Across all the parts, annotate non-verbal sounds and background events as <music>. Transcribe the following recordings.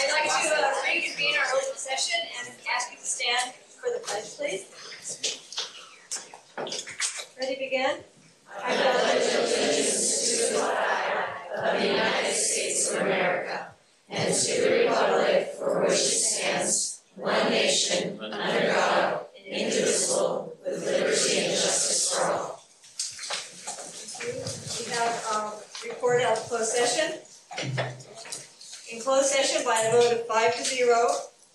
I'd like to uh, reconvene our open session and ask you to stand for the pledge, please. Ready to begin? I pledge allegiance to the flag of the United States of America and to the republic for which it stands, one nation, under God, indivisible, with liberty and justice for all. We have um, report of closed session. In closed session by a vote of five to zero,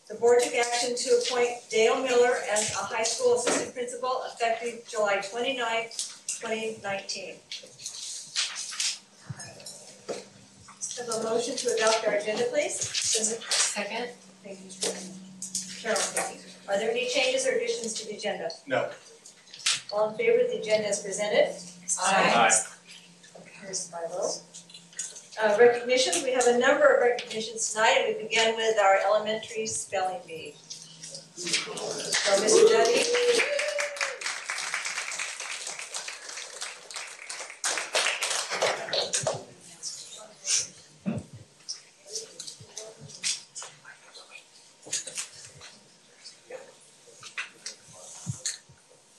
the board took action to appoint Dale Miller as a high school assistant principal effective July 29, twenty nineteen. Have a motion to adopt our agenda, please? Second? Thank you. Carol, thank you. Are there any changes or additions to the agenda? No. All in favor of the agenda as presented? Aye. Carries by vote. Uh, recognitions, we have a number of recognitions tonight, and we begin with our elementary spelling bee. So, Mr. Duddy.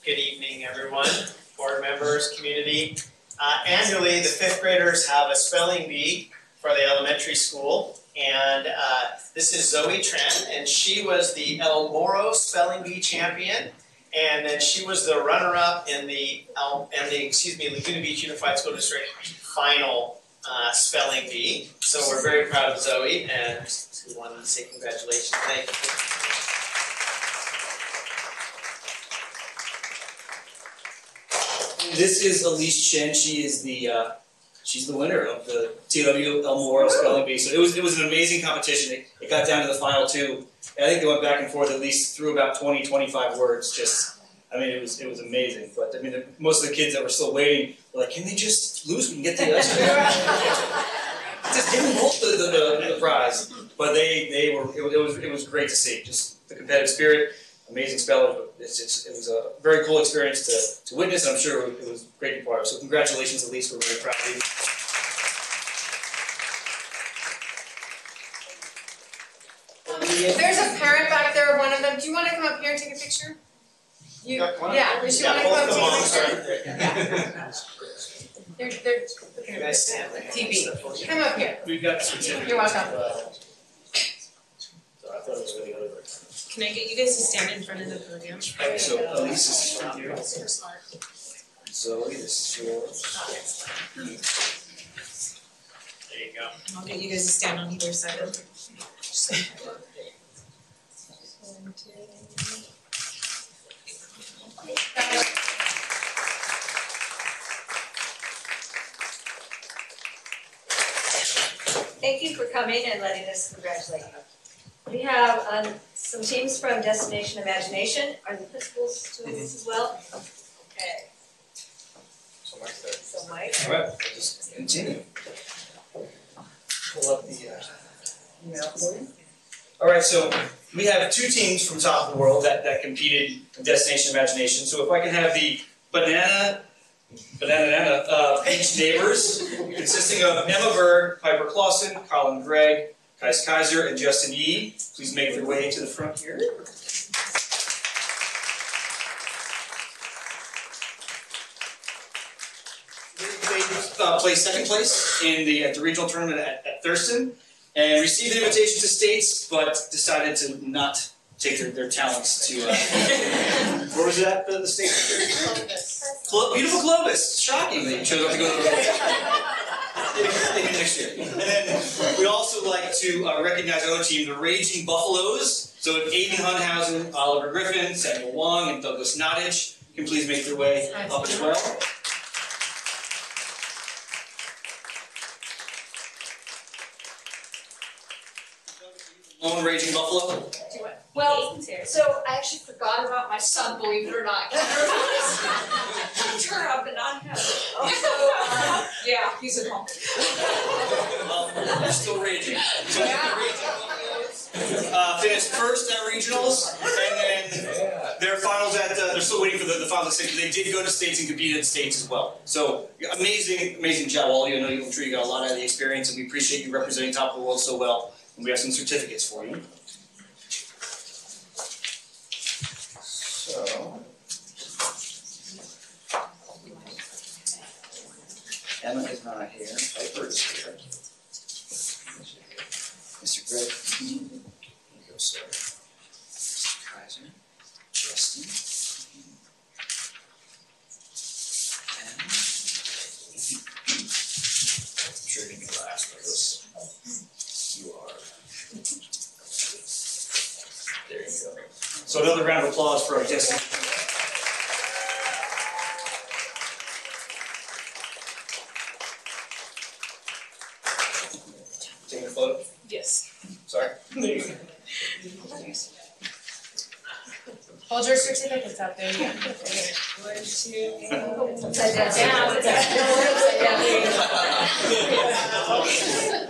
Good evening, everyone, board members, community. Uh, annually, the fifth graders have a spelling bee for the elementary school. And uh, this is Zoe Tran, and she was the El Morro Spelling Bee champion. And then she was the runner-up in the, El, in the, excuse me, Laguna Beach Unified School District final uh, spelling bee. So we're very proud of Zoe, and we wanted to say congratulations. Thank you. This is Elise Chen. She is the uh, she's the winner of the TW El Spelling Bee. So it was it was an amazing competition. It, it got down to the final two. And I think they went back and forth at least through about 20, 25 words. Just I mean it was it was amazing. But I mean the, most of the kids that were still waiting were like, can they just lose? We can get the ice cream. <laughs> <laughs> just give them both the, the, the, the prize. But they they were it, it was it was great to see. Just the competitive spirit amazing spellers, but it's, it's, it was a very cool experience to, to witness, and I'm sure it was great to be part of. So congratulations, Elise, we're very proud of you. Um, there's a parent back there, one of them, do you wanna come up here and take a picture? You, Yeah, come on. does she Yeah, wanna come both up the take a picture? are. They're, they're, You guys stand there. TV. come up here, We've got certificates. you're welcome. So I thought it was really good. Can I get you guys to stand in front of the podium? Okay, so Elise this is from you. Zoe, this is yours. There you go. I'll get you guys to stand on either side of. Thank you for coming and letting us congratulate you. We have um, some teams from Destination Imagination. Are the principals doing this as well? Okay, So Mike there. so Mike. All right, we'll just continue. Pull up the uh, email for you. All right, so we have two teams from top of the world that, that competed in Destination Imagination. So if I can have the banana, banana, banana, uh, beach neighbors, consisting of Emma Berg, Piper Clausen, Colin Gregg, Kais Kaiser, and Justin Yee. Please make your way to the front here. They uh, placed second place in the at the regional tournament at, at Thurston, and received an invitation to states, but decided to not take their, their talents to. Uh, <laughs> where was it at the, the state? Clo- beautiful Clovis. Shocking that you chose not to go to <laughs> the. Maybe next year. And then we also like to uh, recognize our other team, the Raging Buffaloes. So if Aiden Hunhausen, Oliver Griffin, Samuel Wong, and Douglas Nottage can please make their way up as well. Lone Raging Buffalo. Well, so I actually forgot about my son, believe it or not. Turn up and not him. Uh, yeah, he's at home. well, still raging. So yeah. Uh, finished first at regionals, and then their finals at uh, they're still waiting for the, the final six. They did go to states and compete in states as well. So amazing, amazing job, all you. I know you, I'm sure you got a lot out of the experience, and we appreciate you representing Top of the World so well. And we have some certificates for you. not here. Piper is here. Mr. Greg Keane. There goes Sarah. Mr. Kaiser. Justin. And I'm sure you last because you are. There you go. So another round of applause for our guests. just out there. Upside down. Upside down.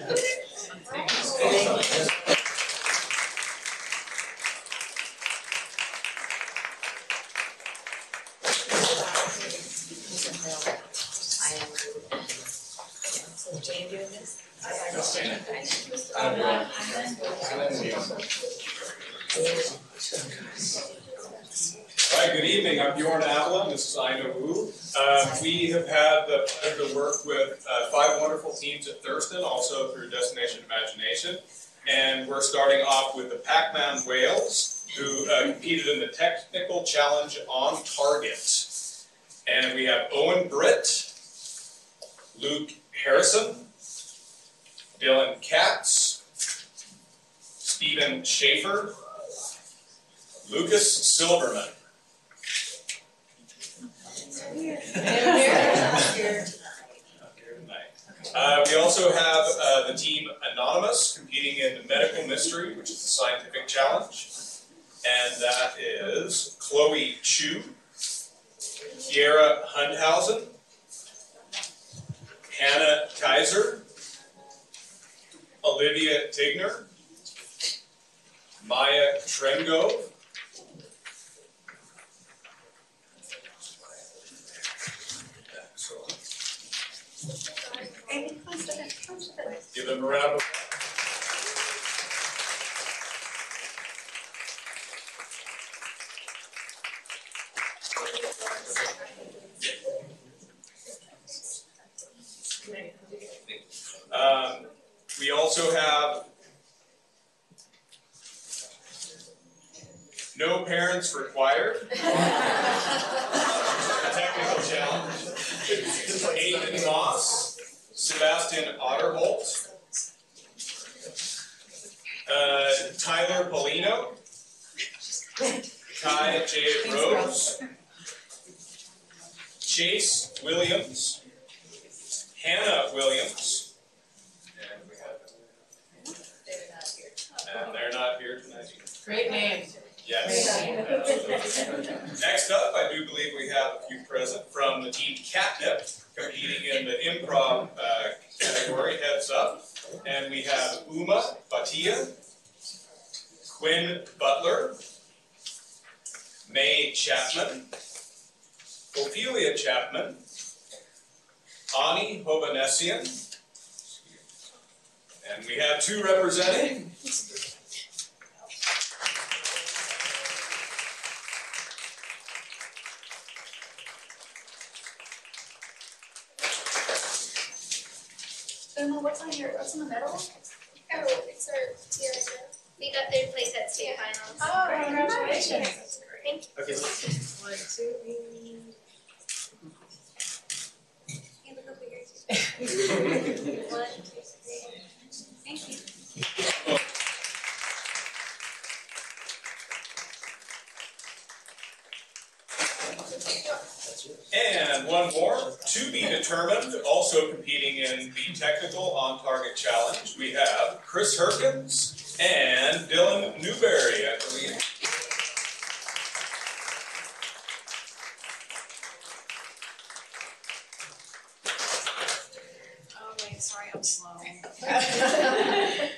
Sorry, I'm slow.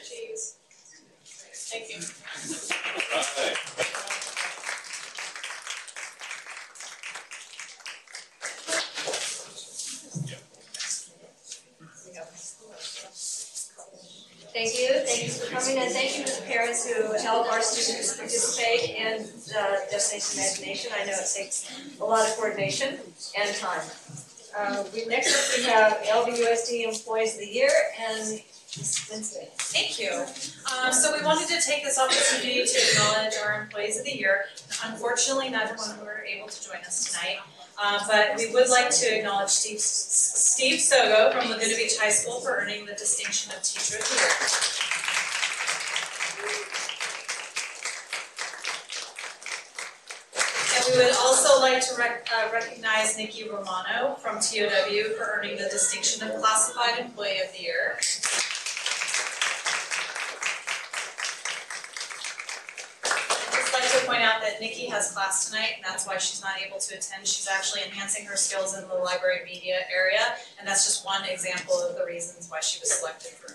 Jeez. Thank you. Thank you. Thank you for coming, and thank you to the parents who help our students participate in the Destination Imagination. I know it takes a lot of coordination and time. Uh, we, next up, we have LBUSD Employees of the Year, and. Thank you. Um, so we wanted to take this opportunity to acknowledge our employees of the year. Unfortunately, not everyone were able to join us tonight. Uh, but we would like to acknowledge Steve, Steve Sogo from Laguna Beach High School for earning the distinction of Teacher of the Year. And we would also like to rec- uh, recognize Nikki Romano from TOW for earning the distinction of Classified Employee of the Year. I'd just like to point out that Nikki has class tonight, and that's why she's not able to attend. She's actually enhancing her skills in the library media area, and that's just one example of the reasons why she was selected for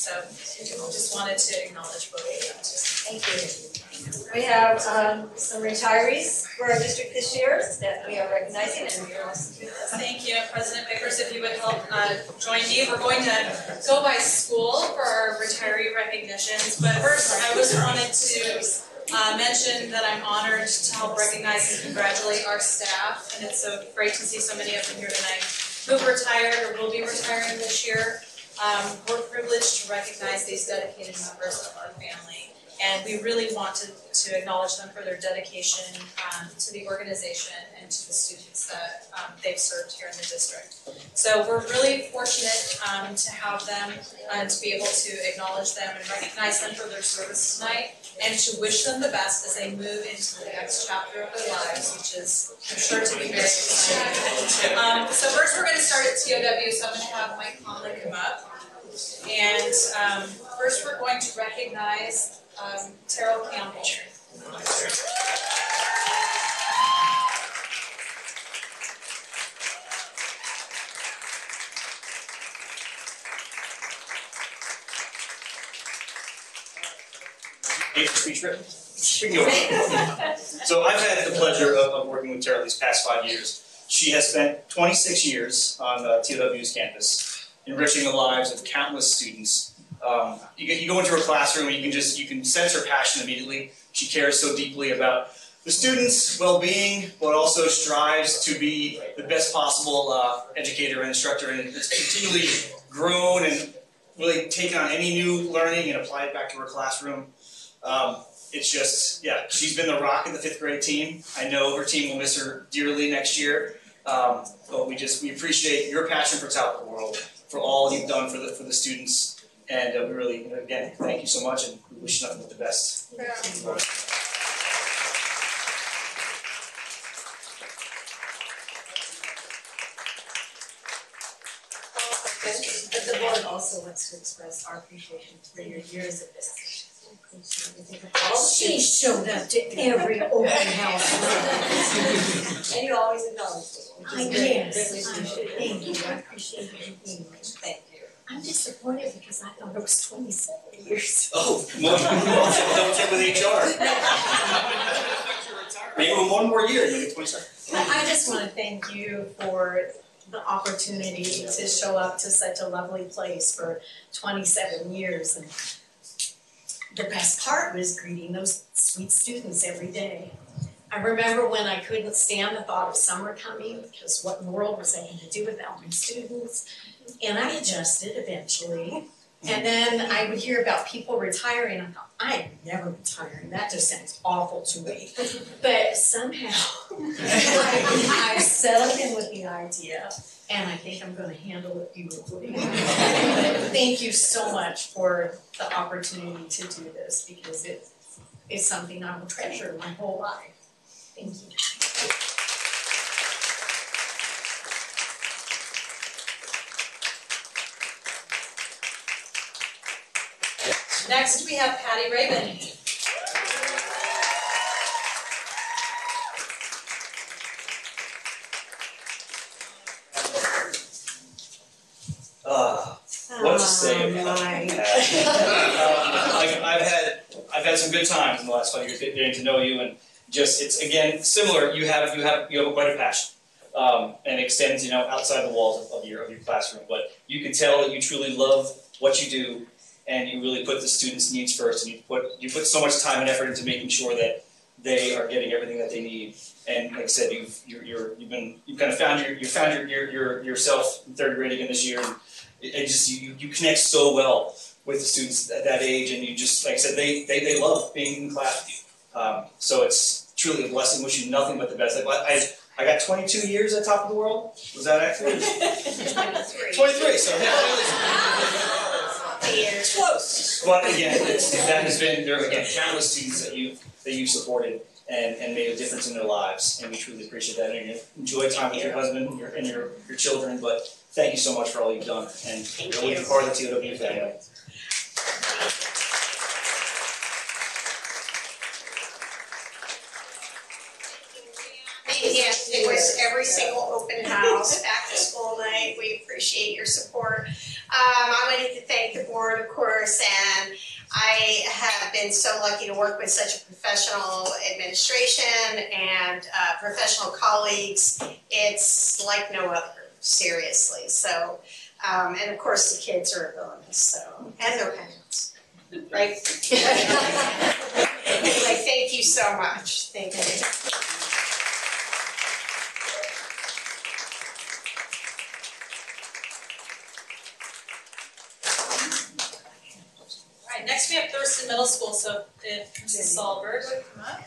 So, just wanted to acknowledge both of them. Thank you. We have um, some retirees for our district this year that we are recognizing, and doing this. Thank you, President Vickers, if you would help uh, join me. We're going to go by school for our retiree recognitions, but first I was wanted to uh, mention that I'm honored to help recognize and congratulate our staff, and it's so great to see so many of them here tonight who've retired or will be retiring this year. Um, We're privileged to recognize these dedicated members of our family. And we really want to, to acknowledge them for their dedication um, to the organization and to the students that um, they've served here in the district. So we're really fortunate um, to have them and to be able to acknowledge them and recognize them for their service tonight and to wish them the best as they move into the next chapter of their lives, which is I'm sure to be very exciting. Um, so first we're going to start at TOW, so I'm going to have Mike Conley come up. And um, first we're going to recognize um, Terrell Campbell. Speech. So I've had the pleasure of, of working with Tara these past five years. She has spent 26 years on uh, TW's campus, enriching the lives of countless students. Um, you, get, you go into her classroom and you can just you can sense her passion immediately. She cares so deeply about the students' well-being, but also strives to be the best possible uh, educator and instructor, and it's continually grown and really taken on any new learning and applied it back to her classroom. Um, it's just, yeah, she's been the rock of the fifth grade team. I know her team will miss her dearly next year. Um, but we just, we appreciate your passion for Talbot World, for all you've done for the, for the students. And uh, we really, again, thank you so much and we wish you nothing but the best. But the board also wants to express our appreciation for your years of this. She showed up to every open house. And you always acknowledge it. I is great. guess, Really appreciate it. thank you, I appreciate you being here. Thank you. I'm disappointed because I thought it was twenty-seven years. <laughs> Oh, well, double check with HR. Maybe one more year, maybe twenty-seven. I just wanna thank you for the opportunity to show up to such a lovely place for twenty-seven years and the best part was greeting those sweet students every day. I remember when I couldn't stand the thought of summer coming because what in the world was I going to do without my students? And I adjusted eventually. And then I would hear about people retiring. I thought, I'm never retiring. That just sounds awful to me. But somehow I, <laughs> I settled in with the idea, and I think I'm going to handle it beautifully. Thank you so much for the opportunity to do this because it is something I will treasure my whole life. Thank you. Next, we have Patty Raven. Uh, what to say Oh, about my. Uh, like I've had, I've had some good times in the last five years getting to know you, and just it's again similar. You have you have you have quite a passion, um, and it extends you know outside the walls of, of your of your classroom. But you can tell that you truly love what you do, and you really put the students' needs first, and you put you put so much time and effort into making sure that they are getting everything that they need. And like I said, you've you're, you're you've been you've kind of found your you found your, your, your yourself in third grade again this year, and it, it just you you connect so well with the students at that age, and you just like I said, they they, they love being in class with you. Um, so it's truly a blessing. Wish you nothing but the best. Like, I I got 22 years at top of the world. Was that accurate? <laughs> 23. So <laughs> Years. close. But again, it's, that has been there are again countless students that you that you've supported and, and made a difference in their lives, and we truly appreciate that. And enjoy time with your husband and your, and your, your children. But thank you so much for all you've done, and you're always part of the TOW family. Being here with every single open house, back to school we appreciate your support. Um, I wanted to thank the board, of course, and I have been so lucky to work with such a professional administration and uh, professional colleagues. It's like no other, seriously. So, um, and of course, the kids are a bonus, so, and their parents, right? <laughs> Thank you so much, thank you. Alright, next we have Thurston Middle School, so if Mrs. Salberg would come up.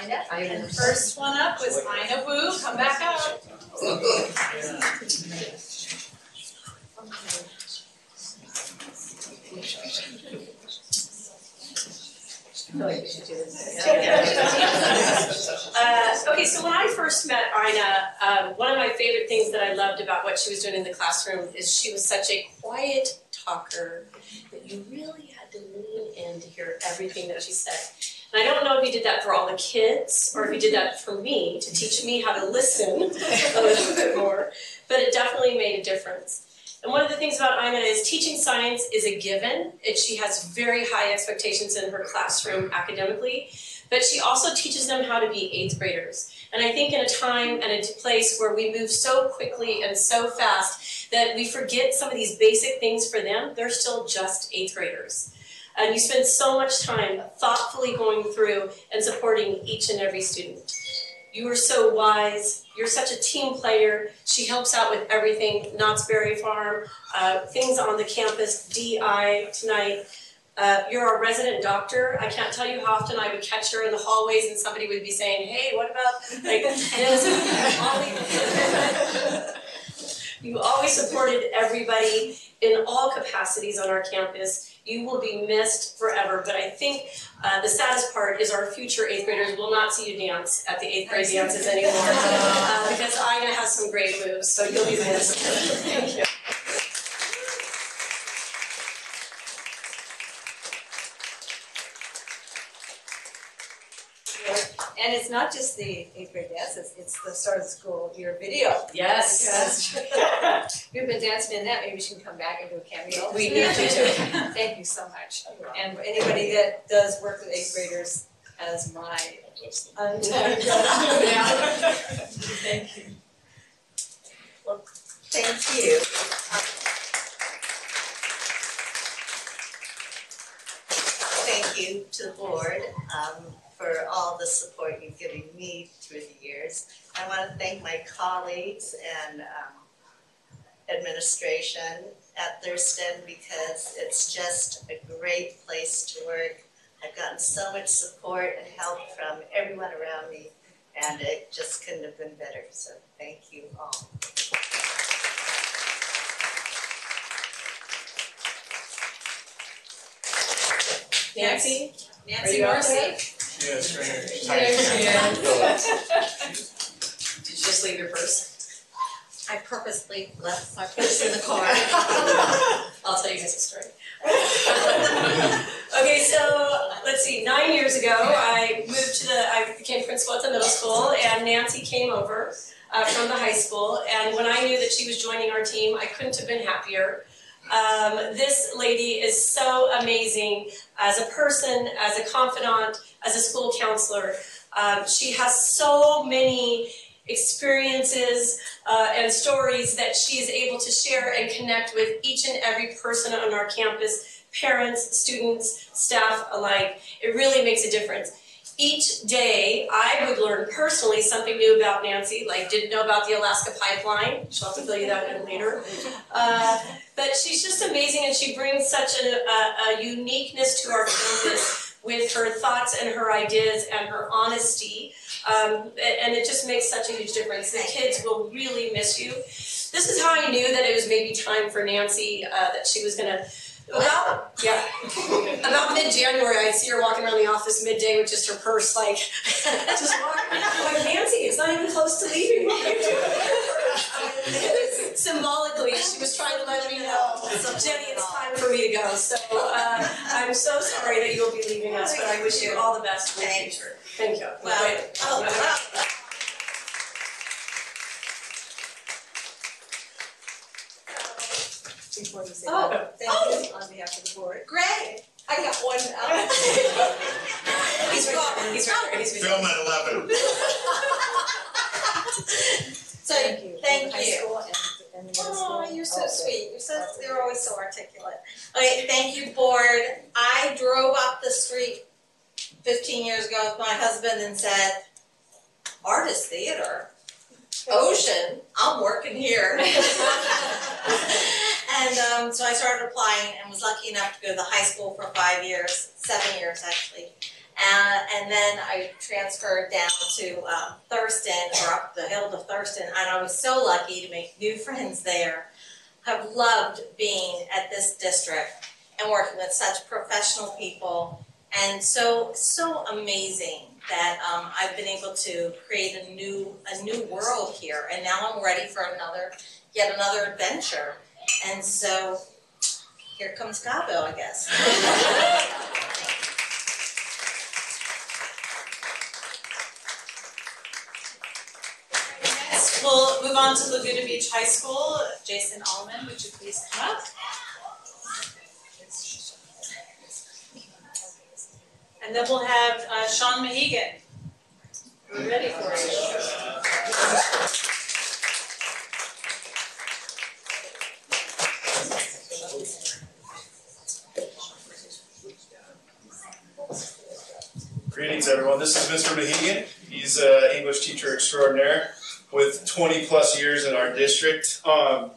Ina? And the first one up was Ina Wu, come back up. <laughs> <laughs> Uh, okay, so when I first met Ina, um, one of my favorite things that I loved about what she was doing in the classroom is she was such a quiet talker that you really had to lean in to hear everything that she said. And I don't know if you did that for all the kids or if you did that for me to teach me how to listen a little <laughs> bit more, but it definitely made a difference. And one of the things about Ina is teaching science is a given. She has very high expectations in her classroom academically, but she also teaches them how to be eighth graders. And I think in a time and a place where we move so quickly and so fast that we forget some of these basic things for them, they're still just eighth graders. And you spend so much time thoughtfully going through and supporting each and every student. You are so wise. You're such a team player. She helps out with everything, Knott's Berry Farm, uh, things on the campus, DI tonight. Uh, you're our resident doctor. I can't tell you how often I would catch her in the hallways and somebody would be saying, hey, what about like <laughs> <laughs> you always supported everybody in all capacities on our campus. You will be missed forever, but I think uh, the saddest part is our future eighth graders will not see you dance at the eighth grade dances anymore <laughs> uh, because Ina has some great moves, so you'll be missed. <laughs> Thank you. And it's not just the eighth grade dance, it's, it's the start of the school year video. Yes. Because <laughs> You've been dancing in that, maybe she can come back and do a cameo. We need you to. <laughs> Thank you so much. And anybody that does work with eighth graders as my undying gratitude. Thank you. Well, thank you. Thank you to the board um, for all the support you've given me through the years. I want to thank my colleagues and um, administration at Thurston because it's just a great place to work. I've gotten so much support and help from everyone around me, and it just couldn't have been better. So thank you all. Nancy? Nancy you out Morrissey. there? Yeah, it's right. Did you just leave your purse? I purposely left my purse in the car. <laughs> I'll tell you guys a story. okay, so let's see. Nine years ago, I moved to the. I became principal at the middle school, and Nancy came over uh, from the high school. And when I knew that she was joining our team, I couldn't have been happier. Um, this lady is so amazing as a person, as a confidant, as a school counselor. Um, she has so many experiences uh, and stories that she is able to share and connect with each and every person on our campus, parents, students, staff alike. It really makes a difference. Each day, I would learn personally something new about Nancy, like didn't know about the Alaska pipeline. She'll have to fill you that in later. Uh, but she's just amazing, and she brings such a, a, a uniqueness to our campus with her thoughts and her ideas and her honesty. Um, and it just makes such a huge difference. The kids will really miss you. This is how I knew that it was maybe time for Nancy, uh, that she was gonna about, yeah, about mid-January, I'd see her walking around the office midday with just her purse, like, <laughs> just walking, like, Nancy, it's not even close to leaving, what are you doing? Symbolically, she was trying to let me know, Jenny, it's time for me to go, so, uh, I'm so sorry that you'll be leaving us, but I wish you all the best for the future. Thank you. Well, oh, well. Before you say Oh, that, thank oh. you on behalf of the board. Great, I got one. uh, <laughs> He's right, he's right, he's right. Film at eleven. <laughs> So, Thank you. thank High you. school and, and middle school. Oh, you're so also. sweet, you're so, you're always so articulate. Okay, thank you, board. I drove up the street fifteen years ago with my husband and said, artist theater, ocean, I'm working here. <laughs> And um, so I started applying and was lucky enough to go to the high school for five years, seven years actually. Uh, and then I transferred down to um, Thurston or up the hill to Thurston, and I was so lucky to make new friends there. Have loved being at this district and working with such professional people, and so so amazing that um, I've been able to create a new a new world here, and now I'm ready for another yet another adventure. And so here comes Cabo, I guess. <laughs> We'll move on to Laguna Beach High School. Jason Allemann, would you please come up? And then we'll have uh, Sean Mahegan. We're ready for you. Greetings, everyone. This is Mr. Mahegan. He's an English teacher extraordinaire with 20 plus years in our district. Um,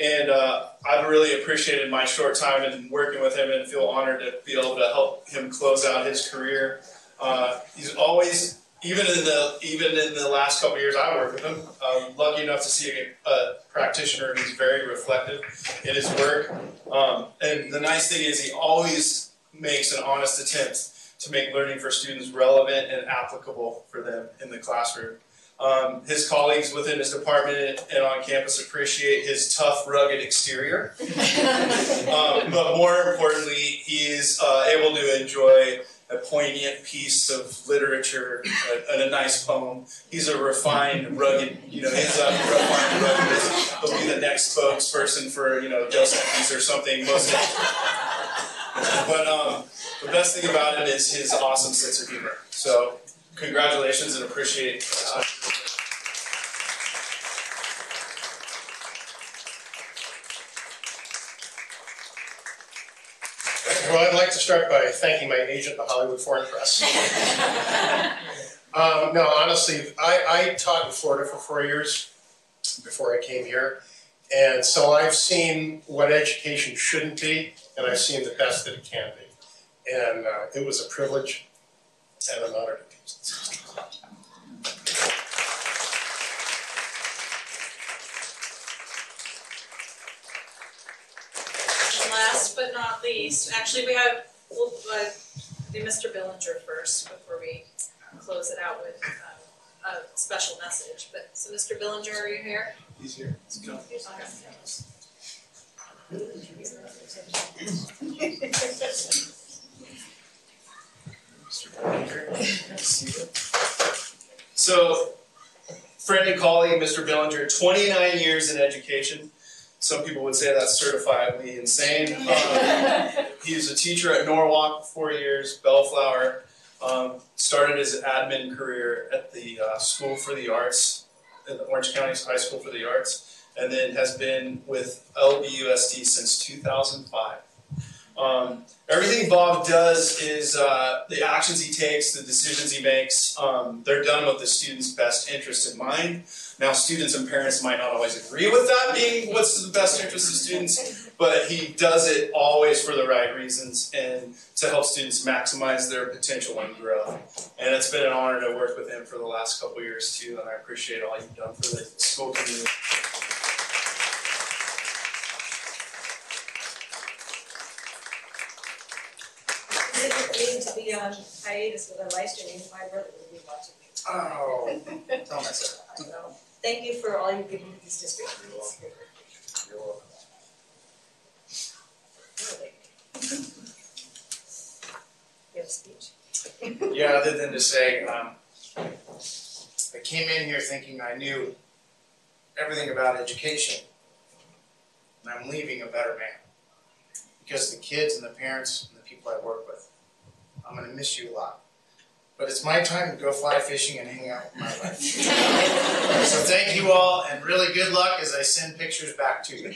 and uh, I've really appreciated my short time in working with him and feel honored to be able to help him close out his career. Uh, he's always, even in the even in the last couple years I worked with him, um, lucky enough to see a, a practitioner who's very reflective in his work. Um, and the nice thing is he always makes an honest attempt to make learning for students relevant and applicable for them in the classroom. Um, his colleagues within his department and on campus appreciate his tough, rugged exterior. <laughs> um, but more importantly, he is uh, able to enjoy a poignant piece of literature uh, and a nice poem. He's a refined, rugged, you know, he's a refined, rugged. He'll be the next spokesperson for, you know, Dos Equis or something. Most but um, the best thing about him is his awesome sense of humor. So congratulations and appreciate. Uh, Well, I'd like to start by thanking my agent, the Hollywood Foreign Press. <laughs> um, no, honestly, I, I taught in Florida for four years before I came here. And so I've seen what education shouldn't be, and I've seen the best that it can be. And uh, it was a privilege and an honor to be. And last but not least, actually, we have, we'll, uh, do Mr. Billinger first before we close it out with, um, a special message, but, so Mr. Billinger, are you here? He's here. Let's go. So, friend and colleague, Mr. Billinger, 29 years in education. Some people would say that's certifiably insane. <laughs> Um, he was a teacher at Norwalk for four years, Bellflower. Um, started his admin career at the uh, School for the Arts Orange County's High School for the Arts, and then has been with LBUSD since 2005. Um, everything Bob does is uh, the actions he takes, the decisions he makes, um, they're done with the student's best interest in mind. Now, students and parents might not always agree with that being what's the best interest of students, but he does it always for the right reasons and to help students maximize their potential and growth. And it's been an honor to work with him for the last couple years too, and I appreciate all you've done for the school community. To be on hiatus with a live streaming, my brother would be watching me. Oh, tell myself. So, Thank you for all you've given to this district. You're welcome. Really. <laughs> You have a speech? Yeah, other than to say, um, I came in here thinking I knew everything about education. And I'm leaving a better man. Because the kids and the parents and the people I work with, I'm gonna miss you a lot. But it's my time to go fly fishing and hang out with my wife. <laughs> So thank you all and really good luck as I send pictures back to you.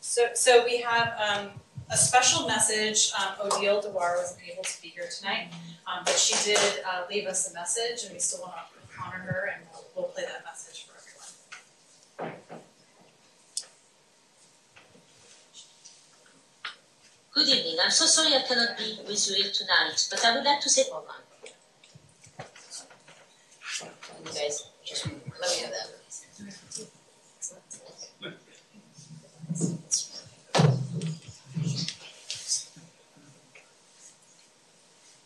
So, so we have um, a special message. Um, Odile Dewar wasn't able to be here tonight, um, but she did uh, leave us a message, and we still want to honor her, and we'll, we'll play that message for everyone. Good evening. I'm so sorry I cannot be with you here tonight, but I would like to say one. You guys, just let me have that.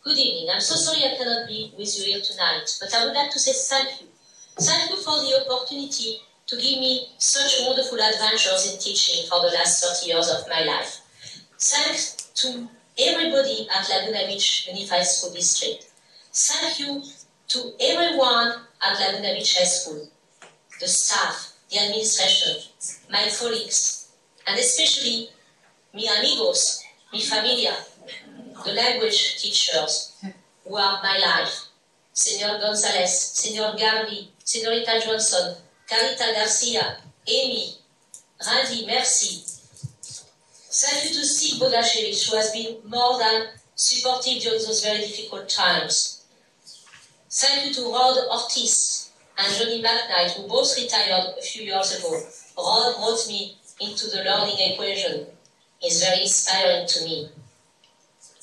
Good evening. I'm so sorry I cannot be with you here tonight, but I would like to say thank you. Thank you for the opportunity to give me such wonderful adventures in teaching for the last 30 years of my life. Thanks to everybody at Laguna Beach Unified School District. Thank you to everyone at Laguna Beach High School, the staff, the administration, my colleagues, and especially mi amigos, mi familia, the language teachers who are my life. Senor Gonzalez, Senor Garbi, Senorita Johnson, Carita Garcia, Amy, Randy, merci. Thank you to Steve Bogashevich, who has been more than supportive during those very difficult times. Thank you to Rod Ortiz and Johnny McKnight, who both retired a few years ago. Rod brought me into the learning equation. It's very inspiring to me.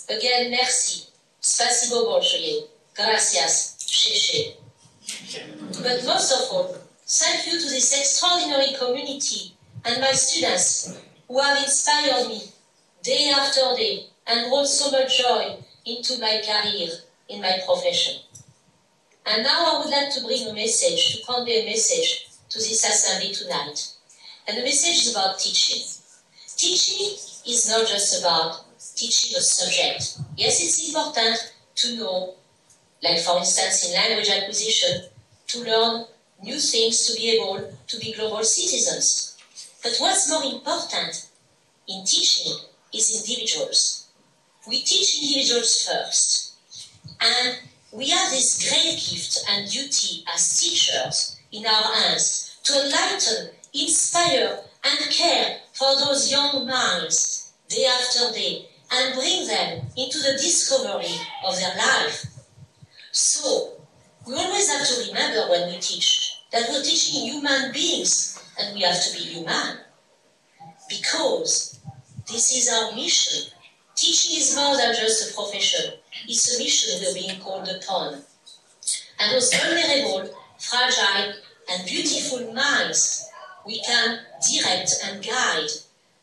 Again, merci. Spasibo большое. Gracias. Sheshe. But most of all, thank you to this extraordinary community and my students who have inspired me day after day and brought so much joy into my career in my profession. And now I would like to bring a message, to convey a message to this assembly tonight. And the message is about teaching. Teaching is not just about teaching a subject. Yes, it's important to know, like for instance in language acquisition, to learn new things to be able to be global citizens. But what's more important in teaching is individuals. We teach individuals first. And we have this great gift and duty as teachers in our hands to enlighten, inspire, and care for those young minds day after day and bring them into the discovery of their life. So, we always have to remember when we teach that we're teaching human beings and we have to be human. Because this is our mission. Teaching is more than just a profession, it's a mission we're being called upon. And those vulnerable, fragile, and beautiful minds we can direct and guide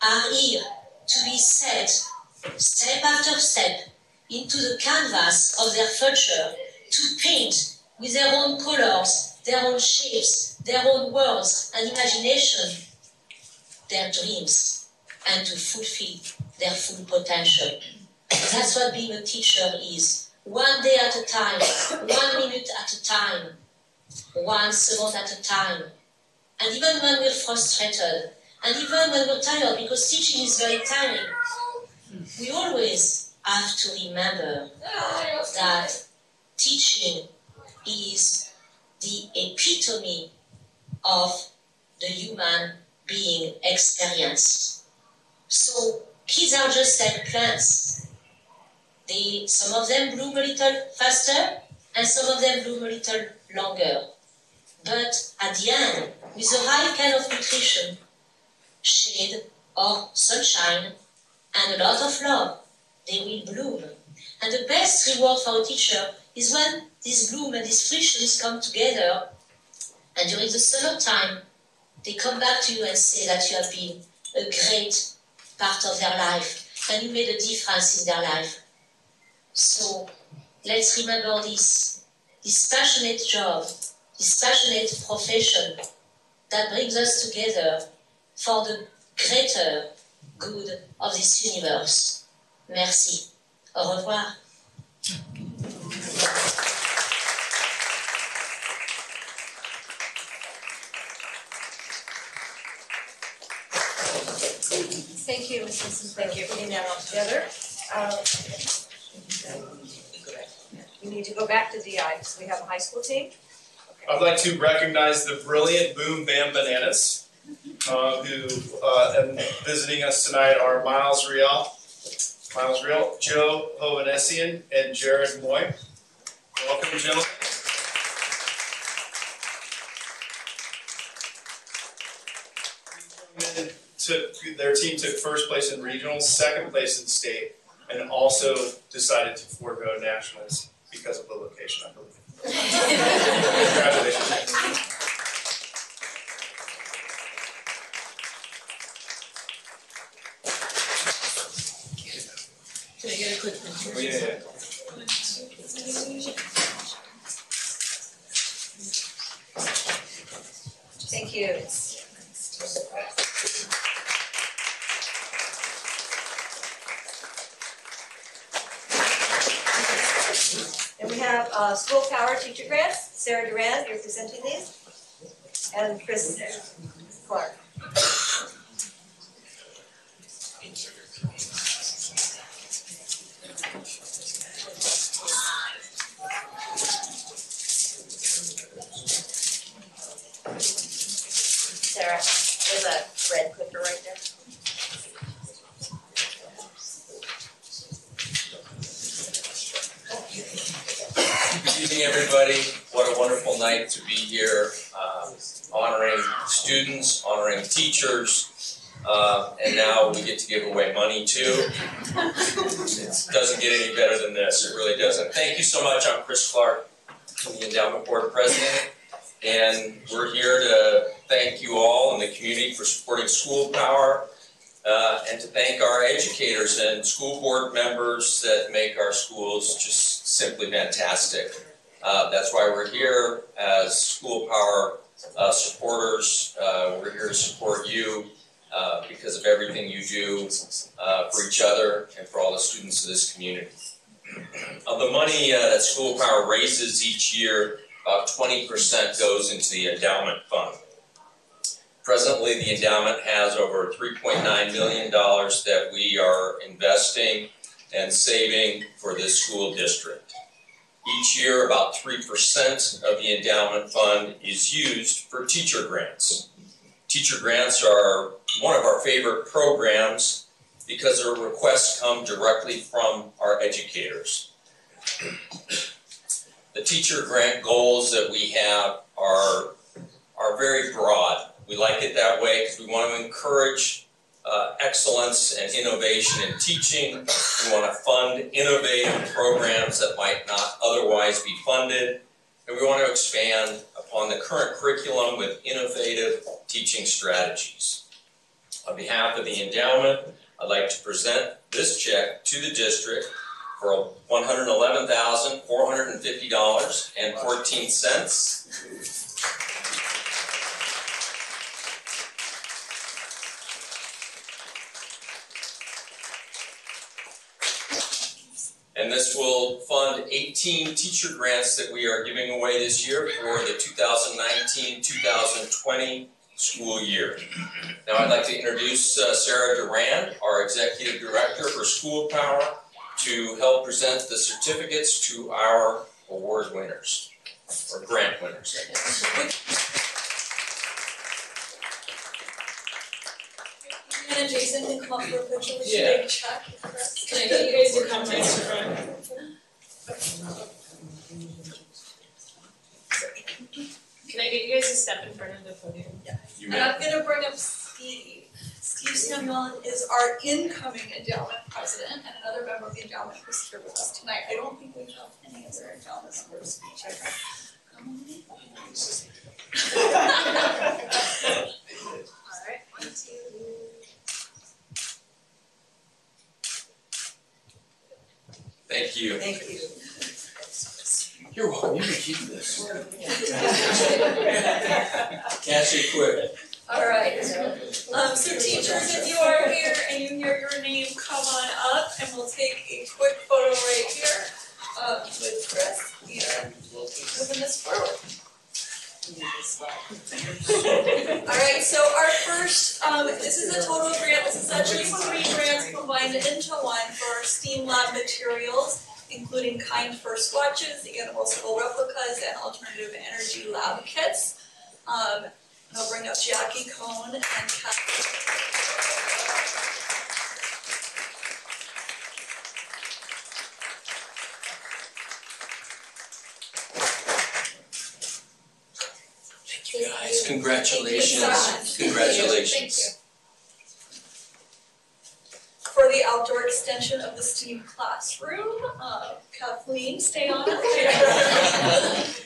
are here to be set step after step into the canvas of their future to paint with their own colors, their own shapes, their own words and imagination their dreams and to fulfill their full potential. That's what being a teacher is. One day at a time, one minute at a time, one second at a time. And even when we're frustrated, And even when we're tired, because teaching is very tiring, we always have to remember that teaching is the epitome of the human being experience. So kids are just like plants. They, some of them bloom a little faster, and some of them bloom a little longer. But at the end, with the right kind of nutrition, shade or sunshine, and a lot of love, they will bloom. And the best reward for a teacher is when this bloom and these fruitions come together, and during the summertime, they come back to you and say that you have been a great part of their life, and you made a difference in their life. So let's remember this, this passionate job, this passionate profession that brings us together for the greater good of this universe. Merci. Au revoir. Thank you, Mrs. Sinclair, for putting that all together. Uh, We need to go back to DI, because we have a high school team. I'd like to recognize the brilliant Boom Bam Bananas, uh, who uh, and visiting us tonight are Miles Real, Miles Real, Joe Hovanesian, and Jared Moy. Welcome, gentlemen. Gentlemen Took, their team took first place in regionals, second place in state, and also decided to forego nationals because of the location, I believe. <laughs> Congratulations. Thank you. And we have uh, school power teacher grants. Sarah Duran, you're presenting these. And Chris Clark. There's a red clicker right there. Good evening, everybody. What a wonderful night to be here, uh, honoring students, honoring teachers, uh, and now we get to give away money too. It doesn't get any better than this, it really doesn't. Thank you so much, I'm Chris Clark, I'm the Endowment Board President, and we're here to thank you all and the community for supporting School Power, uh, and to thank our educators and school board members that make our schools just simply fantastic. Uh, that's why we're here as School Power uh, supporters. Uh, we're here to support you uh, because of everything you do uh, for each other and for all the students of this community. <clears throat> Of the money that School Power raises each year, about 20% goes into the endowment fund. Presently, the endowment has over $3.9 million that we are investing and saving for this school district. Each year, about 3% of the endowment fund is used for teacher grants. Teacher grants are one of our favorite programs because their requests come directly from our educators. The teacher grant goals that we have are, are very broad. We like it that way because we want to encourage uh, excellence and innovation in teaching. We want to fund innovative programs that might not otherwise be funded. And we want to expand upon the current curriculum with innovative teaching strategies. On behalf of the endowment, I'd like to present this check to the district for $111,450.14. And this will fund 18 teacher grants that we are giving away this year for the 2019-2020 school year. Now I'd like to introduce uh, Sarah Durand, our Executive Director for School Power, to help present the certificates to our award winners, or grant winners, I guess. Anna and Jason can come up for a picture, we should Yeah. take a check for us. Can I get you guys to come right to front? Can I get you guys to step in front of the podium? You And. I'm gonna bring up Steve. Steve Samuel is our incoming endowment president and another member of the endowment who's here with us tonight. I don't think we have any other endowment members speech. Alright, one, two. Thank you. Thank you. You're welcome, you can keep this. Cash it quick. All right, um, so teachers, if you are here and you hear your name, come on up and we'll take a quick photo right here, um, with Chris, and we'll keep moving this forward. <laughs> All right, so our first, um, this is a total grant, this is actually three grants combined into one for STEAM lab materials, including kind first watches, animal skull replicas, and alternative energy lab kits. Um, I'll bring up Jackie Cohn and Kathy. Thank you guys, congratulations, congratulations. For the outdoor extension of the STEAM classroom, uh, Kathleen, stay on up <laughs> here.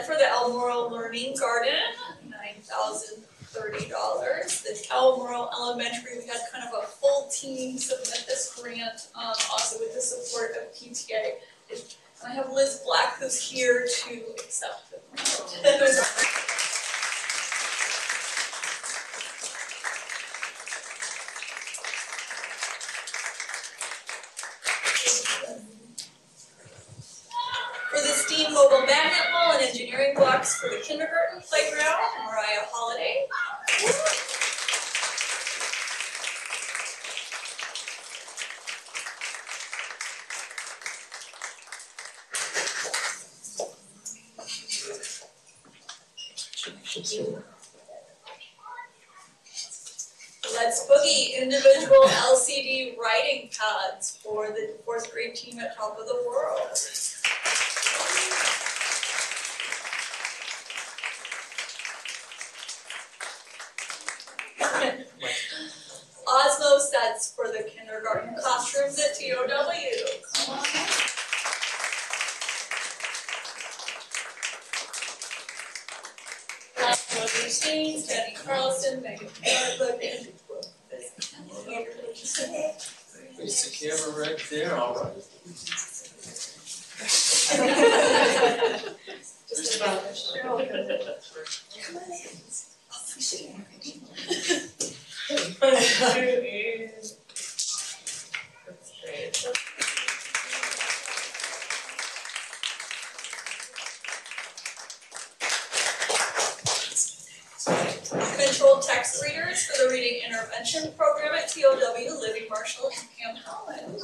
Shed for the El Morro Learning Garden, nine thousand thirty dollars. The El Morro Elementary, we had kind of a full team submit this grant, um, also with the support of PTA. And I have Liz Black who's here to accept the grant. <laughs> For the STEAM mobile magnet wall and engineering blocks for the kindergarten playground, Mariah Holiday. Let's Boogie individual LCD writing pads for the fourth grade team at Top of the World. Osmo sets for the kindergarten classrooms at TOW. Come on. Rosie Staines, Danny Carlson, Megan Bartlett, Andrew Brooke. It's the camera right there, all right. Just about. Controlled text readers for the reading intervention program at TOW, Living Marshall and Pam Howland.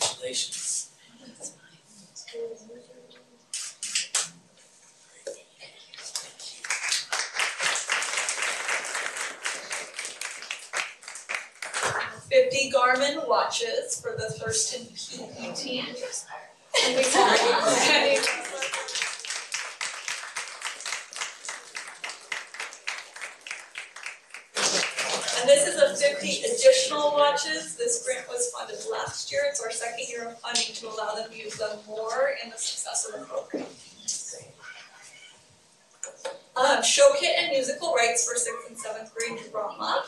Congratulations. Fifty Garmin watches for the Thurston PE team. And this is a fifty additional watches. This grant was funded last year. It's our second year of funding to allow them to use them more in the success of the program. Um, show kit and musical rights for sixth and seventh grade drama.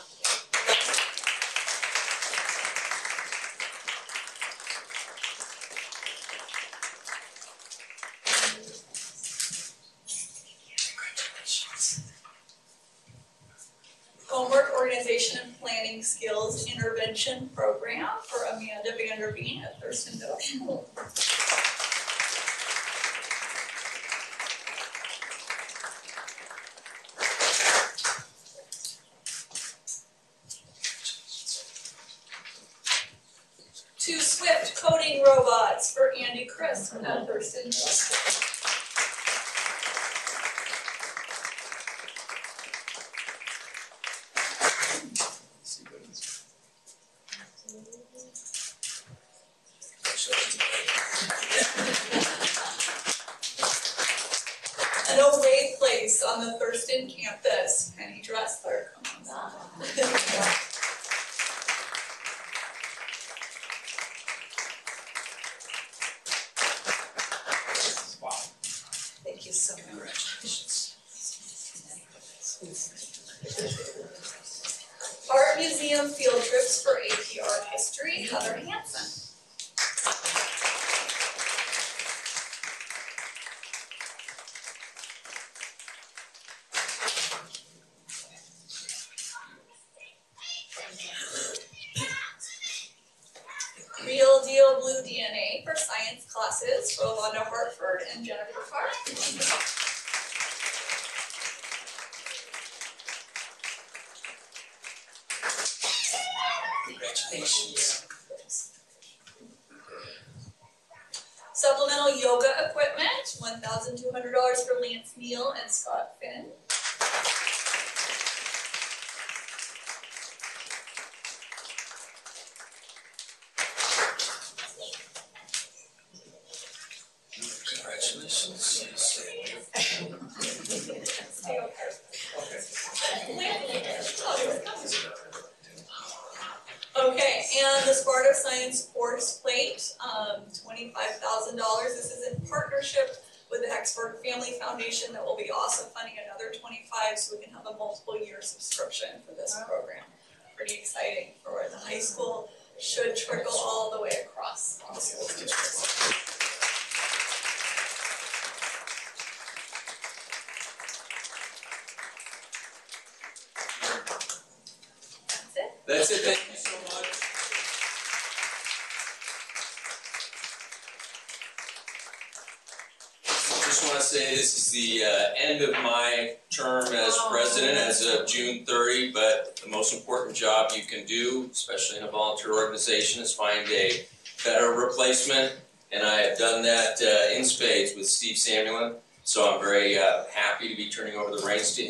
Organization and Planning Skills Intervention Program for Amanda Vanderveen at Thurston Middle School.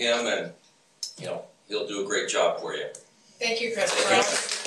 Him and, you know, he'll do a great job for you. Thank you, Chris. Thank you.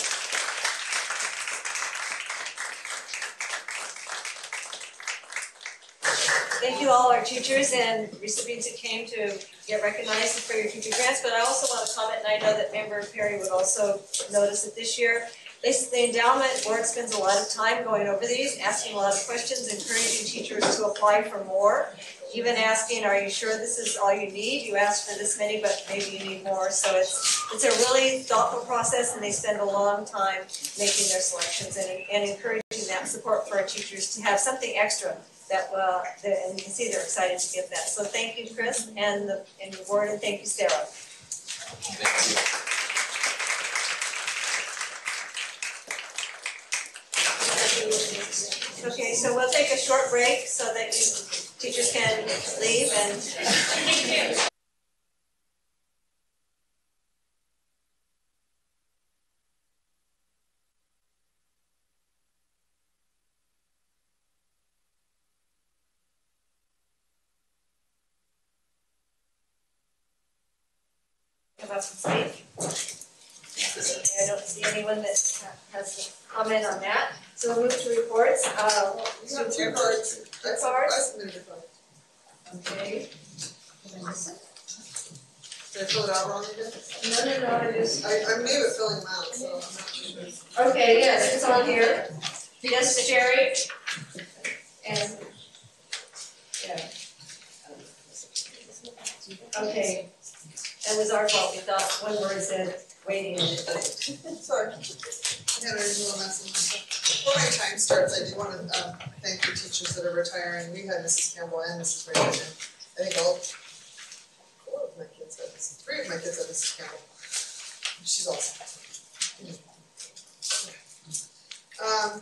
Thank you all our teachers and recipients that came to get recognized for your teacher grants, but I also want to comment, and I know that Member Perry would also notice that this year, this, the endowment board spends a lot of time going over these, asking a lot of questions, encouraging teachers to apply for more, even asking, are you sure this is all you need? You asked for this many, but maybe you need more, so it's, it's a really thoughtful process, and they spend a long time making their selections and, and encouraging that support for our teachers to have something extra that, uh, and you can see they're excited to give that. So thank you, Chris, and the, and your board, and thank you, Sarah. Thank you. Okay, so we'll take a short break so that you teachers can leave and. Come up and speak. I don't see anyone that has a comment on that, so we'll move to reports, uh. You have two cards. Two That's- cards? I submitted a card. Okay. Did I miss it? Did I fill it out wrong again? No, no, no, I just. I, I may have filling them out, so I'm not sure. Okay, yes, it's on here. Yes, Sherry. And, yeah. Okay, that was our fault, we thought one word said waiting and it. Sorry. Message. Before my time starts, I do wanna, um, thank the teachers that are retiring. We had Mrs. Campbell and Mrs. Reagan. I think all, four of my kids had Mrs., three of my kids had Mrs. Campbell. she's awesome. Um,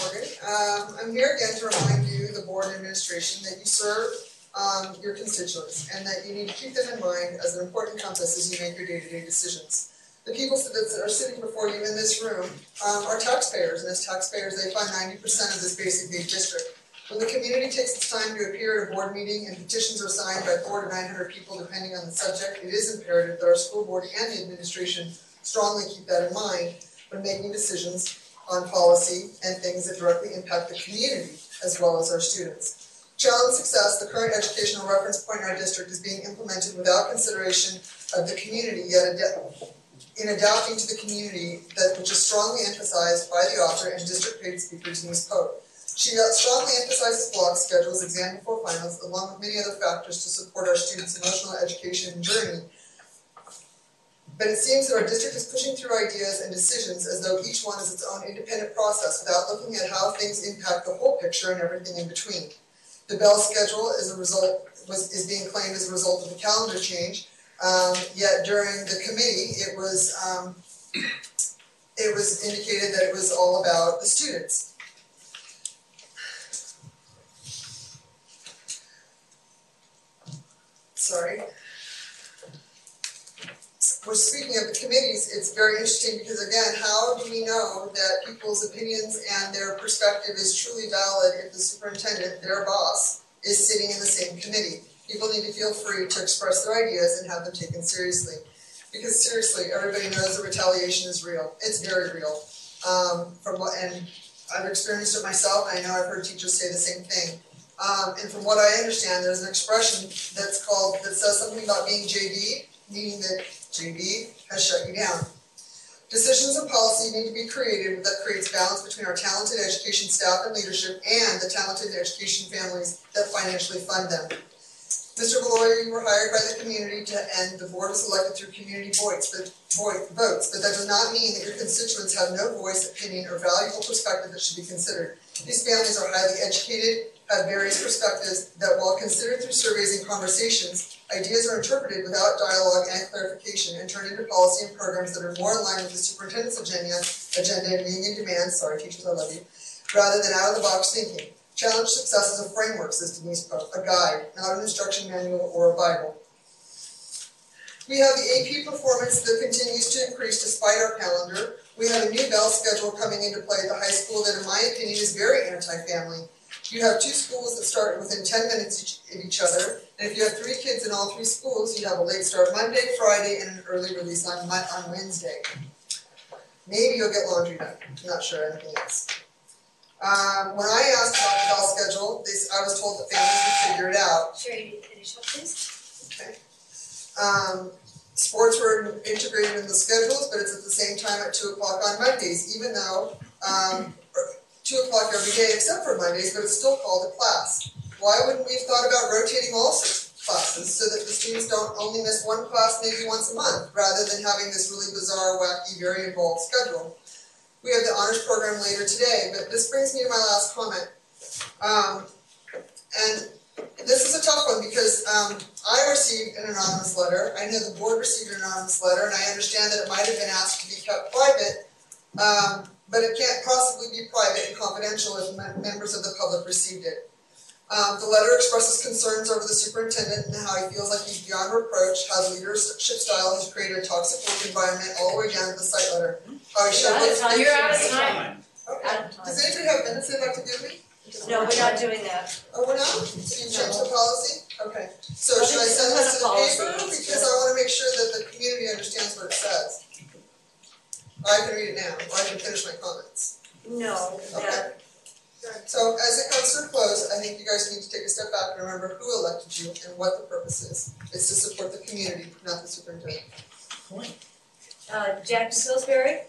Morgan, um, I'm here again to remind you, the board administration, that you serve, um, your constituents, and that you need to keep them in mind as an important compass as you make your day-to-day decisions. The people that are sitting before you in this room, um, are taxpayers, and as taxpayers, they fund ninety percent of this basic need district. When the community takes its time to appear at a board meeting and petitions are signed by four to nine hundred people depending on the subject, it is imperative that our school board and the administration strongly keep that in mind when making decisions on policy and things that directly impact the community as well as our students. Challenge success, the current educational reference point in our district is being implemented without consideration of the community, yet ad- in adapting to the community that which is strongly emphasized by the author and district paid speaker Denise Pope. She uh, strongly emphasizes block schedules, exam before finals, along with many other factors to support our students' emotional education journey but it seems that our district is pushing through ideas and decisions as though each one is its own independent process without looking at how things impact the whole picture and everything in between. The Bell schedule is a result was is being claimed as a result of the calendar change. Um, yet during the committee, it was um, it was indicated that it was all about the students. Sorry we're speaking of the committees, it's very interesting because again, how do we know that people's opinions and their perspective is truly valid if the superintendent, their boss, is sitting in the same committee? People need to feel free to express their ideas and have them taken seriously. Because seriously, everybody knows that retaliation is real. It's very real. Um, from what, and I've experienced it myself, and I know I've heard teachers say the same thing. Um, and from what I understand, there's an expression that's called that says something about being JD, meaning that JD has shut you down. Decisions and policy need to be created that creates balance between our talented education staff and leadership and the talented education families that financially fund them. Mr. Viloria, you were hired by the community to, and the board was elected through community votes, but, votes, but that does not mean that your constituents have no voice, opinion, or valuable perspective that should be considered. These families are highly educated, have various perspectives that while considered through surveys and conversations, Ideas are interpreted without dialogue and clarification and turned into policy and programs that are more in line with the superintendent's agenda, agenda and union demands, sorry teachers, I love you, rather than out of the box thinking. Challenge success is a framework, Pope, a guide, not an instruction manual or a Bible. We have the AP performance that continues to increase despite our calendar. We have a new bell schedule coming into play at the high school that in my opinion is very anti-family. You have two schools that start within 10 minutes of each other, and if you have three kids in all three schools, you have a late start Monday, Friday, and an early release on, on Wednesday. Maybe you'll get laundry done, I'm not sure anything else. Um, when I asked about the bell schedule, they, I was told that families would figure it out. Sure, you need to finish up, please. Okay. Um, sports were integrated in the schedules, but it's at the same time at two o'clock on Mondays, even though um, two o'clock every day except for Mondays, but it's still called a class. Why wouldn't we have thought about rotating all classes so that the students don't only miss one class maybe once a month, rather than having this really bizarre, wacky, very involved schedule? We have the honors program later today, but this brings me to my last comment. Um, and this is a tough one because um, I received an anonymous letter. I know the board received an anonymous letter, and I understand that it might have been asked to be kept private. Um, but it can't possibly be private and confidential if members of the public received it. Um, the letter expresses concerns over the superintendent and how he feels like he's beyond reproach, how the leadership style has created a toxic work environment all the way down to the site letter. How he showed You're out of time. Okay. Does anybody have minutes they'd like to give me? No, we're not doing that. Oh, we're not? So you changed the policy? Okay. So should I send this to the paper? Because I wanna make sure that the community understands what it says. I can read it now, or I can finish my comments. No, Okay. So as it comes to a close, I think you guys need to take a step back and remember who elected you and what the purpose is. It's to support the community, not the superintendent. Uh, Jack Pillsbury?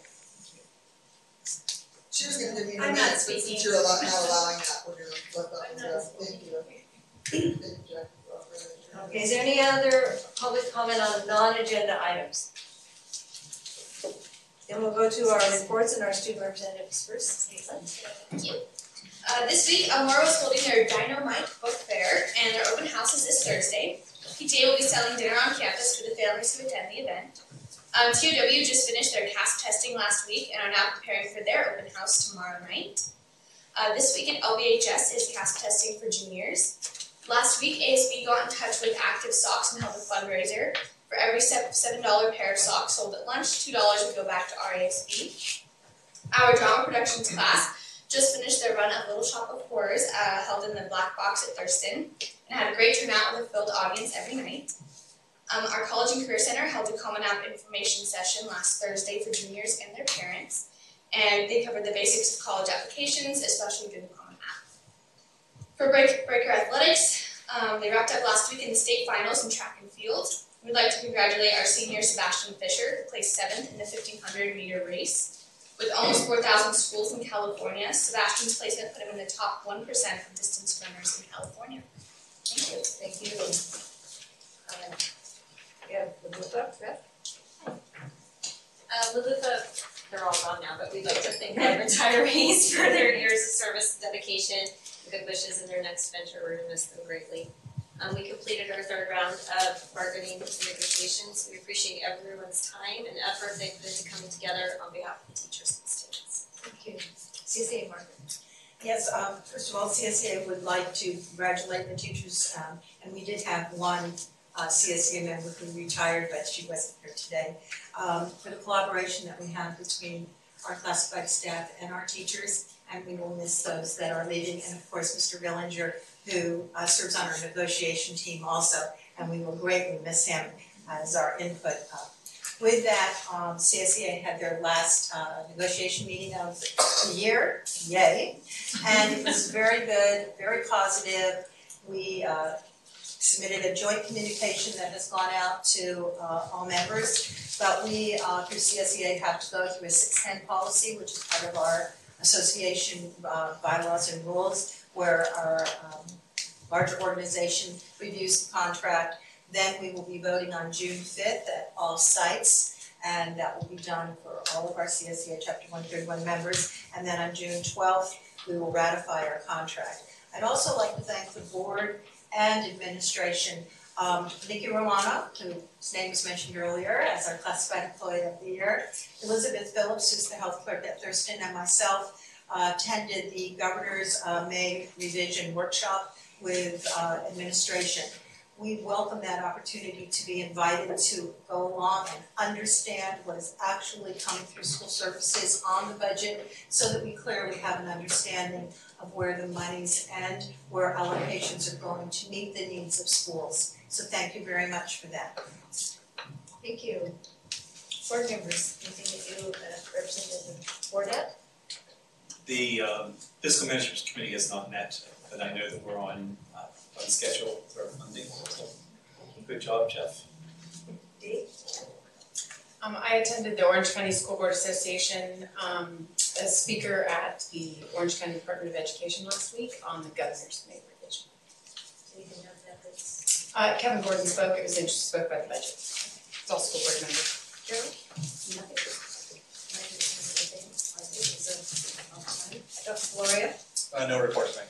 She was gonna give me a I'm minute, not but since speaking. you're allo- not allowing that, we're gonna let that one go. Thank you. Thank you, Jack. Okay, is there any other public comment on non-agenda items? Then we'll go to our reports and our student representatives first. Caitlin? Thank you. Uh, this week, El Morro is holding their Dynamite Book Fair, and their open house is this Thursday. PTA will be selling dinner on campus for the families who attend the event. Um, TOW just finished their CAASPP testing last week and are now preparing for their open house tomorrow night. Uh, this week at LBHS is CAASPP testing for juniors. Last week, ASB got in touch with Active Socks and held a fundraiser. For every seven dollar pair of socks sold at lunch, two dollars would go back to RASB. Our drama productions class just finished their run of Little Shop of Horrors, uh, held in the Black Box at Thurston, and had a great turnout with a filled audience every night. Um, our College and Career Center held a Common App information session last Thursday for juniors and their parents, and they covered the basics of college applications, especially through the Common App. For Break, Breaker Athletics, um, they wrapped up last week in the state finals in track and field. We'd like to congratulate our senior Sebastian Fisher, who placed seventh in the 1500 meter race. With almost 4,000 schools in California, Sebastian's placement put him in the top 1% of distance runners in California. Thank you. Thank you. Uh, Yeah, Melissa, Beth? Uh, Lilitha, they're all gone now, but we'd like to thank our retirees <laughs> for their years of service, and dedication, and good wishes in their next venture. We're gonna miss them greatly. Um, we completed our third round of bargaining negotiations. We appreciate everyone's time and effort they've put into coming together on behalf of the teachers and students. Thank you. CSA Margaret. Yes, um, first of all, CSEA would like to congratulate the teachers, um, and we did have one uh, CSEA member who retired, but she wasn't here today. Um, for the collaboration that we have between our classified staff and our teachers, and we will miss those that are leaving, and of course, Mr. Villinger, who uh, serves on our negotiation team also, and we will greatly miss him as our input. Uh, with that, um, CSEA had their last uh, negotiation meeting of the year, yay, and it was very good, very positive. We uh, submitted a joint communication that has gone out to uh, all members, but we, uh, through CSEA, have to go through a six-ten policy, which is part of our association uh, bylaws and rules, where our um, larger organization reviews the contract. Then we will be voting on June fifth at all sites, and that will be done for all of our CSEA Chapter one thirty-one members. And then on June twelfth, we will ratify our contract. I'd also like to thank the board and administration. Um, Nikki Romano, whose name was mentioned earlier as our classified employee of the year. Elizabeth Phillips, who's the health clerk at Thurston, and myself uh, attended the governor's uh, May revision workshop with uh, administration. We welcome that opportunity to be invited to go along and understand what is actually coming through school services on the budget so that we clearly have an understanding of where the monies and where allocations are going to meet the needs of schools. So thank you very much for that. Thank you. Board members, anything that you uh, represent the board at? The um, fiscal management committee has not met, but I know that we're on, uh, on schedule for our funding. So, Good job, Jeff. Dee? Um, I attended the Orange County School Board Association, um, as speaker at the Orange County Department of Education last week on the governor's May revision. Anything else that is? Uh, Kevin Gordon spoke, it was interesting, spoke about the budget. It's all school board members. Joe? Nothing. Mike, anything? I think it's a, okay. Dr. Gloria? Uh, no report tonight.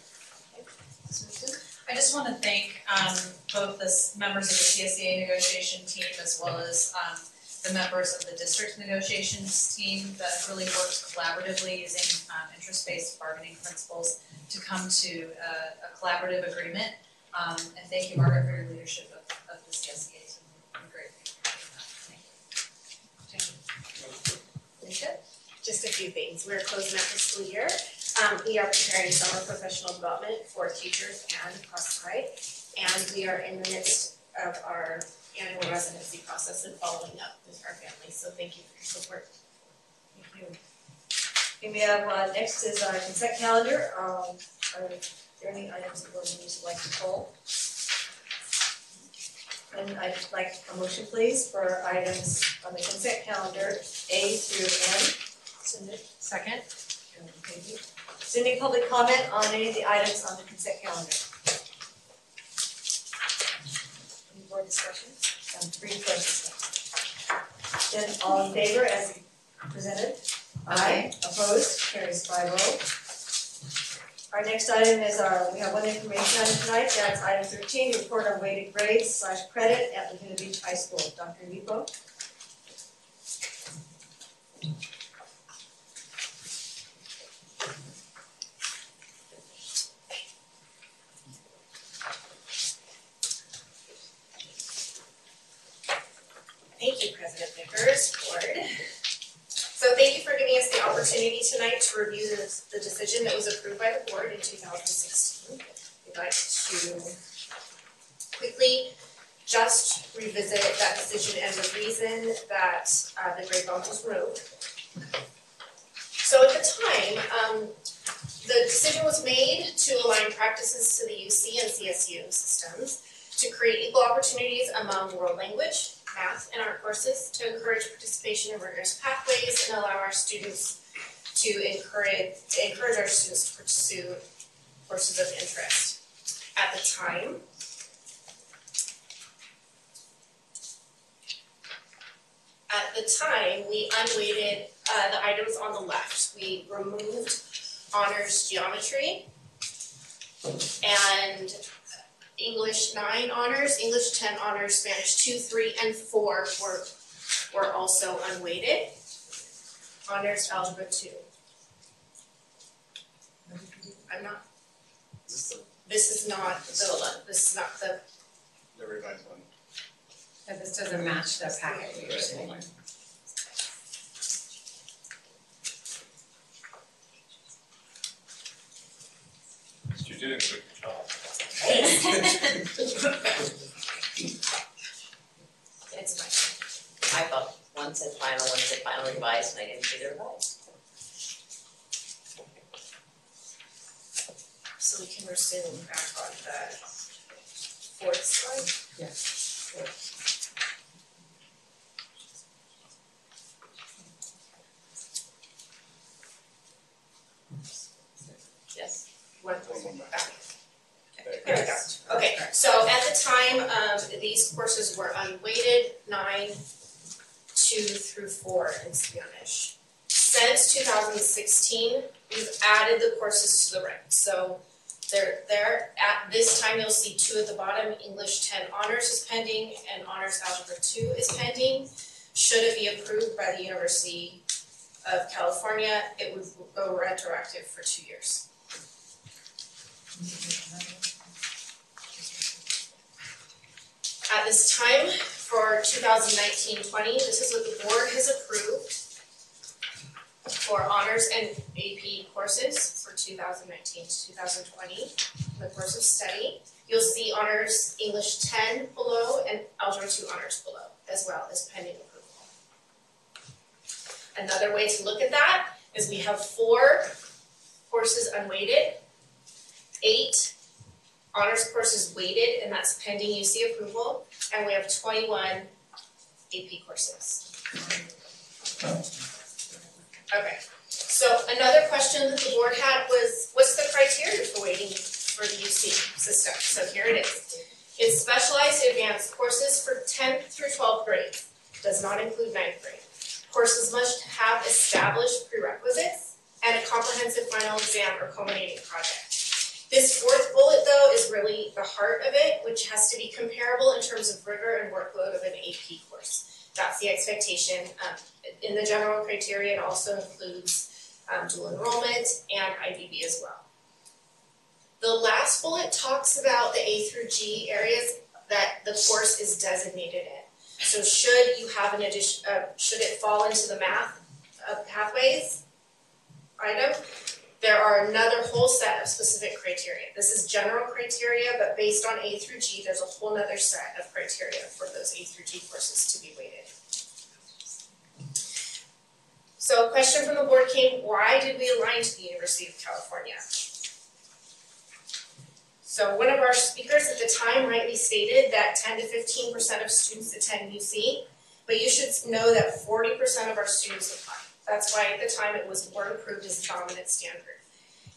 Susan? I just want to thank um, both the members of the CSEA negotiation team as well as um, the members of the district negotiations team that really worked collaboratively using um, interest-based bargaining principles to come to a, a collaborative agreement. Um, and thank you, Margaret, for your leadership of, of the CSEA team. Great. Thank you. Just a few things. We're closing out the school year. Um, we are preparing summer professional development for teachers and classified. And we are in the midst of our annual residency process and following up with our families. So thank you for your support. Thank you. Okay, we have, uh, next is our consent calendar, um, are there any items that board members would like to pull? And I'd like a motion please for items on the consent calendar, A through N. Cindy? Second. Thank you. Is there any public comment on any of the items on the consent calendar? Any board discussion? Um, three questions. Then all in favor as presented? Aye. Opposed? Carries five oh. Our next item is our, we have one information item tonight, that's item thirteen, report on weighted grades slash credit at Laguna Beach High School. Dr. Nepo? Thank you, President Vickers, board. So thank you for giving us the opportunity tonight to review the, decision that was approved by the board in two thousand sixteen. We'd like to quickly just revisit that decision and the reason that, uh, the grade bump was removed. So at the time, um, the decision was made to align practices to the UC and CSU systems to create equal opportunities among world language, math, and art courses, to encourage participation in rigorous pathways and allow our students to encourage, to encourage our students to pursue courses of interest. At the time, at the time, we unweighted uh, the items on the left. We removed honors geometry and English nine honors, English ten honors, Spanish two, three, and four were were also unweighted. Honors algebra two. I'm not, this is not the, one. this is not the, The revised one. Yeah, this doesn't match the packet we were saying. You did a good job. <laughs> It's fine. I thought one said final, one said final revised, and I didn't see the revised. So we can resume back on the fourth slide. Yes. Yes. One, One more back. back. There we go. Okay, so at the time, um, these courses were unweighted, nine, two through four in Spanish. Since two thousand sixteen, we've added the courses to the rank. so they're there, at this time, you'll see two at the bottom, English ten honors is pending and honors algebra two is pending. Should it be approved by the University of California, it would go retroactive for two years. At this time, for 2019-20, this is what the board has approved for honors and AP courses for two thousand nineteen to two thousand twenty, the course of study. You'll see honors English ten below and algebra two honors below, as well as pending approval. Another way to look at that is we have four courses unweighted, eight honors courses weighted, and that's pending UC approval, and we have twenty-one AP courses. Okay, so another question that the board had was, what's the criteria for weighting for the UC system? So here it is. It's specialized advanced courses for tenth through twelfth grade, does not include ninth grade. Courses must have established prerequisites and a comprehensive final exam or culminating project. This fourth bullet though is really the heart of it, which has to be comparable in terms of rigor and workload of an AP course. That's the expectation. Um, in the general criteria, it also includes um, dual enrollment and IDB as well. The last bullet talks about the A through G areas that the course is designated in. So should you have an addition, uh, should it fall into the math uh, pathways item, there are another whole set of specific criteria. This is general criteria, but based on A through G, there's a whole nother set of criteria for those A through G courses to be weighted. So a question from the board came, why did we align to the University of California? So one of our speakers at the time rightly stated that ten to fifteen percent of students attend UC, but you should know that forty percent of our students apply. That's why at the time it was board approved as dominant standard.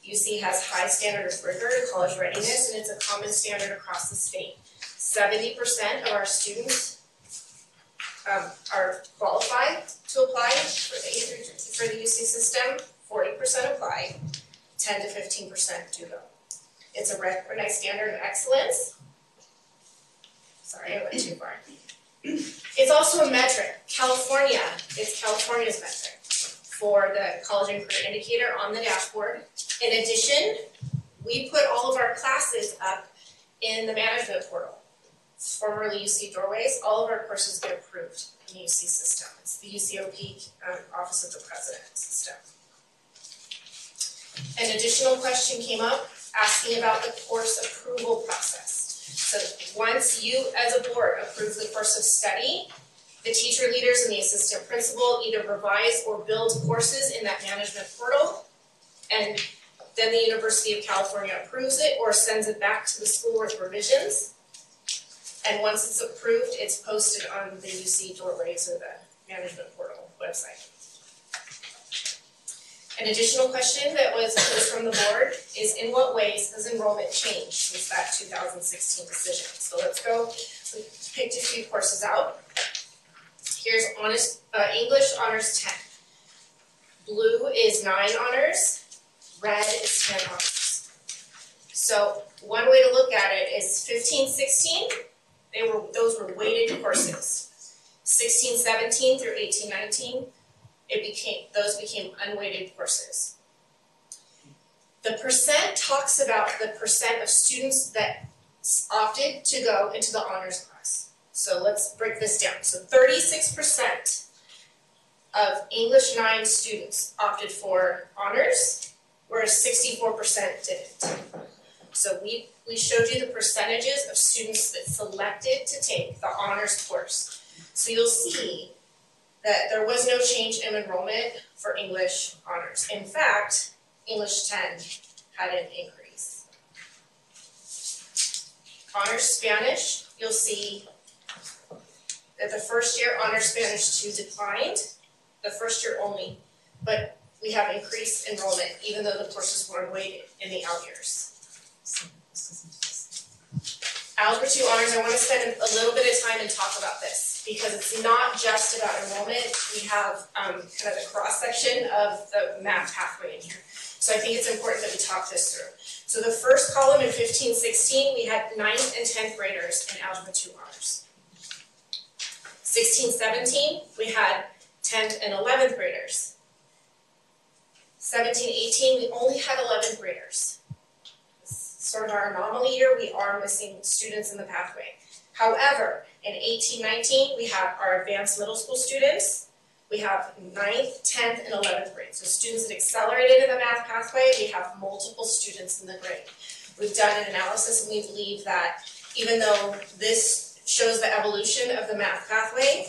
UC has high standard of rigor and college readiness, and it's a common standard across the state. Seventy percent of our students um, are qualified to apply for the, for the UC system, forty percent apply, ten to fifteen percent do though. It's a recognized standard of excellence. Sorry, I went too far. It's also a metric. California, it's California's metric. For the college and career indicator on the dashboard. In addition, we put all of our classes up in the management portal. Formerly UC Doorways, all of our courses get approved in the UC system. It's the UCOP um, Office of the President system. An additional question came up asking about the course approval process. So once you as a board approve the course of study, the teacher leaders and the assistant principal either revise or build courses in that management portal. And then the University of California approves it or sends it back to the school with revisions. And once it's approved, it's posted on the UC doorways or the management portal website. An additional question that was posed from the board is in what ways has enrollment changed since that two thousand sixteen decision? So let's go, we picked a few courses out. Here's honest, uh, English honors ten. Blue is nine honors, red is ten honors. So one way to look at it is fifteen, sixteen, they were, those were weighted courses. Sixteen, seventeen through eighteen, nineteen, it became, those became unweighted courses. The percent talks about the percent of students that opted to go into the honors. So let's break this down. So thirty-six percent of English nine students opted for honors, whereas sixty-four percent didn't. So we, we showed you the percentages of students that selected to take the honors course. So you'll see that there was no change in enrollment for English honors. In fact, English 10 had an increase. Honors Spanish, you'll see that the first year honors Spanish 2 declined, the first year only, but we have increased enrollment even though the courses weren't weighted in the out years. Algebra 2 honors, I want to spend a little bit of time and talk about this because it's not just about enrollment. We have um, kind of the cross section of the math pathway in here. So I think it's important that we talk this through. So the first column in 1516, we had 9th and 10th graders in Algebra 2 honors. 16, 17, we had 10th and 11th graders. 17, 18, we only had 11th graders. Sort of our anomaly year, we are missing students in the pathway. However, in 18, 19, we have our advanced middle school students. We have 9th, 10th, and 11th grade. So students that accelerated in the math pathway, we have multiple students in the grade. We've done an analysis and we believe that even though this shows the evolution of the math pathway,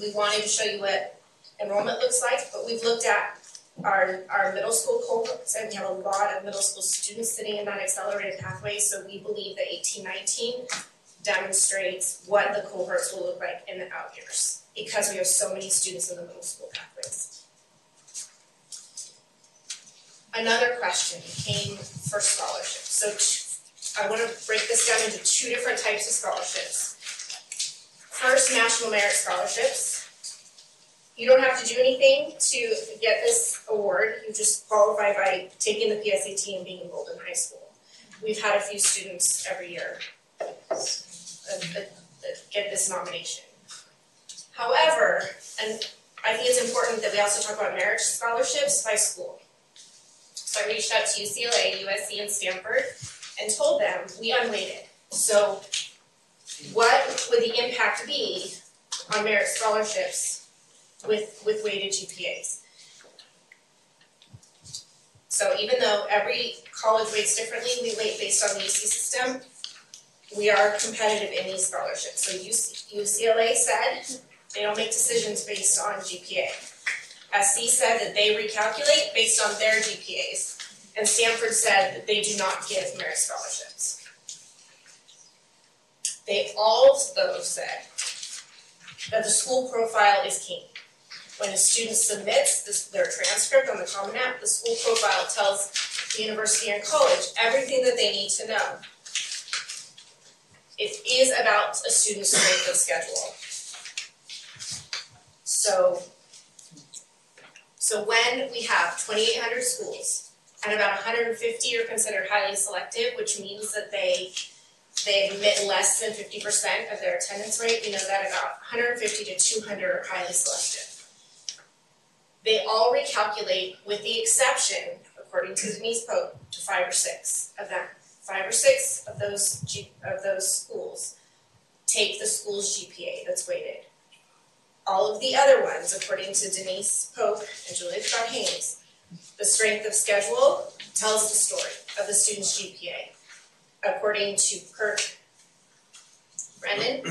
we wanted to show you what enrollment looks like, but we've looked at our, our middle school cohorts, and we have a lot of middle school students sitting in that accelerated pathway, so we believe that eighteen nineteen demonstrates what the cohorts will look like in the out years, because we have so many students in the middle school pathways. Another question came for scholarships. So I want to break this down into two different types of scholarships. First, national merit scholarships. You don't have to do anything to get this award. You just qualify by taking the PSAT and being enrolled in high school. We've had a few students every year that, that, that get this nomination. However, and I think it's important that we also talk about merit scholarships by school. So I reached out to UCLA, USC, and Stanford and told them we unweighted. So what would the impact be on merit scholarships with, with weighted GPAs? So even though every college weights differently, we weight based on the UC system, we are competitive in these scholarships. So UC, UCLA said they don't make decisions based on GPA. SC said that they recalculate based on their GPAs. And Stanford said that they do not give merit scholarships. They also said that the school profile is king. When a student submits this, their transcript on the Common App, the school profile tells the university and college everything that they need to know. It is about a student's strength of schedule. So, so when we have 2,800 schools and about 150 are considered highly selective, which means that they they admit less than 50% of their attendance rate, we know that about 150 to 200 are highly selective. they all recalculate with the exception, according to Denise Pope, to five or six of them. Five or six of those G, of those schools take the school's GPA that's weighted. All of the other ones, according to Denise Pope and Julia Scott Haynes, the strength of schedule tells the story of the student's GPA. According to Kirk Brennan,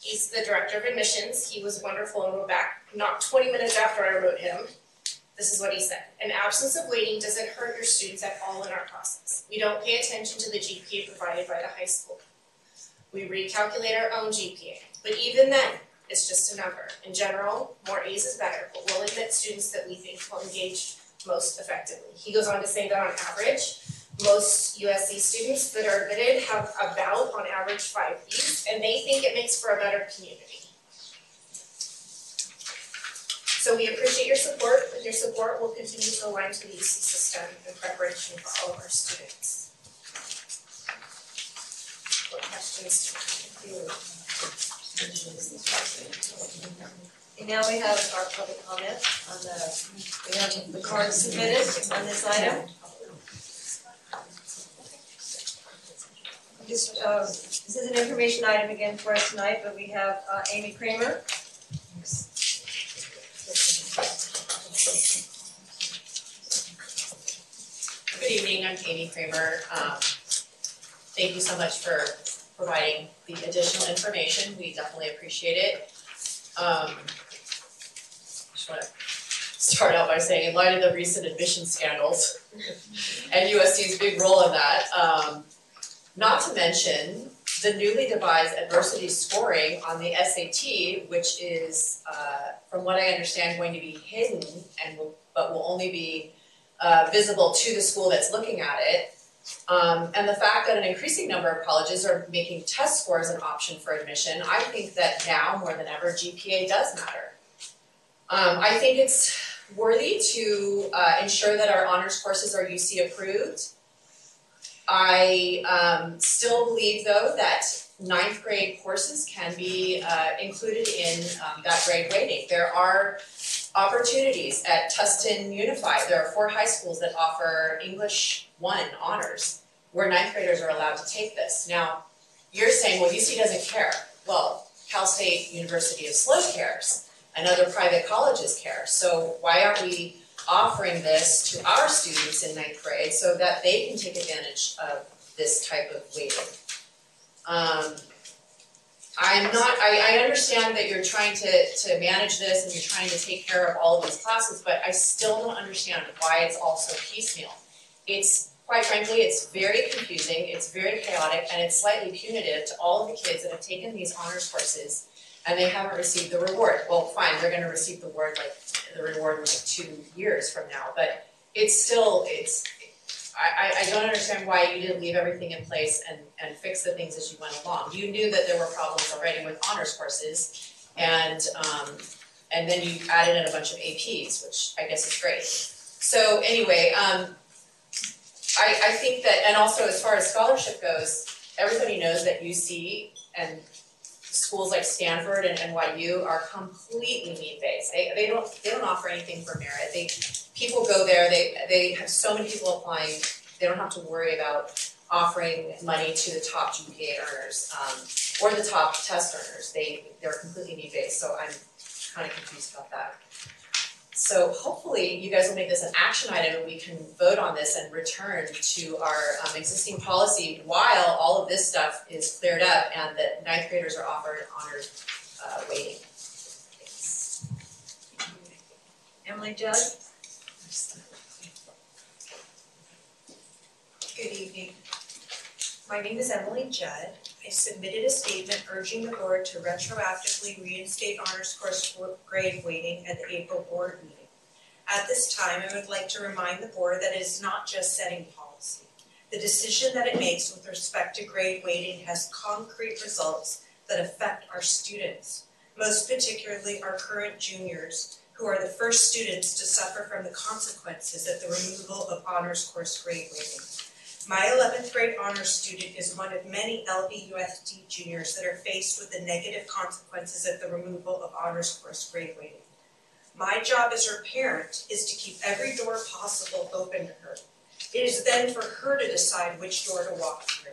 he's the director of admissions, he was wonderful and wrote back not twenty minutes after I wrote him. This is what he said, an absence of waiting doesn't hurt your students at all in our process. We don't pay attention to the GPA provided by the high school. We recalculate our own GPA, but even then, it's just a number. In general, more A's is better, but we'll admit students that we think will engage most effectively. He goes on to say that on average, most USC students that are admitted have about, on average, five B's, and they think it makes for a better community. So we appreciate your support. With your support, we'll continue to align to the UC system in preparation for all of our students. What questions And now we have our public comment on the, we have the cards submitted on this item. Just, uh, this is an information item again for us tonight, but we have uh, Amy Kramer. Good evening, I'm Amy Kramer. Um, thank you so much for providing the additional information, we definitely appreciate it. Um, just wanna start out by saying, in light of the recent admission scandals <laughs> and USC's big role in that, um, not to mention the newly devised adversity scoring on the SAT, which is, uh, from what I understand, going to be hidden and will, but will only be uh, visible to the school that's looking at it. Um, and the fact that an increasing number of colleges are making test scores an option for admission, I think that now more than ever GPA does matter. Um, I think it's worthy to uh, ensure that our honors courses are UC approved. I um, still believe though that ninth grade courses can be uh, included in um, that grade rating. There are opportunities at Tustin Unified. There are four high schools that offer English one honors where ninth graders are allowed to take this. Now, you're saying, well, UC doesn't care. Well, Cal State University of SLO cares and other private colleges care. So why aren't we offering this to our students in ninth grade so that they can take advantage of this type of weighting? Um, I'm not, I, I understand that you're trying to, to manage this and you're trying to take care of all of these classes, but I still don't understand why it's all so piecemeal. It's, quite frankly, it's very confusing, it's very chaotic, and it's slightly punitive to all of the kids that have taken these honors courses and they haven't received the reward. Well, fine, they're gonna receive the reward like, the reward in like two years from now, but it's still, it's, I, I, don't understand why you didn't leave everything in place and, and fix the things as you went along. You knew that there were problems already with honors courses, and, um, and then you added in a bunch of APs, which I guess is great. So anyway, um, I, I think that, and also as far as scholarship goes, everybody knows that UC and schools like Stanford and NYU are completely need-based. They, they don't, they don't offer anything for merit. They, people go there, they, they have so many people applying, they don't have to worry about offering money to the top GPA earners, um, or the top test earners. They, they're completely need-based, so I'm kind of confused about that. So hopefully you guys will make this an action item and we can vote on this and return to our um, existing policy while all of this stuff is cleared up and that ninth graders are offered honored uh. Thanks. Emily Judd? Good evening. My name is Emily Judd. I submitted a statement urging the board to retroactively reinstate honors course grade weighting at the April board meeting. At this time, I would like to remind the board that it is not just setting policy. The decision that it makes with respect to grade weighting has concrete results that affect our students, most particularly our current juniors, who are the first students to suffer from the consequences of the removal of honors course grade weighting. My eleventh grade honors student is one of many LBUSD juniors that are faced with the negative consequences of the removal of honors course grade weighting. My job as her parent is to keep every door possible open to her. It is then for her to decide which door to walk through.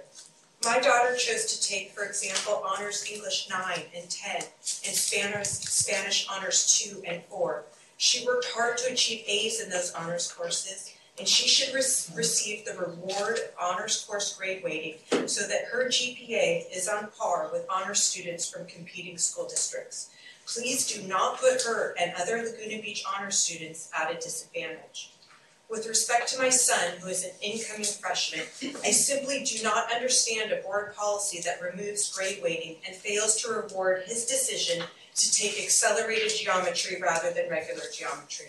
My daughter chose to take, for example, Honors English 9 and 10 and Spanish, Spanish Honors 2 and 4. She worked hard to achieve A's in those honors courses, and she should re- receive the reward honors course grade weighting so that her GPA is on par with honors students from competing school districts. Please do not put her and other Laguna Beach honors students at a disadvantage. With respect to my son, who is an incoming freshman, I simply do not understand a board policy that removes grade weighting and fails to reward his decision to take accelerated geometry rather than regular geometry.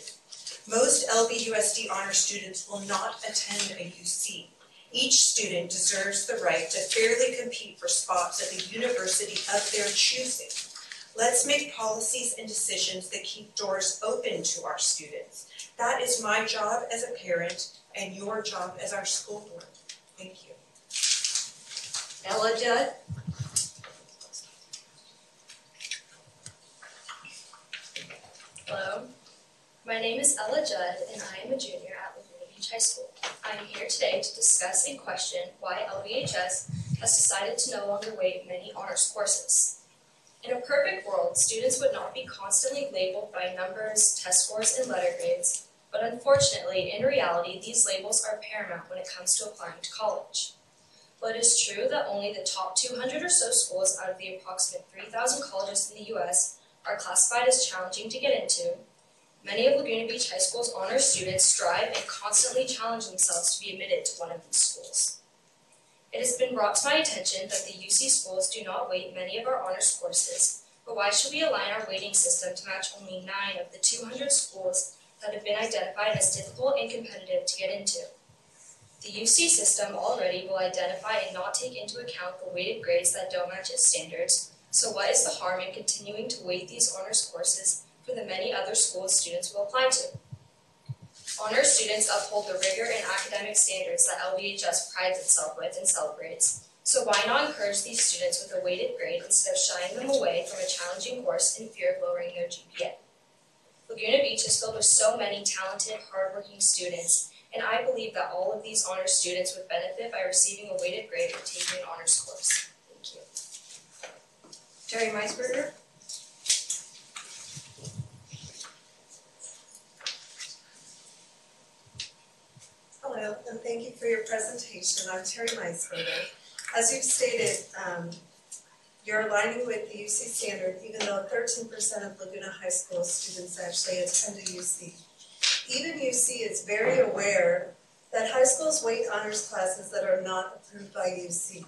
Most LBUSD honor students will not attend a UC. Each student deserves the right to fairly compete for spots at the university of their choosing. Let's make policies and decisions that keep doors open to our students. That is my job as a parent and your job as our school board. Thank you. Ella Judd? Hello, my name is Ella Judd and I am a junior at Laguna Beach High School. I am here today to discuss and question why LBHS has decided to no longer weight many honors courses. In a perfect world, students would not be constantly labeled by numbers, test scores, and letter grades, but unfortunately, in reality, these labels are paramount when it comes to applying to college. While it is true that only the top 200 or so schools out of the approximate 3,000 colleges in the U.S. are classified as challenging to get into, many of Laguna Beach High School's honors students strive and constantly challenge themselves to be admitted to one of these schools. It has been brought to my attention that the UC schools do not weight many of our honors courses, but why should we align our weighting system to match only nine of the 200 schools that have been identified as difficult and competitive to get into? The UC system already will identify and not take into account the weighted grades that don't match its standards, so what is the harm in continuing to weight these honors courses for the many other schools students will apply to? Honor students uphold the rigor and academic standards that LBHS prides itself with and celebrates, so why not encourage these students with a weighted grade instead of shying them away from a challenging course in fear of lowering their GPA? Laguna Beach is filled with so many talented, hardworking students, and I believe that all of these honors students would benefit by receiving a weighted grade for taking an honors course. Thank you. Terry Meisberger? Hello, and thank you for your presentation. I'm Terry Meisberger. As you've stated, um, you're aligning with the UC standard, even though thirteen percent of Laguna High School students actually attend a UC. Even UC is very aware that high schools weight honors classes that are not approved by UC.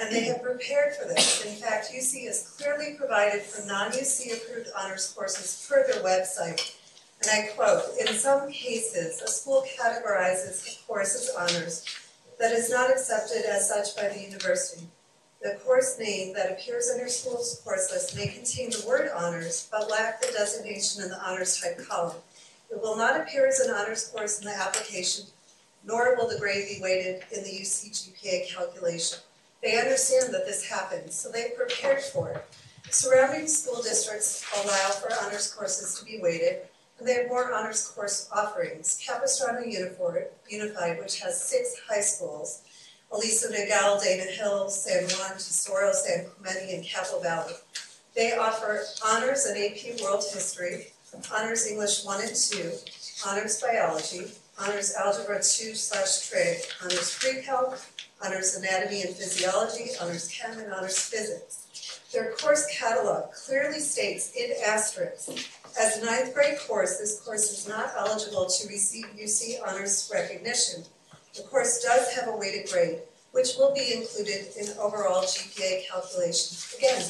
And they have prepared for this. In fact, UC has clearly provided for non-UC approved honors courses per their website. And I quote, in some cases, a school categorizes a course as honors that is not accepted as such by the university. The course name that appears on your school's course list may contain the word honors, but lack the designation in the honors type column. It will not appear as an honors course in the application, nor will the grade be weighted in the UC GPA calculation. They understand that this happens, so they prepared for it. Surrounding school districts allow for honors courses to be weighted, they have more honors course offerings. Capistrano Unified, which has six high schools, Aliso Niguel, Dana Hill, San Juan, Tesoro, San Clemente, and Capo Valley. They offer honors in AP World History, honors English 1 and 2, honors biology, honors algebra 2 slash trig, honors pre-calc, honors anatomy and physiology, honors chem, and honors physics. Their course catalog clearly states in asterisks, as a ninth grade course, this course is not eligible to receive UC honors recognition. The course does have a weighted grade, which will be included in overall GPA calculation. Again,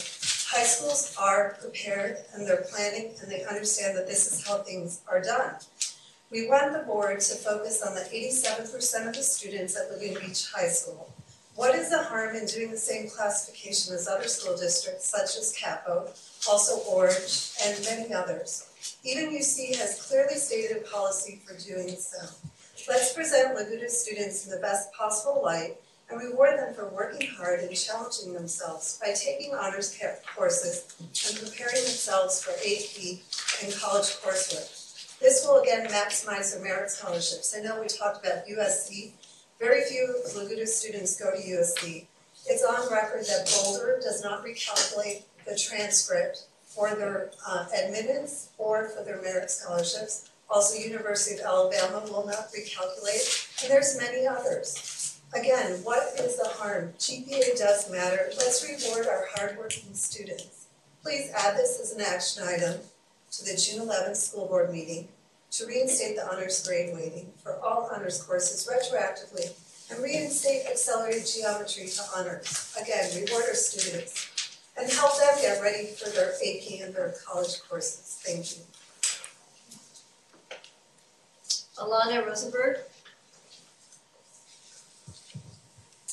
high schools are prepared and they're planning and they understand that this is how things are done. We want the board to focus on the eighty-seven percent of the students at Laguna Beach High School. What is the harm in doing the same classification as other school districts such as Capo, also Orange, and many others? Even UC has clearly stated a policy for doing so. Let's present Laguna students in the best possible light and reward them for working hard and challenging themselves by taking honors courses and preparing themselves for AP and college coursework. This will again maximize their merit scholarships. I know we talked about USC. Very few Laguna students go to USC. It's on record that Boulder does not recalculate the transcript for their uh, admittance or for their merit scholarships. Also, University of Alabama will not recalculate, and there's many others. Again, what is the harm? GPA does matter. Let's reward our hardworking students. Please add this as an action item to the June eleventh school board meeting to reinstate the honors grade weighting for all honors courses retroactively and reinstate accelerated geometry to honors. Again, reward our students and help them get ready for their AP and their college courses. Thank you. Alana Rosenberg.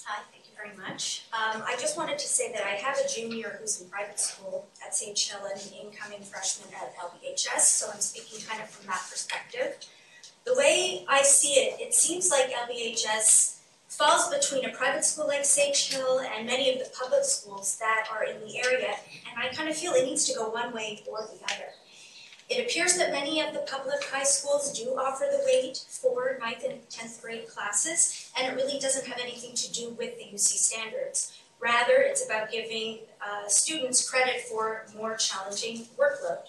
Hi, thank you much. Um, I just wanted to say that I have a junior who's in private school at Sage Hill and an incoming freshman at LBHS, so I'm speaking kind of from that perspective. The way I see it, it seems like LBHS falls between a private school like Sage Hill and many of the public schools that are in the area, and I kind of feel it needs to go one way or the other. It appears that many of the public high schools do offer the weight for ninth and tenth grade classes, and it really doesn't have anything to do with the UC standards. Rather, it's about giving uh, students credit for more challenging workload.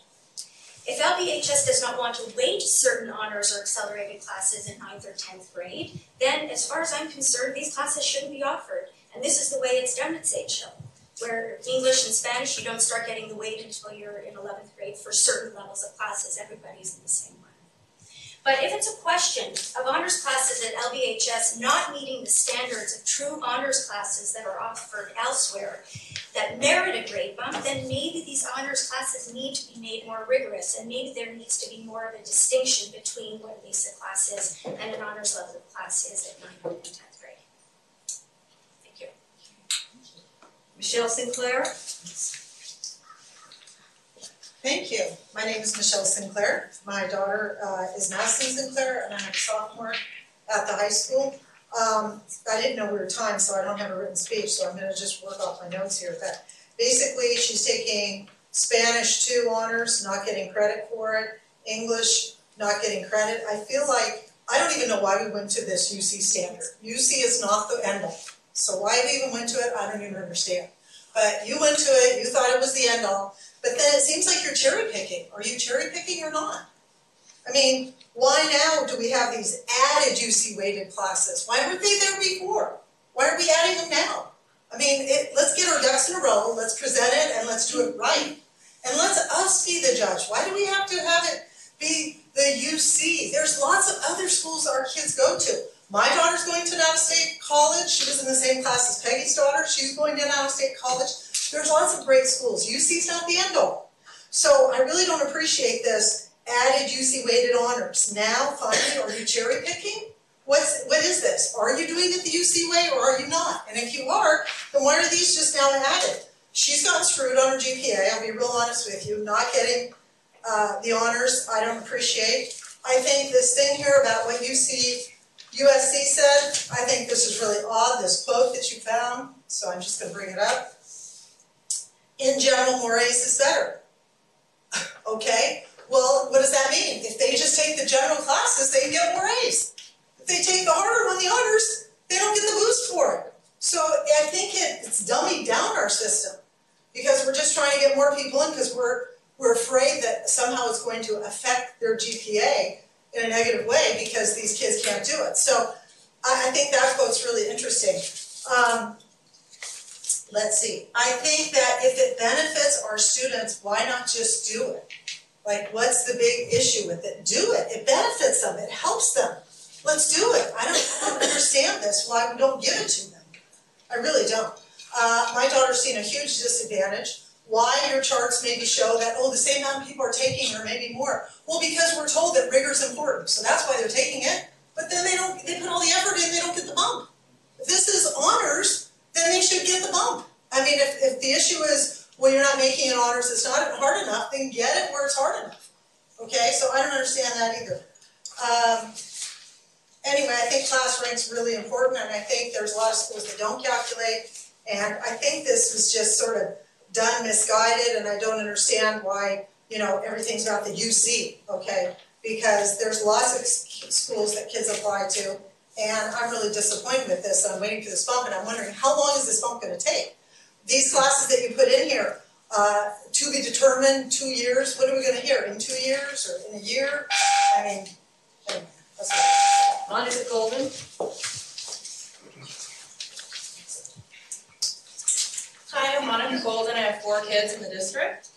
If LBHS does not want to weight certain honors or accelerated classes in ninth or tenth grade, then as far as I'm concerned, these classes shouldn't be offered. And this is the way it's done at Sage Hill, where English and Spanish, you don't start getting the weight until you're in 11th grade for certain levels of classes. Everybody's in the same one. But if it's a question of honors classes at LBHS not meeting the standards of true honors classes that are offered elsewhere that merit a grade bump, then maybe these honors classes need to be made more rigorous, and maybe there needs to be more of a distinction between what a Lisa class is and an honors level class is at Michelle Sinclair. Thank you. My name is Michelle Sinclair. My daughter uh, is Madison Sinclair, and I'm a sophomore at the high school. Um, I didn't know we were timed, so I don't have a written speech, so I'm gonna just work off my notes here. But basically, she's taking Spanish two honors, not getting credit for it, English, not getting credit. I feel like, I don't even know why we went to this UC standard. UC is not the end all. So why we even went to it, I don't even understand. But you went to it, you thought it was the end all, but then it seems like you're cherry picking. Are you cherry picking or not? I mean, why now do we have these added UC weighted classes? Why weren't they there before? Why are we adding them now? I mean, it, let's get our ducks in a row, let's present it and let's do it right. And let us us be the judge. Why do we have to have it be the UC? There's lots of other schools our kids go to. My daughter's going to an out-of-state college. She was in the same class as Peggy's daughter. She's going to an out-of-state college. There's lots of great schools. UC's not the end all. So I really don't appreciate this added UC weighted honors. Now, finally, are you cherry picking? What's, what is this? Are you doing it the UC way or are you not? And if you are, then why are these just now added? She's gotten screwed on her GPA, I'll be real honest with you, not getting uh, the honors, I don't appreciate. I think this thing here about what UC, USC said, I think this is really odd, this quote that you found, so I'm just gonna bring it up. In general, more A's is better. <laughs> okay, well, what does that mean? If they just take the general classes, they get more A's. If they take the harder one, the honors, they don't get the boost for it. So I think it, it's dumbing down our system because we're just trying to get more people in because we're we're afraid that somehow it's going to affect their GPA in a negative way because these kids can't do it. So I, I think that quote's really interesting. Um, let's see. I think that if it benefits our students, why not just do it? Like, what's the big issue with it? Do it. It benefits them. It helps them. Let's do it. I don't, I don't understand this, why we don't give it to them. I really don't. Uh, my daughter's seen a huge disadvantage. Why your charts maybe show that, oh, the same amount of people are taking or maybe more. Well, because we're told that rigor is important, so that's why they're taking it. But then they don't, they put all the effort in, they don't get the bump. If this is honors, then they should get the bump. I mean, if, if the issue is, well, you're not making it honors, it's not hard enough, then get it where it's hard enough. Okay, so I don't understand that either. Um, anyway, I think class rank's really important, and I think there's a lot of schools that don't calculate. And I think this was just sort of done misguided, and I don't understand why, you know, everything's about the UC, okay? Because there's lots of schools that kids apply to, and I'm really disappointed with this, I'm waiting for this bump, and I'm wondering, how long is this bump gonna take? These classes that you put in here, uh, to be determined, two years, what are we gonna hear, in two years, or in a year? I mean, anyway, that's what. Monica Golden? Hi, I'm Monica Golden, I have four kids in the district.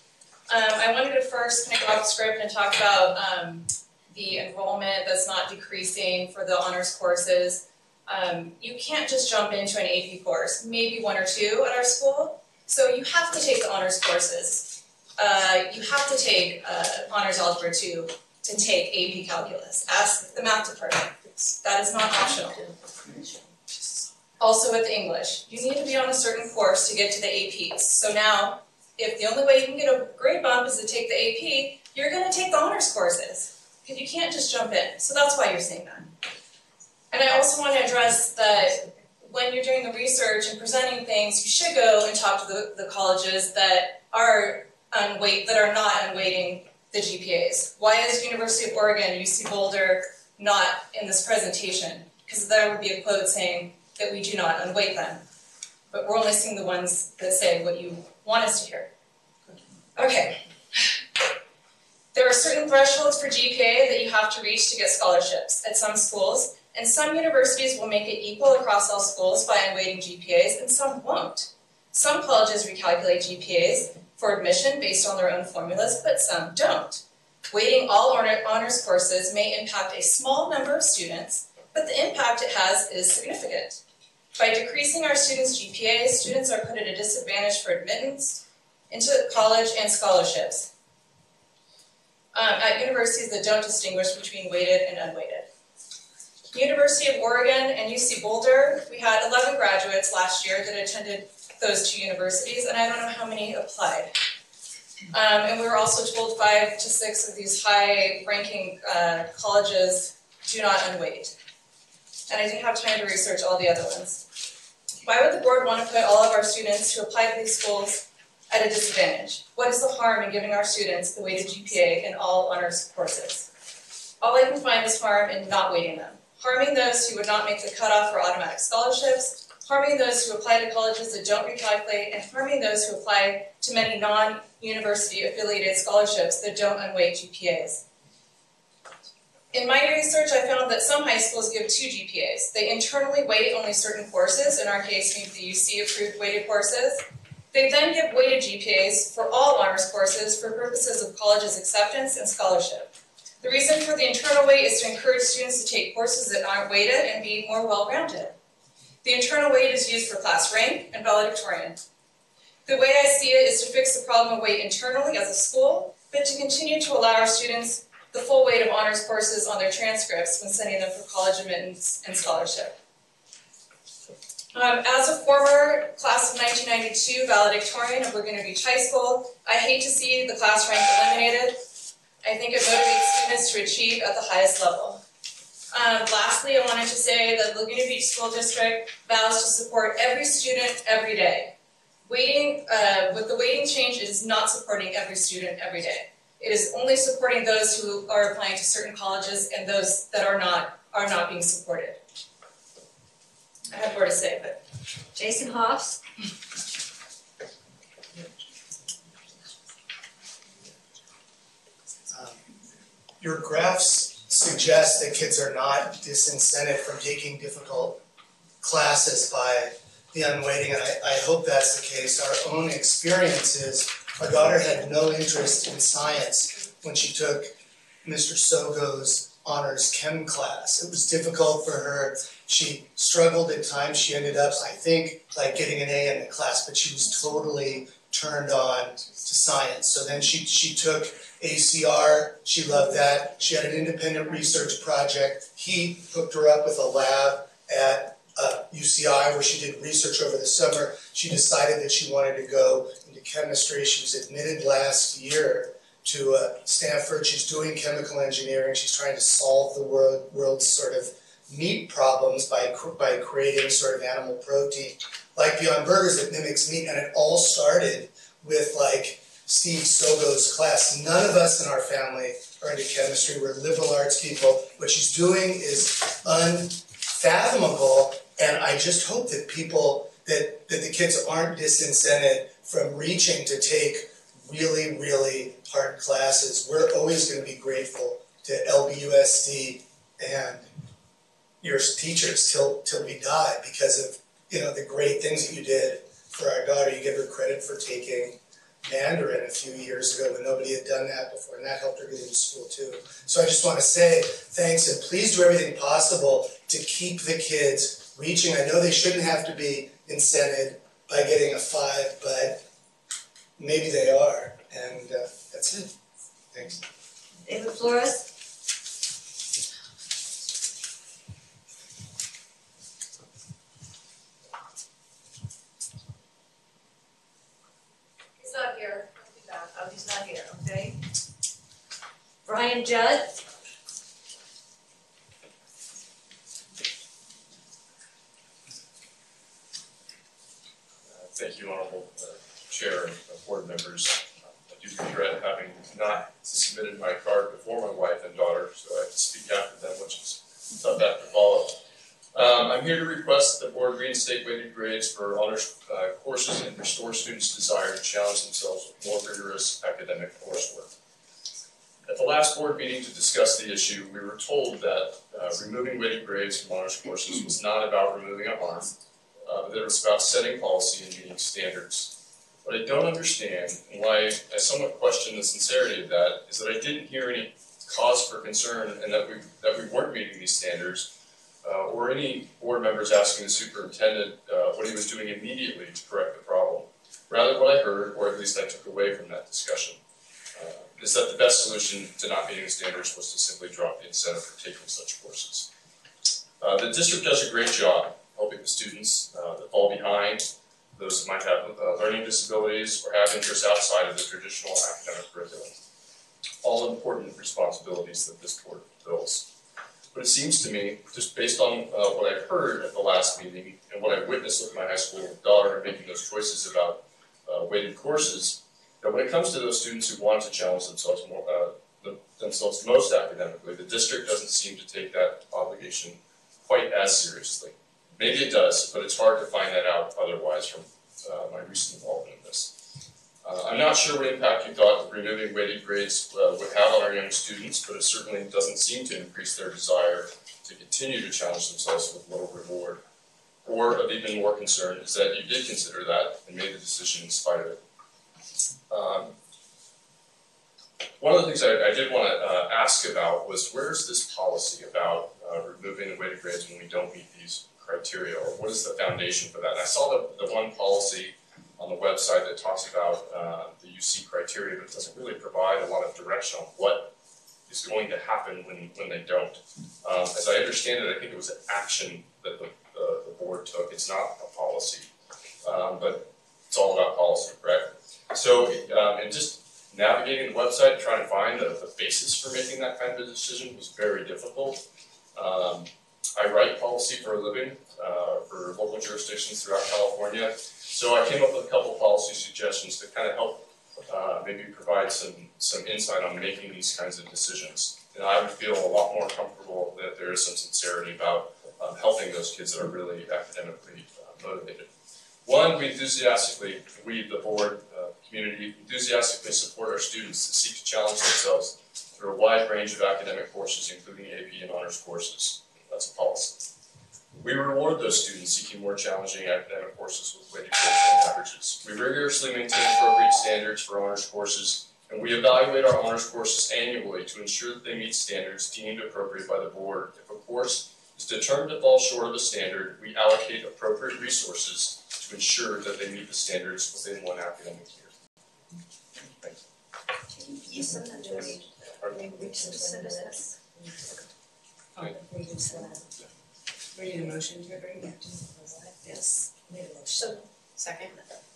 Um, I wanted to first kind of go off script and talk about, um, the enrollment that's not decreasing for the honors courses. Um, you can't just jump into an AP course, maybe one or two at our school, so you have to take the honors courses. Uh, you have to take, uh, honors algebra two to take AP calculus, ask the math department, that is not optional. Also with English, you need to be on a certain course to get to the APs. So now, if the only way you can get a grade bump is to take the AP, you're gonna take the honors courses. Because you can't just jump in, so that's why you're seeing that. And I also wanna address that when you're doing the research and presenting things, you should go and talk to the, the colleges that are unweight, that are not unweighting the GPAs. Why is University of Oregon, UC Boulder not in this presentation? Because there would be a quote saying that we do not unweight them. But we're only seeing the ones that say what you want us to hear. Okay. There are certain thresholds for GPA that you have to reach to get scholarships at some schools, and some universities will make it equal across all schools by unweighting GPAs, and some won't. Some colleges recalculate GPAs for admission based on their own formulas, but some don't. Weighting all honors courses may impact a small number of students, but the impact it has is significant. By decreasing our students' GPAs, students are put at a disadvantage for admittance into college and scholarships um, at universities that don't distinguish between weighted and unweighted. University of Oregon and UC Boulder, we had 11 graduates last year that attended those two universities, and I don't know how many applied. Um, and we were also told five to six of these high-ranking uh, colleges do not unweight. And I didn't have time to research all the other ones. Why would the board want to put all of our students who apply to these schools at a disadvantage? What is the harm in giving our students the weighted GPA in all honors courses? All I can find is harm in not weighting them. Harming those who would not make the cutoff for automatic scholarships, harming those who apply to colleges that don't recalculate, and harming those who apply to many non-university affiliated scholarships that don't unweight GPAs. In my research, I found that some high schools give two GPAs. They internally weight only certain courses, in our case, the UC approved weighted courses. They then give weighted GPAs for all honors courses for purposes of college's acceptance and scholarship. The reason for the internal weight is to encourage students to take courses that aren't weighted and be more well-rounded. The internal weight is used for class rank and valedictorian. The way I see it is to fix the problem of weight internally as a school, but to continue to allow our students the full weight of honors courses on their transcripts when sending them for college admittance and scholarship. Um, as a former class of 1992 valedictorian of Laguna Beach High School, I hate to see the class rank eliminated. I think it motivates students to achieve at the highest level. Um, lastly, I wanted to say that Laguna Beach School District vows to support every student every day. Waiting, uh, with the waiting change, is not supporting every student every day. It is only supporting those who are applying to certain colleges and those that are not, are not being supported. I have more to say, but. Jason Hoffs? Um, Your graphs suggest that kids are not disincented from taking difficult classes by the unweighting, and I, I hope that's the case. Our own experiences, our daughter had no interest in science when she took Mr. Sogo's honors chem class. It was difficult for her. She struggled at times. She ended up, I think, like getting an A in the class, but she was totally turned on to science. So then she, she took ACR, she loved that. She had an independent research project. He hooked her up with a lab at uh, UCI where she did research over the summer. She decided that she wanted to go chemistry. She was admitted last year to uh, Stanford. She's doing chemical engineering. She's trying to solve the world, world's sort of meat problems by by creating sort of animal protein like Beyond Burgers that mimics meat, and it all started with like Steve Sogo's class. None of us in our family are into chemistry. We're liberal arts people. What she's doing is unfathomable, and I just hope that people that that the kids aren't disincented from reaching to take really, really hard classes. We're always going to be grateful to LBUSD and your teachers till till we die because of you know the great things that you did for our daughter. You give her credit for taking Mandarin a few years ago when nobody had done that before, and that helped her get into school too. So I just want to say thanks and please do everything possible to keep the kids reaching. I know they shouldn't have to be incented by getting a five, but maybe they are, and uh, that's it. Thanks. David Flores? He's not here. I'll be back. Oh, he's not here, okay? Brian Judd? Thank you, Honorable uh, Chair and board members. I do regret having not submitted my card before my wife and daughter, so I have to speak after them, which is tough act to follow. Um, I'm here to request that the board reinstate weighted grades for honors uh, courses and restore students' desire to challenge themselves with more rigorous academic coursework. At the last board meeting to discuss the issue, we were told that uh, removing weighted grades from honors courses was not about removing a uh, that it was about setting policy and meeting standards. What I don't understand, and why I somewhat question the sincerity of that, is that I didn't hear any cause for concern and that we, that we weren't meeting these standards, uh, or any board members asking the superintendent uh, what he was doing immediately to correct the problem. Rather, what I heard, or at least I took away from that discussion, uh, is that the best solution to not meeting the standards was to simply drop the incentive for taking such courses. Uh, the district does a great job helping the students uh, that fall behind, those that might have uh, learning disabilities or have interests outside of the traditional academic curriculum. All important responsibilities that this board fulfills. But it seems to me, just based on uh, what I've heard at the last meeting and what I've witnessed with my high school daughter making those choices about uh, weighted courses, that when it comes to those students who want to challenge themselves more, uh, the, themselves most academically, the district doesn't seem to take that obligation quite as seriously. Maybe it does, but it's hard to find that out otherwise from uh, my recent involvement in this. Uh, I'm not sure what impact you thought removing weighted grades uh, would have on our young students, but it certainly doesn't seem to increase their desire to continue to challenge themselves with little reward. Or of even more concern is that you did consider that and made the decision in spite of it. Um, one of the things I, I did want to uh, ask about was where's this policy about uh, removing the weighted grades when we don't meet these criteria, or what is the foundation for that? And I saw the, the one policy on the website that talks about uh, the UC criteria, but it doesn't really provide a lot of direction on what is going to happen when, when they don't. Um, as I understand it, I think it was an action that the, the, the board took. It's not a policy, um, but it's all about policy, correct? So, um, and just navigating the website and trying to find the, the basis for making that kind of decision was very difficult. I write policy for a living uh, for local jurisdictions throughout California. So I came up with a couple policy suggestions to kind of help uh, maybe provide some, some insight on making these kinds of decisions. And I would feel a lot more comfortable that there is some sincerity about um, helping those kids that are really academically uh, motivated. One, we enthusiastically, we, the board, uh, community, enthusiastically support our students that seek to challenge themselves through a wide range of academic courses, including AP and honors courses. That's a policy. We reward those students seeking more challenging academic courses with weighted grades averages. We rigorously maintain appropriate standards for honors courses, and we evaluate our honors courses annually to ensure that they meet standards deemed appropriate by the board. If a course is determined to fall short of a standard, we allocate appropriate resources to ensure that they meet the standards within one academic year. Thank you. Just send us this. Okay. We just send that. We need a motion to agree? Yes. Made a motion. Second?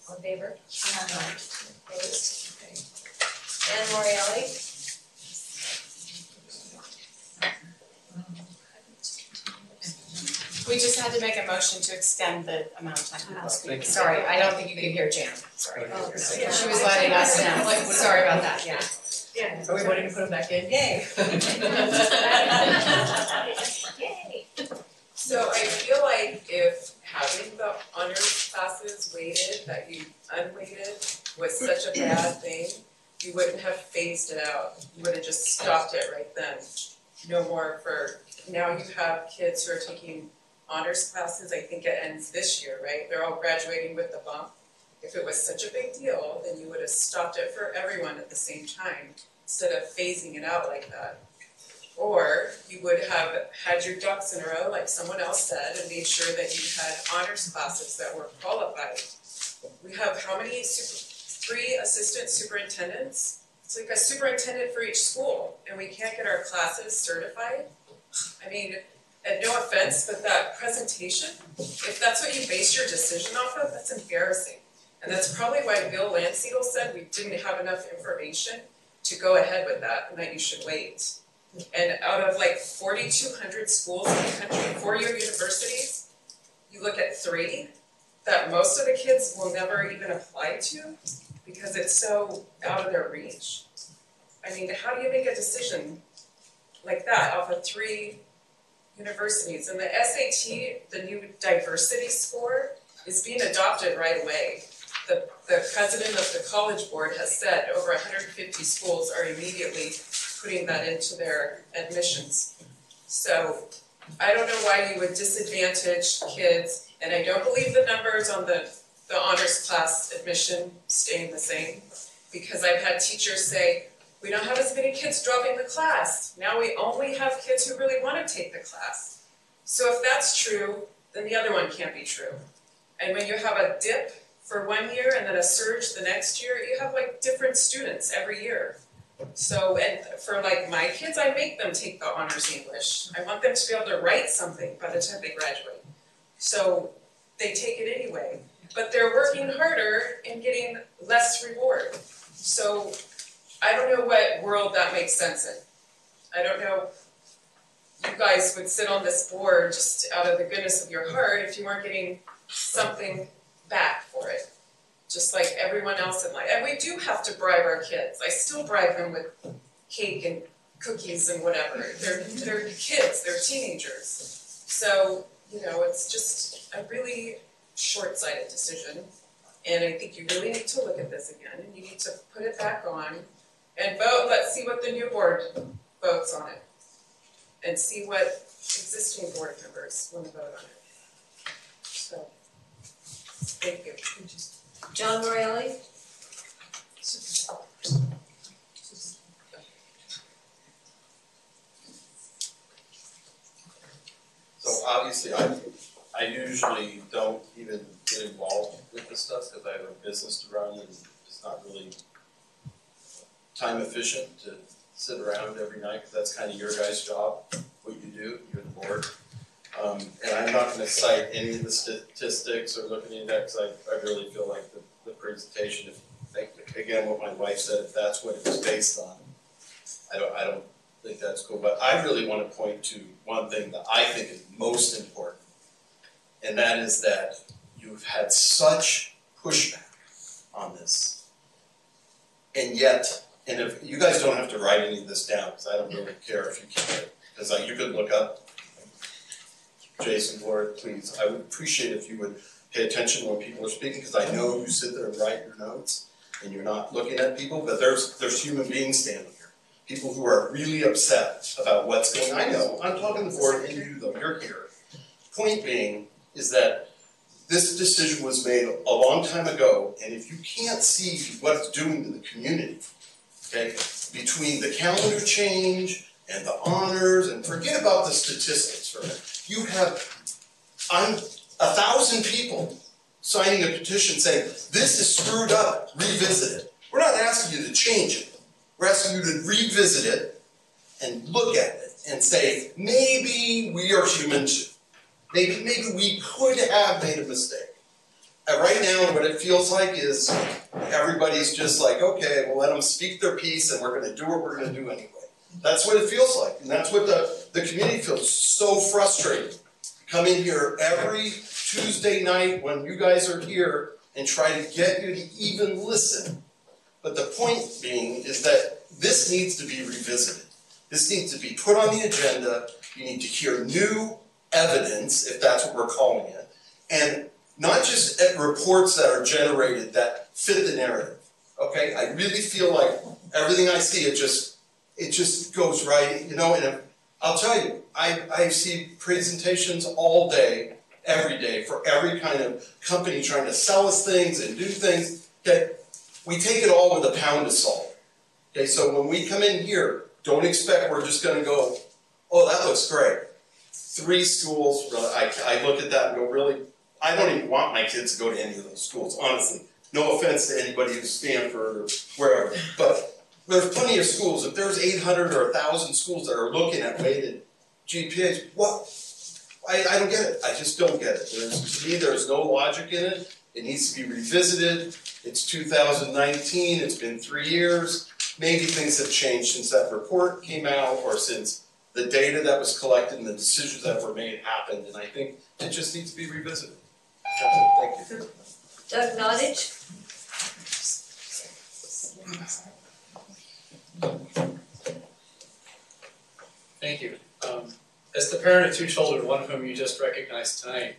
On favor? Aye. Opposed? Okay. Anne Moriarty? We just had to make a motion to extend the amount of time people speak. Sorry, I don't think you could hear Jan, sorry. Oh, She was letting us know, sorry about that, yeah. Yeah. Are we wanting to put them back in? Yay. Yay. <laughs> So I feel like if having the honors classes weighted, that you unweighted was such a bad thing, you wouldn't have phased it out. You would have just stopped it right then. No more for, now you have kids who are taking honors classes, I think it ends this year, right? They're all graduating with the bump. If it was such a big deal, then you would have stopped it for everyone at the same time, instead of phasing it out like that. Or you would have had your ducks in a row, like someone else said, and made sure that you had honors classes that were qualified. We have how many super, three assistant superintendents? It's like a superintendent for each school, and we can't get our classes certified? I mean, and no offense, but that presentation, if that's what you base your decision off of, that's embarrassing. And that's probably why Bill Landseedel said we didn't have enough information to go ahead with that, and that you should wait. And out of like forty-two hundred schools in the country, four-year universities, you look at three that most of the kids will never even apply to because it's so out of their reach. I mean, how do you make a decision like that off of three universities? And the SAT, the new diversity score, is being adopted right away. The, the president of the college board has said over hundred and fifty schools are immediately putting that into their admissions. So I don't know why you would disadvantage kids, and I don't believe the numbers on the, the honors class admission staying the same. Because I've had teachers say, we don't have as many kids dropping the class, now we only have kids who really wanna take the class. So if that's true, then the other one can't be true. And when you have a dip for one year and then a surge the next year, you have like different students every year. So, and for like my kids, I make them take the honors English. I want them to be able to write something by the time they graduate. So they take it anyway, but they're working harder and getting less reward. So I don't know what world that makes sense in. I don't know, you guys would sit on this board just out of the goodness of your heart if you weren't getting something back for it just like everyone else in life. And we do have to bribe our kids. I still bribe them with cake and cookies and whatever. They're they're kids, they're teenagers. So, you know, it's just a really short-sighted decision. And I think you really need to look at this again and you need to put it back on and vote. Let's see what the new board votes on it. And see what existing board members want to vote on it. Thank you. John Morelli? So obviously, I, I usually don't even get involved with this stuff because I have a business to run and it's not really time efficient to sit around every night, because that's kind of your guys' job, what you do, you're the board. Um, and I'm not gonna cite any of the statistics or look at that, because I, I really feel like the, the presentation, if, like, again, what my wife said, if that's what it was based on, I don't, I don't think that's cool, but I really wanna point to one thing that I think is most important. And that is that you've had such pushback on this. And yet, and if, you guys don't have to write any of this down, because I don't really care if you can, because like, you could look up Jason, Laura, please, I would appreciate if you would pay attention when people are speaking, because I know you sit there and write your notes, and you're not looking at people, but there's, there's human beings standing here. People who are really upset about what's going, on. I know, I'm talking to the board and you though, you're here. Point being is that this decision was made a long time ago, and if you can't see what it's doing to the community, okay, between the calendar change and the honors, and forget about the statistics for a minute. You have, I'm, a thousand people signing a petition saying, this is screwed up, revisit it. We're not asking you to change it. We're asking you to revisit it and look at it and say, maybe we are human too. Maybe, maybe we could have made a mistake. And right now, what it feels like is everybody's just like, okay, we'll let them speak their piece and we're gonna do what we're gonna do anyway. That's what it feels like, and that's what the, the community feels so frustrated. come in here every Tuesday night when you guys are here and try to get you to even listen. But the point being is that this needs to be revisited. This needs to be put on the agenda. You need to hear new evidence, if that's what we're calling it, and not just reports that are generated that fit the narrative. Okay, I really feel like everything I see, it just it just goes right, you know, and I'll tell you, I, I see presentations all day, every day, for every kind of company trying to sell us things and do things, okay? We take it all with a pound of salt. Okay, so when we come in here, don't expect we're just gonna go, oh, that looks great. Three schools, I, I look at that and go, really, I don't even want my kids to go to any of those schools, honestly. No offense to anybody who's Stanford or wherever, but there's plenty of schools, if there's eight hundred or thousand schools that are looking at weighted GPAs, what? I, I don't get it, I just don't get it, there's, to me, there's no logic in it, it needs to be revisited, it's two thousand nineteen, it's been three years, maybe things have changed since that report came out, or since the data that was collected and the decisions that were made happened, and I think it just needs to be revisited. Thank you. Doug Nottage? Thank you. Um, as the parent of two children, one of whom you just recognized tonight,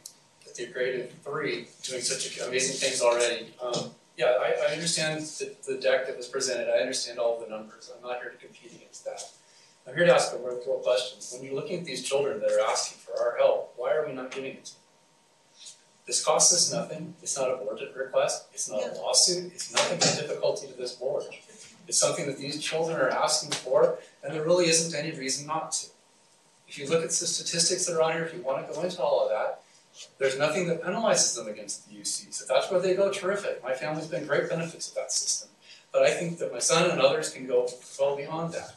at the grade of three, doing such amazing things already, um, yeah, I, I understand the, the deck that was presented. I understand all the numbers. I'm not here to compete against that. I'm here to ask a real real question. When you're looking at these children that are asking for our help, why are we not giving it to them? This costs us nothing. It's not a board request. It's not a lawsuit. It's nothing but difficulty to this board. It's something that these children are asking for, and there really isn't any reason not to. If you look at the statistics that are on here, if you want to go into all of that, there's nothing that penalizes them against the UCs. If that's where they go, terrific. My family's been great benefits of that system. But I think that my son and others can go well beyond that.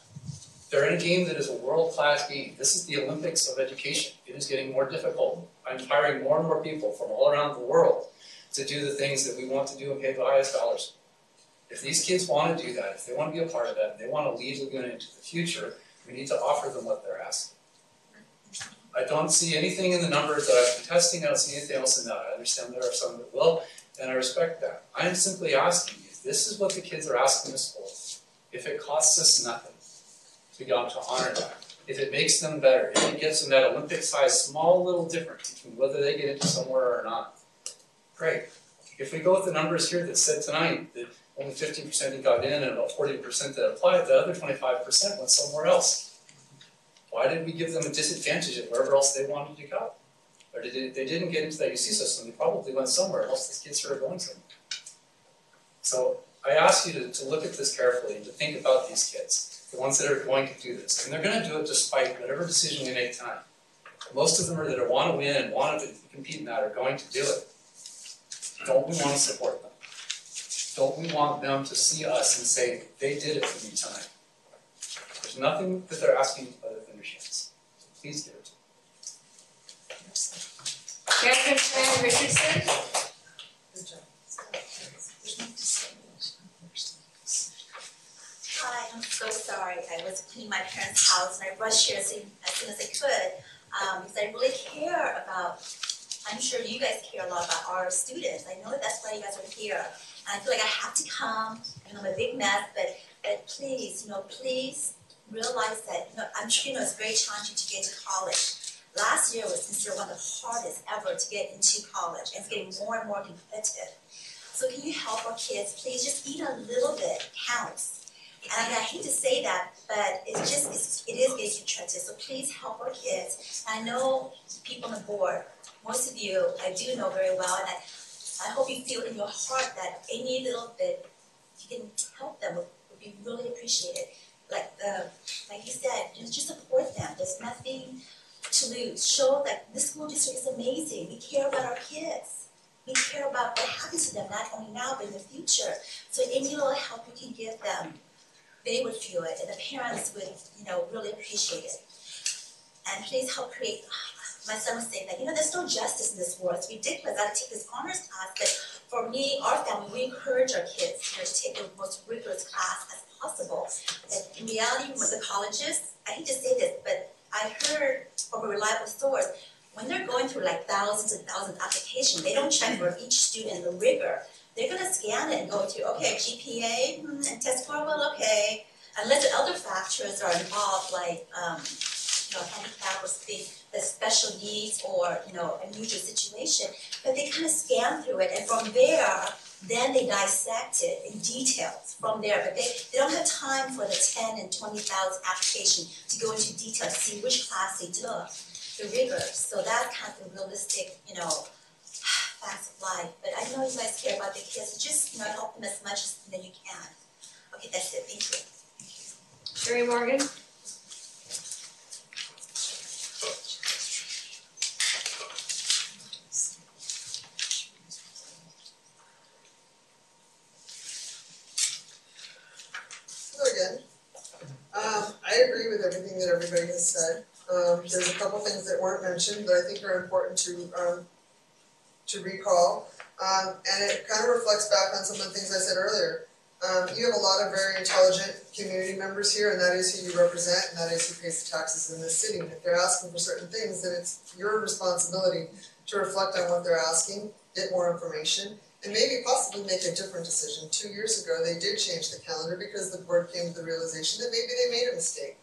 They're in a game that is a world-class game. This is the Olympics of education. It is getting more difficult. I'm hiring more and more people from all around the world to do the things that we want to do and pay the highest dollars. If these kids want to do that, if they want to be a part of that, and they want to lead Laguna into the future, we need to offer them what they're asking. I don't see anything in the numbers that I've been testing, I don't see anything else in that. I understand there are some that will, and I respect that. I am simply asking, if this is what the kids are asking us for, if it costs us nothing to go to honor that, if it makes them better, if it gets them that Olympic-sized small little difference between whether they get into somewhere or not, great. If we go with the numbers here that said tonight, that only fifteen percent that got in and about forty percent that applied, the other twenty-five percent went somewhere else. Why did we give them a disadvantage at wherever else they wanted to go? Or did they, they didn't get into that UC system, they probably went somewhere else, these kids started going somewhere. So I ask you to, to look at this carefully and to think about these kids, the ones that are going to do this, and they're gonna do it despite whatever decision we make tonight. Most of them are that wanna win and want to compete in that are going to do it. Don't we wanna support them? Don't we want them to see us and say, they did it for me tonight? There's nothing that they're asking other than their chance. Please do it. Catherine Tran Richardson? Hi, I'm so sorry. I was cleaning my parents' house and I rushed here as soon as, soon as I could um, because I really care about. I'm sure you guys care a lot about our students. I know that that's why you guys are here. And I feel like I have to come. I know I'm a big mess, but but please, you know, please realize that. You know, I'm sure you know it's very challenging to get to college. Last year was considered one of the hardest ever to get into college, and it's getting more and more competitive. So can you help our kids? Please just eat a little bit counts. And I hate to say that, but it's just, it's, it is getting expensive, so please help our kids. I know people on the board, most of you, I do know very well, and I, I hope you feel in your heart that any little bit, you can help them, would, would be really appreciated. Like, uh, like you said, just, just support them, there's nothing to lose. Show that this school district is amazing, we care about our kids. We care about what happens to them, not only now, but in the future. So any little help you can give them, they would feel it, and the parents would, you know, really appreciate it. And please help create. My son was saying that, you know, there's no justice in this world. It's ridiculous. I take this honors class, but for me, our family, we encourage our kids you know, to take the most rigorous class as possible. In reality, with the colleges, I hate to say this, but I heard from a reliable source, when they're going through like thousands and thousands of applications, they don't check for each student the rigor. They're gonna scan it and go to, okay, GPA, hmm, and test score, well, okay. Unless the other factors are involved, like, um, you know, handicap or speak, special needs or, you know, a unusual situation. But they kind of scan through it and from there, then they dissect it in details from there. But they, they don't have time for the ten and twenty thousand application to go into detail to see which class they took, the rigors. So that kind of realistic, you know, <sighs> facts of life. But I know you guys care about the kids, so just, you know, help them as much as you can. Okay, that's it, thank you. Sherry Morgan? Hello again. Um, I agree with everything said. Um, there's a couple things that weren't mentioned that I think are important to, um, to recall. Um, and it kind of reflects back on some of the things I said earlier. Um, you have a lot of very intelligent community members here, and that is who you represent, and that is who pays the taxes in this city. And if they're asking for certain things, then it's your responsibility to reflect on what they're asking, get more information, and maybe possibly make a different decision. Two years ago, they did change the calendar because the board came to the realization that maybe they made a mistake.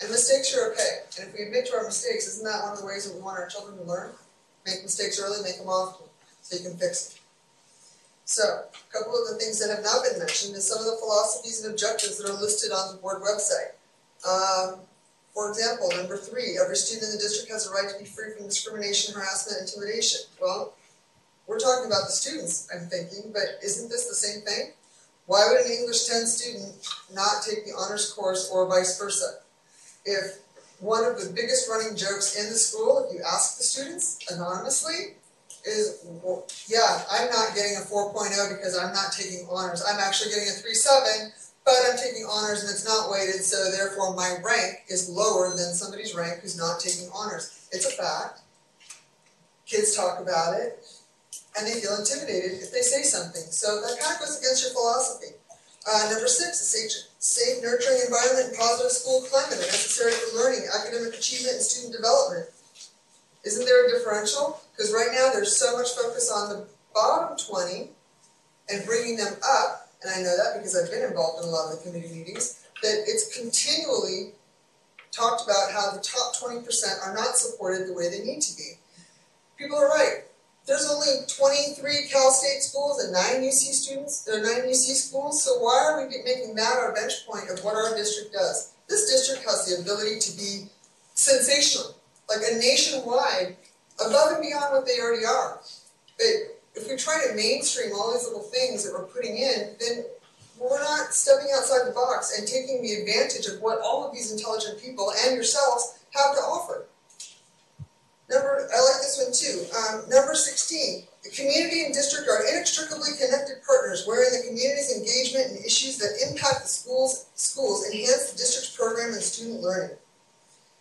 And mistakes are okay. And if we admit to our mistakes, isn't that one of the ways that we want our children to learn? Make mistakes early, make them often, so you can fix it. So, a couple of the things that have not been mentioned is some of the philosophies and objectives that are listed on the board website. Um, for example, number three, every student in the district has a right to be free from discrimination, harassment, intimidation. Well, we're talking about the students, I'm thinking, but isn't this the same thing? Why would an English 10 student not take the honors course or vice versa? If one of the biggest running jokes in the school, if you ask the students anonymously, is, well, yeah, I'm not getting a 4.0 because I'm not taking honors. I'm actually getting a 3.7, but I'm taking honors and it's not weighted, so therefore my rank is lower than somebody's rank who's not taking honors. It's a fact. Kids talk about it, and they feel intimidated if they say something. So that kind of goes against your philosophy. Uh, number six, a safe, safe, nurturing environment and positive school climate are necessary for learning, academic achievement, and student development. Isn't there a differential? Because right now there's so much focus on the bottom 20 and bringing them up, and I know that because I've been involved in a lot of the committee meetings, that it's continually talked about how the top 20% are not supported the way they need to be. People are right. There's only 23 Cal State schools and 9 UC students, there are 9 UC schools, so why are we making that our bench point of what our district does? This district has the ability to be sensational, like a nationwide, above and beyond what they already are. But if we try to mainstream all these little things that we're putting in, then we're not stepping outside the box and taking the advantage of what all of these intelligent people and yourselves have to offer. Number, I like this one too. Um, number 16, the community and district are inextricably connected partners wherein the community's engagement in issues that impact the schools, schools enhance the district's program and student learning.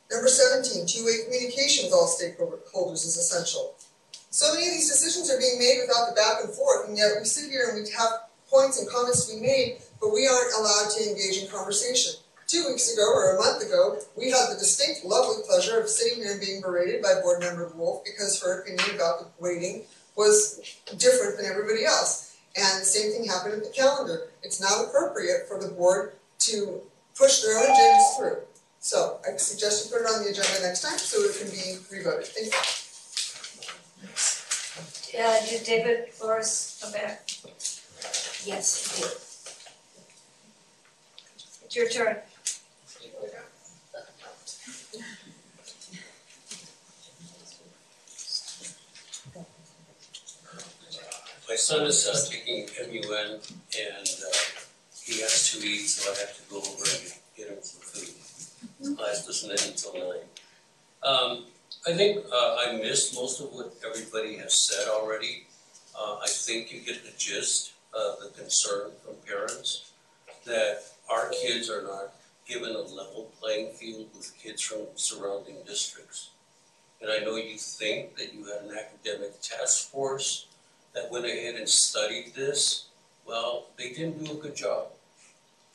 Number 17, two-way communication with all stakeholders is essential. So many of these decisions are being made without the back and forth, and yet we sit here and we have points and comments to be made, but we aren't allowed to engage in conversation. Two weeks ago, or a month ago, we had the distinct, lovely pleasure of sitting there and being berated by board member Wolff because her opinion about the weighting was different than everybody else. And the same thing happened with the calendar. It's not appropriate for the board to push their own agendas through. So I suggest you put it on the agenda next time so it can be revoted. Thank you. Yeah, did David Flores come back? Yes, he did. It's your turn. My son is uh, taking MUN and uh, he has to eat, so I have to go over and get him some food. Class doesn't end until nine. Um, I think uh, I missed most of what everybody has said already. Uh, I think you get the gist of the concern from parents that our kids are not given a level playing field with kids from surrounding districts. And I know you think that you had an academic task force that went ahead and studied this. Well, they didn't do a good job,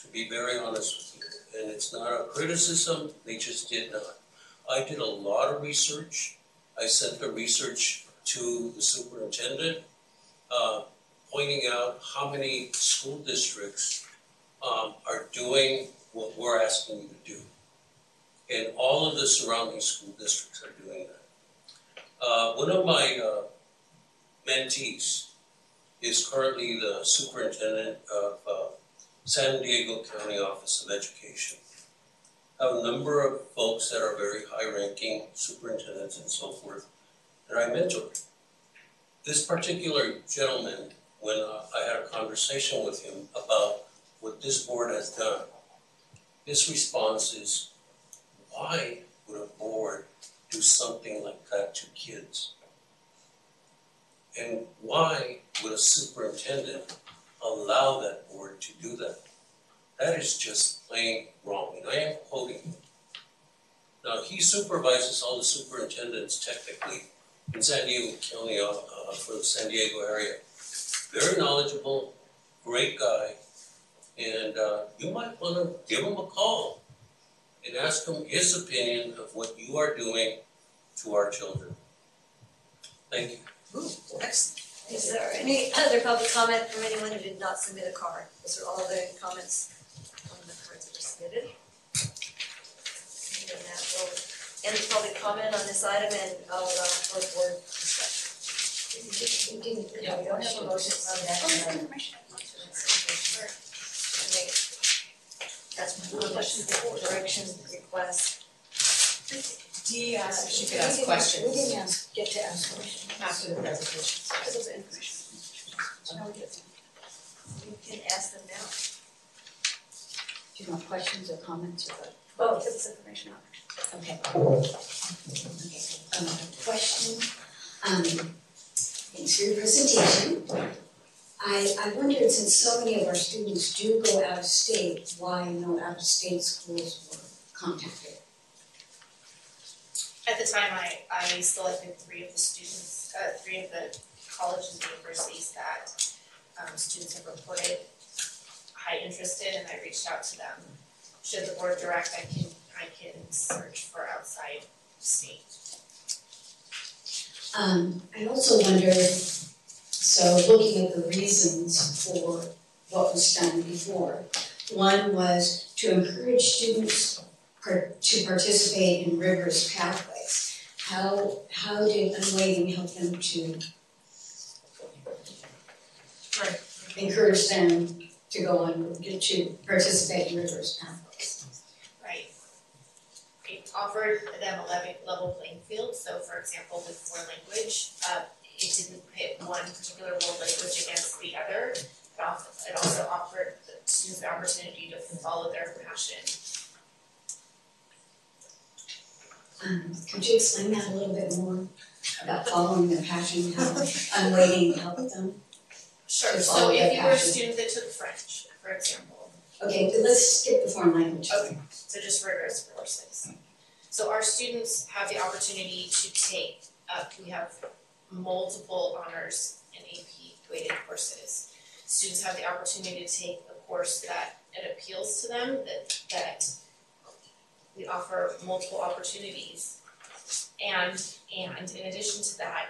to be very honest with you. And it's not a criticism, they just did not. I did a lot of research. I sent the research to the superintendent, uh, pointing out how many school districts um, are doing what we're asking you to do. And all of the surrounding school districts are doing that. Uh, one of my uh, mentees is currently the superintendent of uh, San Diego County Office of Education. I have a number of folks that are very high-ranking superintendents and so forth that I mentor. This particular gentleman, when uh, I had a conversation with him about what this board has done, his response is, why would a board do something like that to kids? And why would a superintendent allow that board to do that? That is just plain wrong, and I am quoting him. Now, he supervises all the superintendents technically in San Diego County, uh, uh, for the San Diego area. Very knowledgeable, great guy, and, uh, you might wanna give him a call and ask him his opinion of what you are doing to our children. Thank you. Is there any other public comment from anyone who did not submit a card? Those are all the comments on the cards that were submitted. And that will end the public comment on this item and I'll allow for board discussion. We didn't, we don't have a motion on that. That's my question, direction request. Dee asked if she could ask didn't- questions We didn't ask, get to ask questions. after the presentation. Because of the information. Now we get to- We can ask them now. Do you want questions or comments or what? Oh, because it's information on Okay. Um, question, um, thanks for your presentation. I, I wondered, since so many of our students do go out of state, why no out-of-state schools were contacted? At the time, I, I selected three of the students, uh, three of the colleges and universities that, um, students have reported high interest in, and I reached out to them. Should the board direct, I can, I can search for outside state. Um, I also wonder, so looking at the reasons for what was done before, one was to encourage students par- to participate in rigorous pathways. How, how did unweighting help them to encourage them to go on, to participate in rigorous pathways? Right. It offered them a level, level playing field, so for example, with foreign language, uh, it didn't pit one particular world language against the other. It also, it also offered the students the opportunity to follow their passion. Um, could you explain that a little bit more about following their passion, how unweighting helped them? Sure, so if you were a student that took French, for example, Okay, but let's skip the foreign language. Okay, so just rigorous courses. So our students have the opportunity to take, uh, we have multiple honors and AP graded courses. Students have the opportunity to take a course that it appeals to them, that, that we offer multiple opportunities. And, and in addition to that,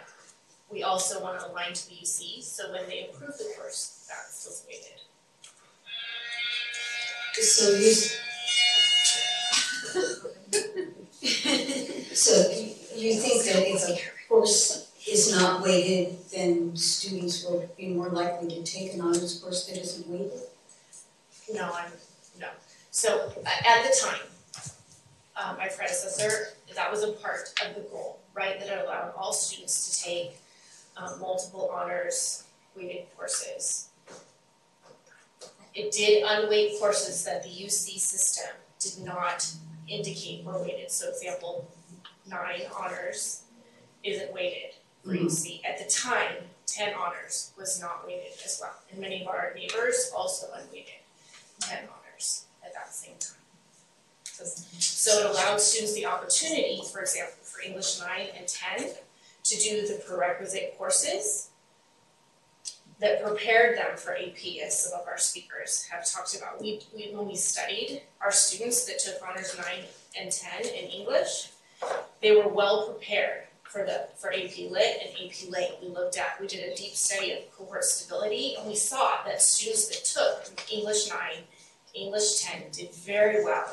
we also want to align to the UC, so when they approve the course, that's what's weighted. So you. So you you think that if a course is not weighted, then students will be more likely to take an honors course that isn't weighted? No, I'm, no. So at the time, um, my predecessor, that was a part of the goal, right? That it allowed all students to take um, multiple honors weighted courses. It did unweight courses that the UC system did not indicate were weighted. So example, nine honors isn't weighted for Mhm. UC. At the time, ten honors was not weighted as well. And many of our neighbors also unweighted ten honors at that same time. So, it allowed students the opportunity, for example, for English nine and ten, to do the prerequisite courses that prepared them for AP, as some of our speakers have talked about. We, we, when we studied our students that took honors nine and ten in English, they were well prepared for the, for AP Lit and AP Lang, we looked at, we did a deep study of cohort stability, and we saw that students that took English nine, English ten did very well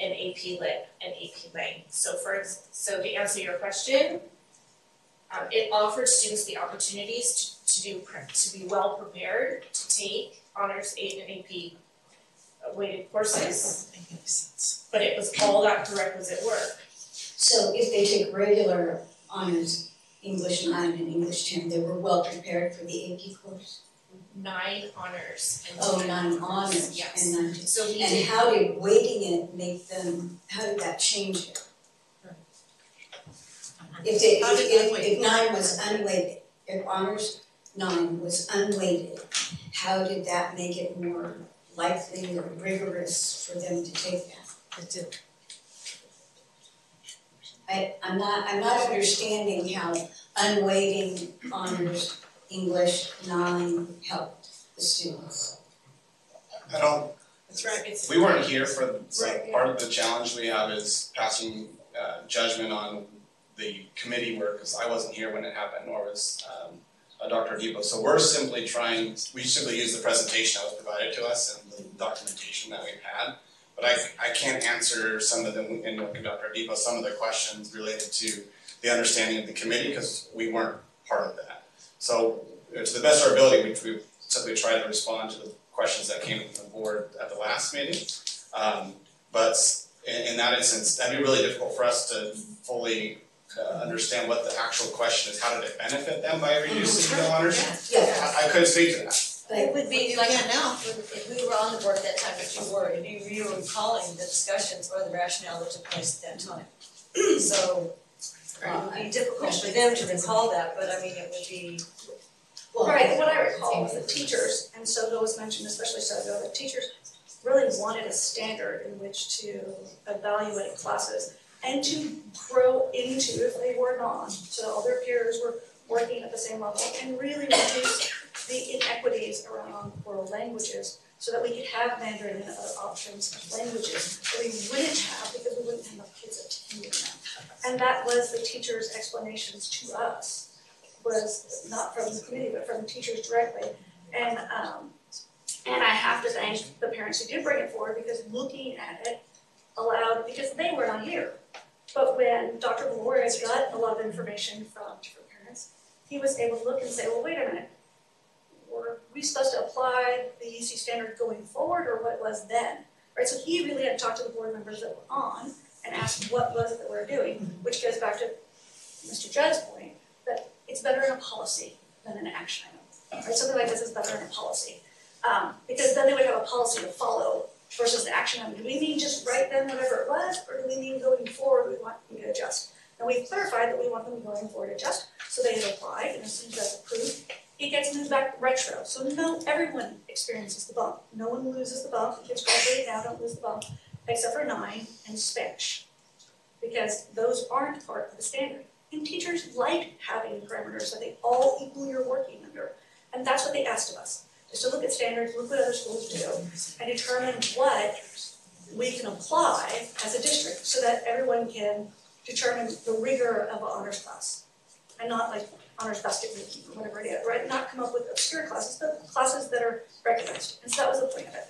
in AP Lit and AP Lang. So for, so to answer your question, um, it offered students the opportunities to, to do, to be well prepared to take honors eight and AP weighted courses. But it was all that prerequisite work. So if they take regular honors, English nine and English ten, they were well prepared for the AP course? Nine honors and Oh, ten nine honors Yes. and nine, So we and did, how did weighting it make them, how did that change it? If they, How did if, unweighted? if nine was unweighted, if honors nine was unweighted, how did that make it more likely or rigorous for them to take that? It did. I, I'm not, I'm not understanding how unweighting honors English nine helped the students. I don't, that's right, it's. we weren't here for, the- so Right, yeah. part of the challenge we have is passing uh judgment on the committee work, cause I wasn't here when it happened, nor was um uh, Dr. Debo. So we're simply trying, we simply use the presentation that was provided to us and the documentation that we've had. But I I can't answer some of them, in with Dr. Debo, some of the questions related to the understanding of the committee, cause we weren't part of that. So uh, to the best of our ability, we we simply tried to respond to the questions that came from the board at the last meeting. Um, but in, in that instance, that'd be really difficult for us to fully uh, understand what the actual question is, how did it benefit them by reducing the honors? Yeah. I, I couldn't speak to that. It would be like, now. if we were on the board at that time, which you were, if you, you were recalling the discussions or the rationale that took place at that time. So, uh, it'd be difficult for them to recall that, but I mean, it would be, Right, what I recall was the teachers, and Sogo was mentioned, especially Sogo, the teachers really wanted a standard in which to evaluate classes and to grow into, if they were not, so all their peers were working at the same level, and really reduce the inequities around world languages, so that we could have Mandarin and other options of languages that we wouldn't have because we wouldn't have enough kids attending them. And that was the teachers' explanations to us was not from the committee, but from the teachers directly. And um, and I have to thank the parents who did bring it forward because looking at it allowed, because they were not here. But when Dr. Viloria got a lot of information from different parents, he was able to look and say, well, wait a minute. Were we supposed to apply the UC standard going forward or what it was then? Right, so he really had to talk to the board members that were on and ask what was it that we're doing, which goes back to Mr. Judd's point, that it's better in a policy than an action item. Right, something like this is better in a policy. Um, because then they would have a policy to follow versus the action item. Do we mean just right then whatever it was, or do we mean going forward, we want to adjust? And we've clarified that we want them going forward to adjust, so they had applied, and as soon as that's approved, it gets moved back retro. So no, everyone experiences the bump. No one loses the bump. The kids graduating now don't lose the bump, except for nine and Spanish. Because those aren't part of the standard. And teachers like having parameters that they all equal are working under. And that's what they asked of us, is to look at standards, look what other schools do, and determine what we can apply as a district so that everyone can determine the rigor of an honors class. And not like honors basketball or whatever it is, right? Not come up with obscure classes, but classes that are recognized. And so that was the point of it.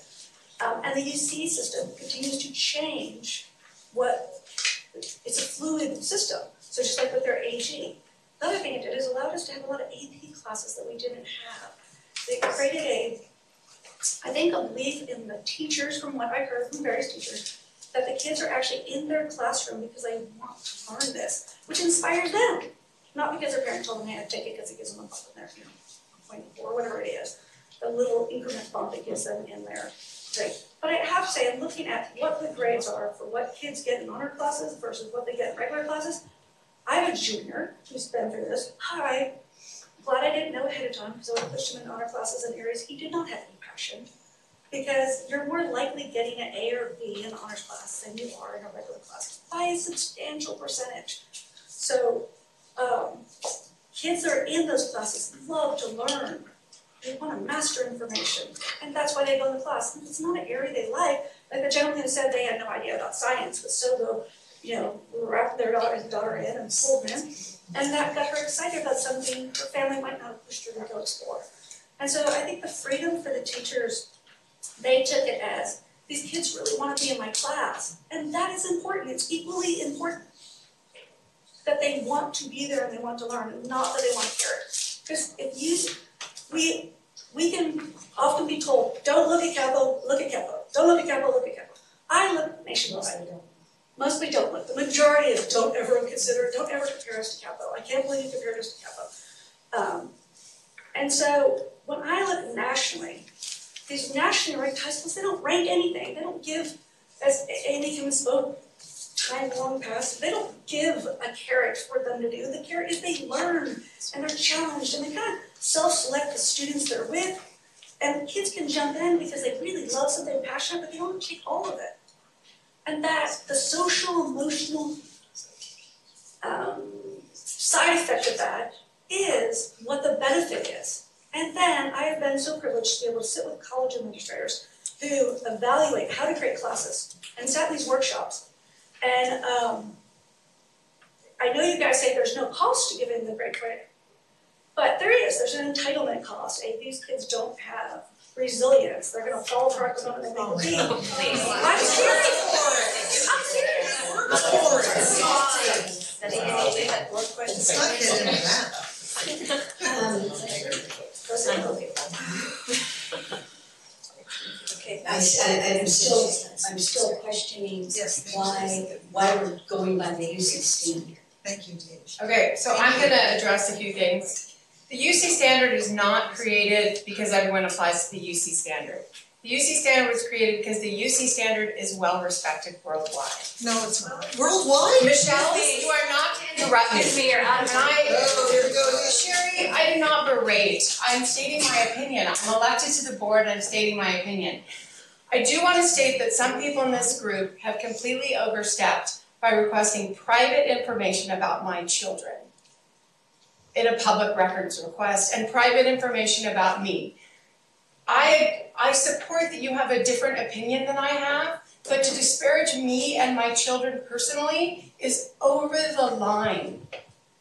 Um, and the UC system continues to change what, it's a fluid system. So just like with their AG. The other thing it did is allowed us to have a lot of AP classes that we didn't have. They created a, I think a belief in the teachers, from what I heard from various teachers, that the kids are actually in their classroom because they want to learn this, which inspires them. Not because their parents told them they had to take it because it gives them a bump in their, you know, point four, whatever it is. The little increment bump it gives them in their thing. But I have to say, I'm looking at what the grades are for what kids get in honor classes versus what they get in regular classes. I have a junior who's been through this. Hi, glad I didn't know ahead of time because I would have pushed him in honor classes in areas he did not have any passion. Because you're more likely getting an A or B in honors class than you are in a regular class by a substantial percentage. So, um, kids that are in those classes love to learn. They want to master information, and that's why they go to class. And it's not an area they like, like the gentleman who said they had no idea about science, but still go, you know, wrapped their daughter, daughter in and pulled them in. And that got her excited about something her family might not have pushed her to go explore. And so I think the freedom for the teachers, they took it as, these kids really wanna be in my class. And that is important, it's equally important that they want to be there and they want to learn, not that they want to hear it. Because if you, we, we can often be told, don't look at capital, look at capital, don't look at capital, look at capital. I look nationwide. Mostly don't look, the majority of don't ever consider, don't ever compare us to capital, I can't believe you compared us to capital. Um, and so, when I look nationally, these nationally ranked high schools, they don't rank anything, they don't give, as Amy Kim spoke, time long past, they don't give a carrot for them to do, the carrot is they learn, and they're challenged, and they kind of self-select the students they're with, and kids can jump in because they really love something passionate, but they don't take all of it. And that the social, emotional um, side effect of that is what the benefit is. And then I have been so privileged to be able to sit with college administrators who evaluate how to create classes and set these workshops. And um, I know you guys say there's no cost to giving the great credit, but there is. There's an entitlement cost. If these kids don't have resilience, they're going to fall apart the moment they make a leap. I'm serious. I'm serious. For it. It's not hidden in that. <laughs> <laughs> Okay, I, I, I'm still, I'm still questioning why, why we're going by the UC standard. Thank you, Dave. Okay, so I'm gonna address a few things. The UC standard is not created because everyone applies to the UC standard. The UC standard was created because the UC standard is well respected worldwide. No, it's not. Worldwide? Michelle, you are not interrupting me. Excuse you're out of And I- Oh, here we go. Oh, Sherry, I did not berate. I'm stating my opinion. I'm elected to the board I'm stating my opinion. I do want to state that some people in this group have completely overstepped by requesting private information about my children in a public records request and private information about me. I, I support that you have a different opinion than I have, but to disparage me and my children personally is over the line.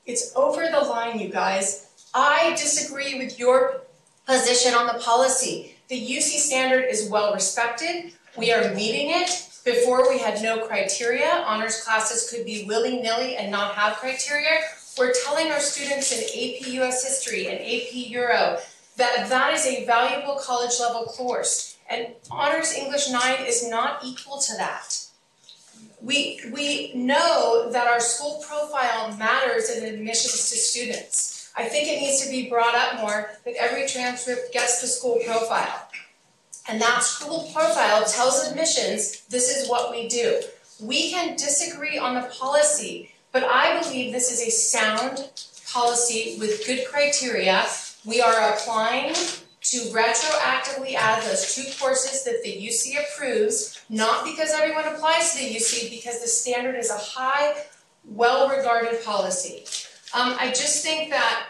It's over the line, you guys. I disagree with your position on the policy. The UC standard is well respected. We are meeting it. Before we had no criteria, honors classes could be willy-nilly and not have criteria. We're telling our students in AP US History and AP Euro that that is a valuable college level course. And honors English 9 is not equal to that. We, we know that our school profile matters in admissions to students. I think it needs to be brought up more that every transcript gets the school profile. And that school profile tells admissions, this is what we do. We can disagree on the policy, but I believe this is a sound policy with good criteria. We are applying to retroactively add those two courses that the UC approves, not because everyone applies to the UC, because the standard is a high, well-regarded policy. Um, I just think that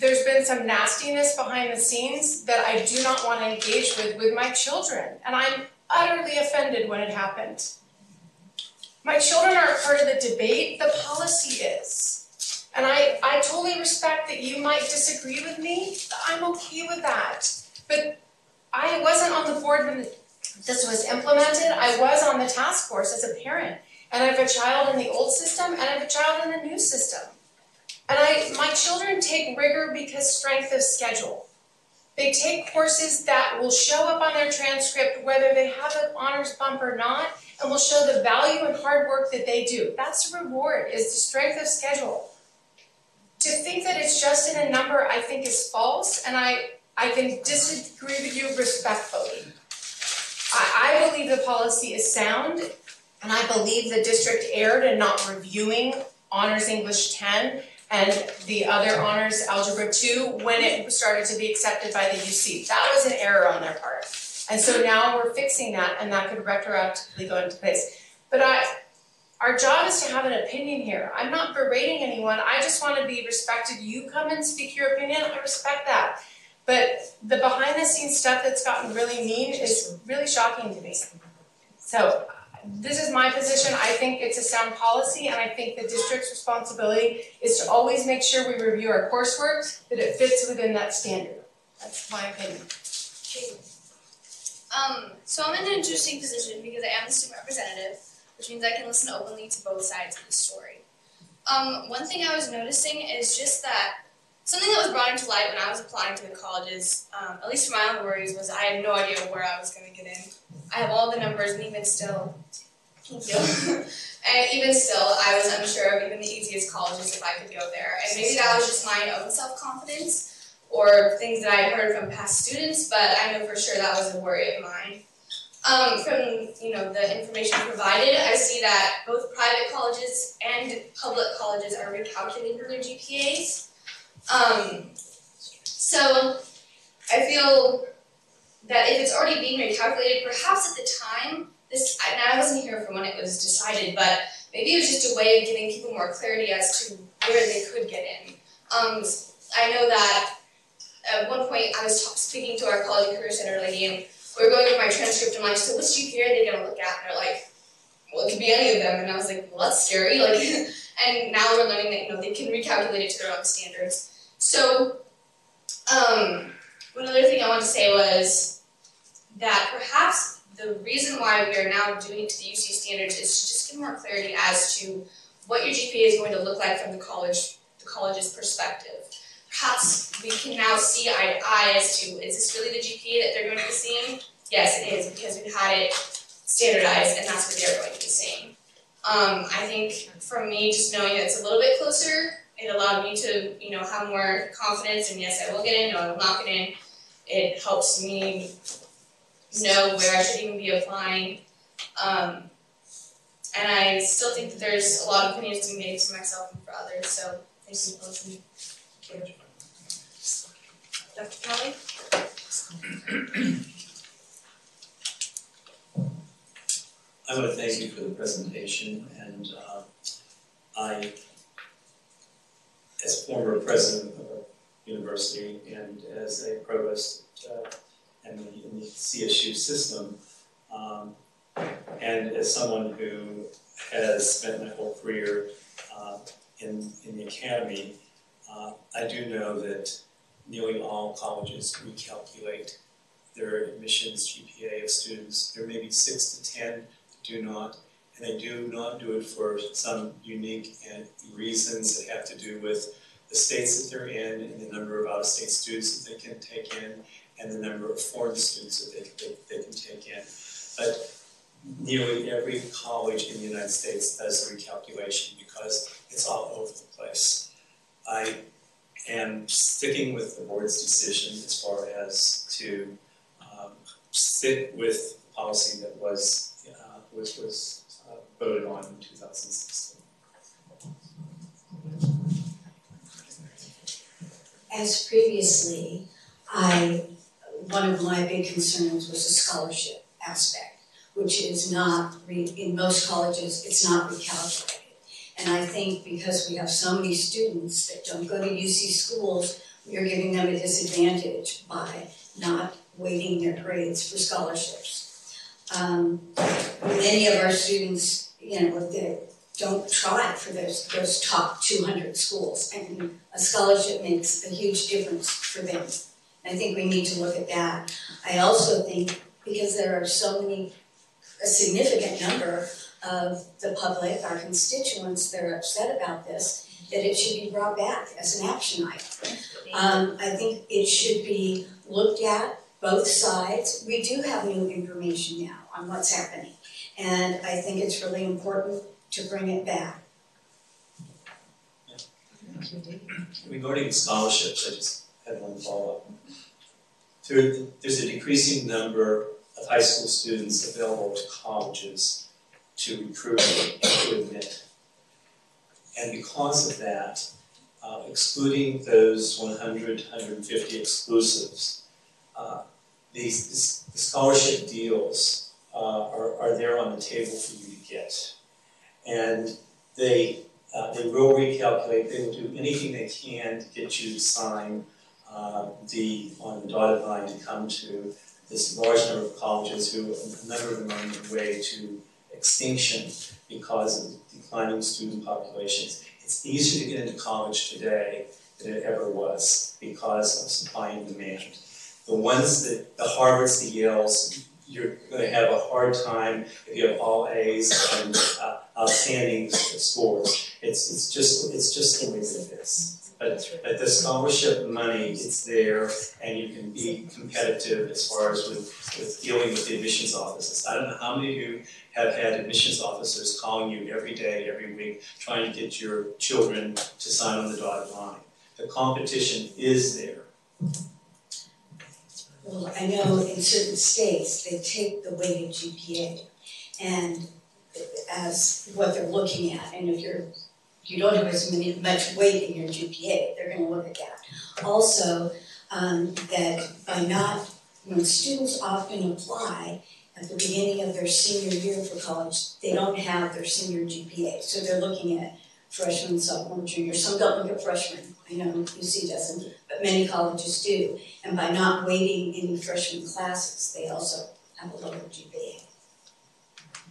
there's been some nastiness behind the scenes that I do not want to engage with with my children, and I'm utterly offended when it happened. My children aren't part of the debate, the policy is. And I, I totally respect that you might disagree with me, I'm okay with that. But I wasn't on the board when this was implemented, I was on the task force as a parent. And I have a child in the old system and I have a child in the new system. And I, my children take rigor because strength of schedule. They take courses that will show up on their transcript whether they have an honors bump or not, and will show the value and hard work that they do. That's the reward, is the strength of schedule. To think that it's just in a number, I think is false, and I, I can disagree with you respectfully. I, I believe the policy is sound, and I believe the district erred in not reviewing Honors English 10 and the other honors algebra two when it started to be accepted by the UC. That was an error on their part. And so now we're fixing that and that could retroactively go into place. But I, our job is to have an opinion here. I'm not berating anyone, I just want to be respected. You come and speak your opinion, I respect that. But the behind the scenes stuff that's gotten really mean is really shocking to me. So this is my position, I think it's a sound policy, and I think the district's responsibility is to always make sure we review our coursework, that it fits within that standard. That's my opinion. Um, so I'm in an interesting position because I am the student representative, which means I can listen openly to both sides of the story. Um, one thing I was noticing is just that something that was brought into light when I was applying to the colleges, um, at least for my own worries, was I had no idea where I was going to get in. I have all the numbers, and even still, thank you. <laughs> and even still, I was unsure of even the easiest colleges if I could go there. And maybe that was just my own self confidence or things that I had heard from past students, but I know for sure that was a worry of mine. Um, from you know the information provided, I see that both private colleges and public colleges are recalculating their GPAs. Um, so I feel that if it's already being recalculated, perhaps at the time, this and I wasn't here for when it was decided, but maybe it was just a way of giving people more clarity as to where they could get in. Um, I know that at one point I was speaking to our college career center lady and we were going through my transcript. I'm like, so which GPA are they gonna look at? And they're like, well, it could be any of them. And I was like, well, that's scary. <laughs> Like, and now we're learning that you know they can recalculate it to their own standards. So, um, one other thing I wanted to say was that perhaps the reason why we are now doing it to the UC standards is to just give more clarity as to what your GPA is going to look like from the college, the college's perspective perhaps we can now see eye to eye as to is this really the GPA that they're going to be seeing? Yes, it is because we've had it standardized and that's what they're going to be seeing. Um, I think for me, just knowing that it's a little bit closer, it allowed me to, you know, have more confidence and yes, I will get in, no, I will not get in. It helps me know where I should even be applying. Um, and I still think that there's a lot of opinions to be made for myself and for others, so thank you for. Dr. Kelly? I want to thank you for the presentation and uh, I, as former president of a university and as a provost uh, in, the, in the CSU system, um, and as someone who has spent my whole career uh, in, in the academy, uh, I do know that nearly all colleges recalculate their admissions GPA of students. There may be six to ten that do not, and they do not do it for some unique reasons that have to do with the states that they're in and the number of out-of-state students that they can take in and the number of foreign students that they, they, they can take in. But nearly every college in the United States does recalculation because it's all over the place. I am sticking with the board's decision as far as to um, stick with the policy that was, uh, which was uh, voted on in 2016. As previously, I, one of my big concerns was the scholarship aspect, which is not, in most colleges, it's not recalculated. And I think because we have so many students that don't go to UC schools, we are giving them a disadvantage by not weighting their grades for scholarships. Um, many of our students, you know, they don't try for those, those top two hundred schools, and a scholarship makes a huge difference for them. I think we need to look at that. I also think, because there are so many, a significant number of the public, our constituents, they're upset about this, that it should be brought back as an action item. Um, I think it should be looked at, both sides. We do have new information now on what's happening. And I think it's really important to bring it back. Regarding scholarships, I just had one follow-up. There's a decreasing number of high school students available to colleges to recruit to admit. And because of that, uh, excluding those 100, 150 exclusives, uh, these, the scholarship deals uh, are, are there on the table for you to get. And they, uh, they will recalculate, they will do anything they can to get you to sign uh, the, on the dotted line to come to this large number of colleges who, a number of them are on their way to extinction because of declining student populations. It's easier to get into college today than it ever was because of supply and demand. The ones that, the Harvards, the Yales, you're gonna have a hard time if you have all A's and uh, outstanding scores. It's, it's just, it's just the way that it is. But, but the scholarship money, it's there and you can be competitive as far as with, with dealing with the admissions offices. I don't know how many of you have had admissions officers calling you every day, every week, trying to get your children to sign on the dotted line. The competition is there. Well, I know in certain states, they take the weighted GPA and as what they're looking at, and if you're, you don't have as many, much weight in your GPA, they're gonna look at that. Also, um, that by not, when students often apply at the beginning of their senior year for college, they don't have their senior GPA, so they're looking at freshmen, sophomore, junior, some don't look at freshmen, I know UC doesn't, but many colleges do. And by not weighting any freshman classes, they also have a lower GPA.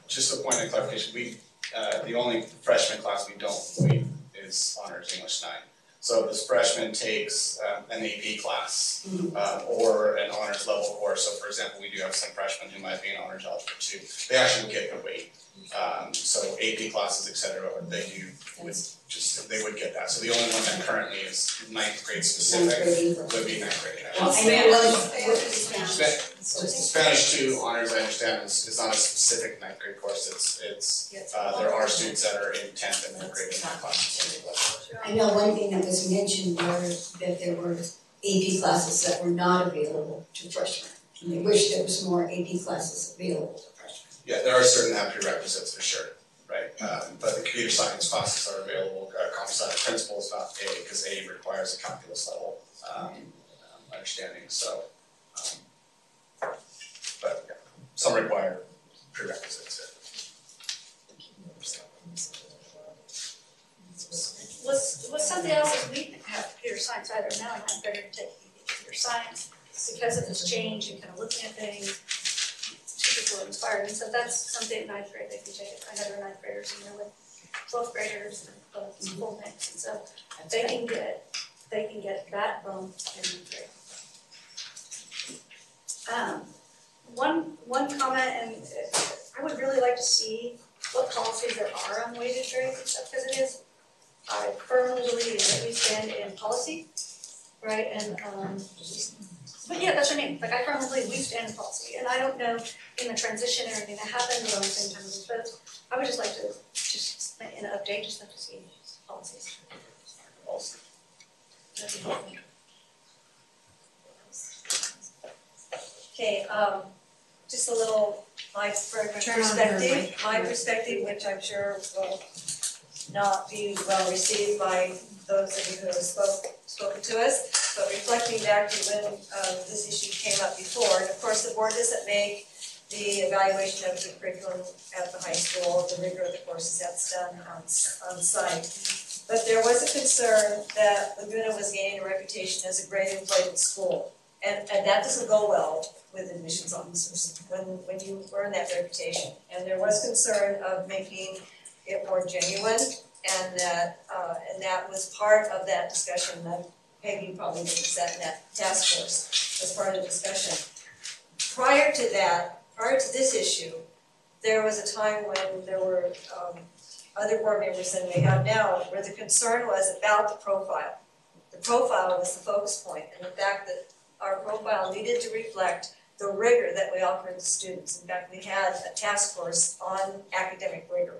Just a point of clarification, we, uh, the only freshman class we don't weight is honors English nine. So this freshman takes um, an AP class, um, or an honors level course, so for example, we do have some freshmen who might be in honors algebra two, they actually get the weight. Um, so AP classes, et cetera, they do, would just, they would get that, so the only one that currently is ninth grade specific would be ninth grade. Well, I one, Spanish two honors, I understand, is, is not a specific ninth grade course, it's, it's, uh, there are students that are in tenth and ninth grade in that class. I know one thing that was mentioned were that there were AP classes that were not available to freshmen. And they wish there was more AP classes available to freshmen. Yeah, there are certain that prerequisites for sure, right? Um, but the computer science classes are available, uh, comp sci principal is not A, because A requires a calculus level, um, um, understanding, so, um, but, yeah, some require prerequisites, Was what's something else is we didn't have computer science either now, I'm better take computer science because of this change and kind of looking at things. People inspired, and so that's something in ninth grade they can take it, I know there are ninth graders, you know, with twelfth graders and a full mix, and so they can get, they can get that bump in ninth grade. Um, one, one comment, and uh, I would really like to see what policies there are on weighted grades and stuff, because it is I firmly believe that we stand in policy, right, and, um, but yeah, that's what I mean, like, I probably believe we stand in policy, and I don't know in the transition or anything that happened around the same time as but I would just like to, just, in an update, just like to see policies. That'd be helpful. Okay, um, just a little, my Turn on her perspective, mic. my perspective, which I'm sure will not be well received by those of you who have spoke, spoken to us, but reflecting back to when, um, this issue came up before, and of course, the board doesn't make the evaluation of the curriculum at the high school, the rigor of the courses, that's done on, on site. But there was a concern that Laguna was gaining a reputation as a great inflated school. And, and that doesn't go well with admissions officers, when, when you earn that reputation. And there was concern of making it more genuine, and that, uh, and that was part of that discussion, that Peggy probably sit in that task force, as part of the discussion. Prior to that, prior to this issue, there was a time when there were, um, other board members than we have now, where the concern was about the profile. The profile was the focus point, and the fact that our profile needed to reflect the rigor that we offered the students. In fact, we had a task force on academic rigor.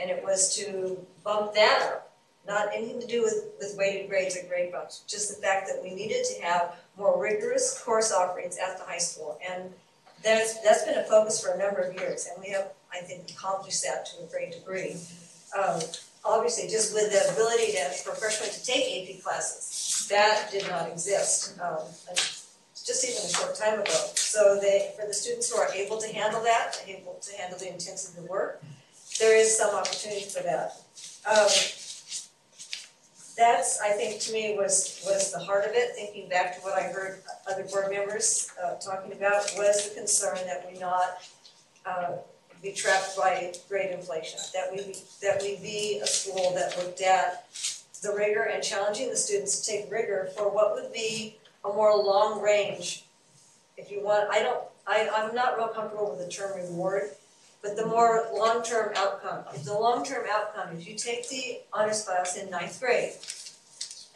And it was to bump that up, not anything to do with, with weighted grades or grade bumps, just the fact that we needed to have more rigorous course offerings at the high school. And that's, that's been a focus for a number of years, and we have, I think, accomplished that to a great degree. Um, obviously, just with the ability to, for freshmen to take AP classes, that did not exist, um, just even a short time ago. So they, for the students who are able to handle that, able to handle the intensity of the work, there is some opportunity for that. Um, that's, I think, to me, was, was the heart of it, thinking back to what I heard other board members, uh, talking about, was the concern that we not, uh, be trapped by grade inflation, that we, be- that we be a school that looked at the rigor and challenging the students to take rigor for what would be a more long range. If you want, I don't, I, I'm not real comfortable with the term reward, but the more long-term outcome. If the long-term outcome is you take the honors class in ninth grade,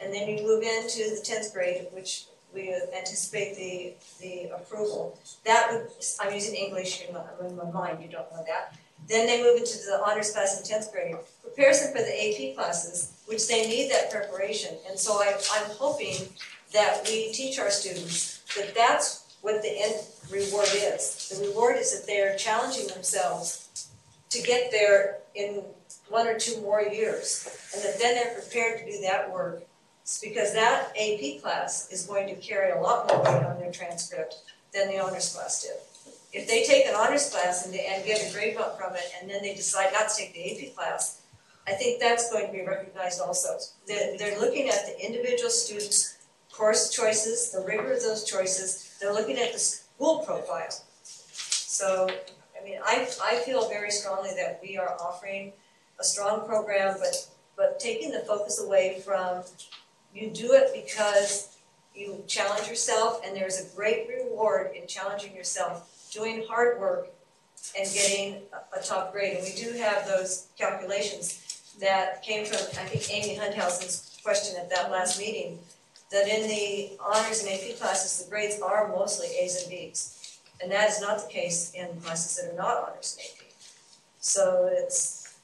and then you move into the tenth grade, which we anticipate the, the approval, that would, I'm using English in my, in my mind, you don't know that. Then they move into the honors class in tenth grade, prepares them for the AP classes, which they need that preparation. And so I, I'm hoping that we teach our students that that's what the end reward is. The reward is that they're challenging themselves to get there in one or two more years. And that then they're prepared to do that work. It's because that AP class is going to carry a lot more weight on their transcript than the honors class did. If they take an honors class and, and get a grade bump from it, and then they decide not to take the AP class, I think that's going to be recognized also. They're, they're looking at the individual students' course choices, the rigor of those choices, they're looking at the school profile. So, I mean, I, I feel very strongly that we are offering a strong program, but, but taking the focus away from, you do it because you challenge yourself, and there's a great reward in challenging yourself, doing hard work and getting a, a top grade. And we do have those calculations that came from, I think, Amy Hundhausen's question at that last meeting, that in the honors and AP classes, the grades are mostly A's and B's. And that is not the case in classes that are not honors and AP. So it's,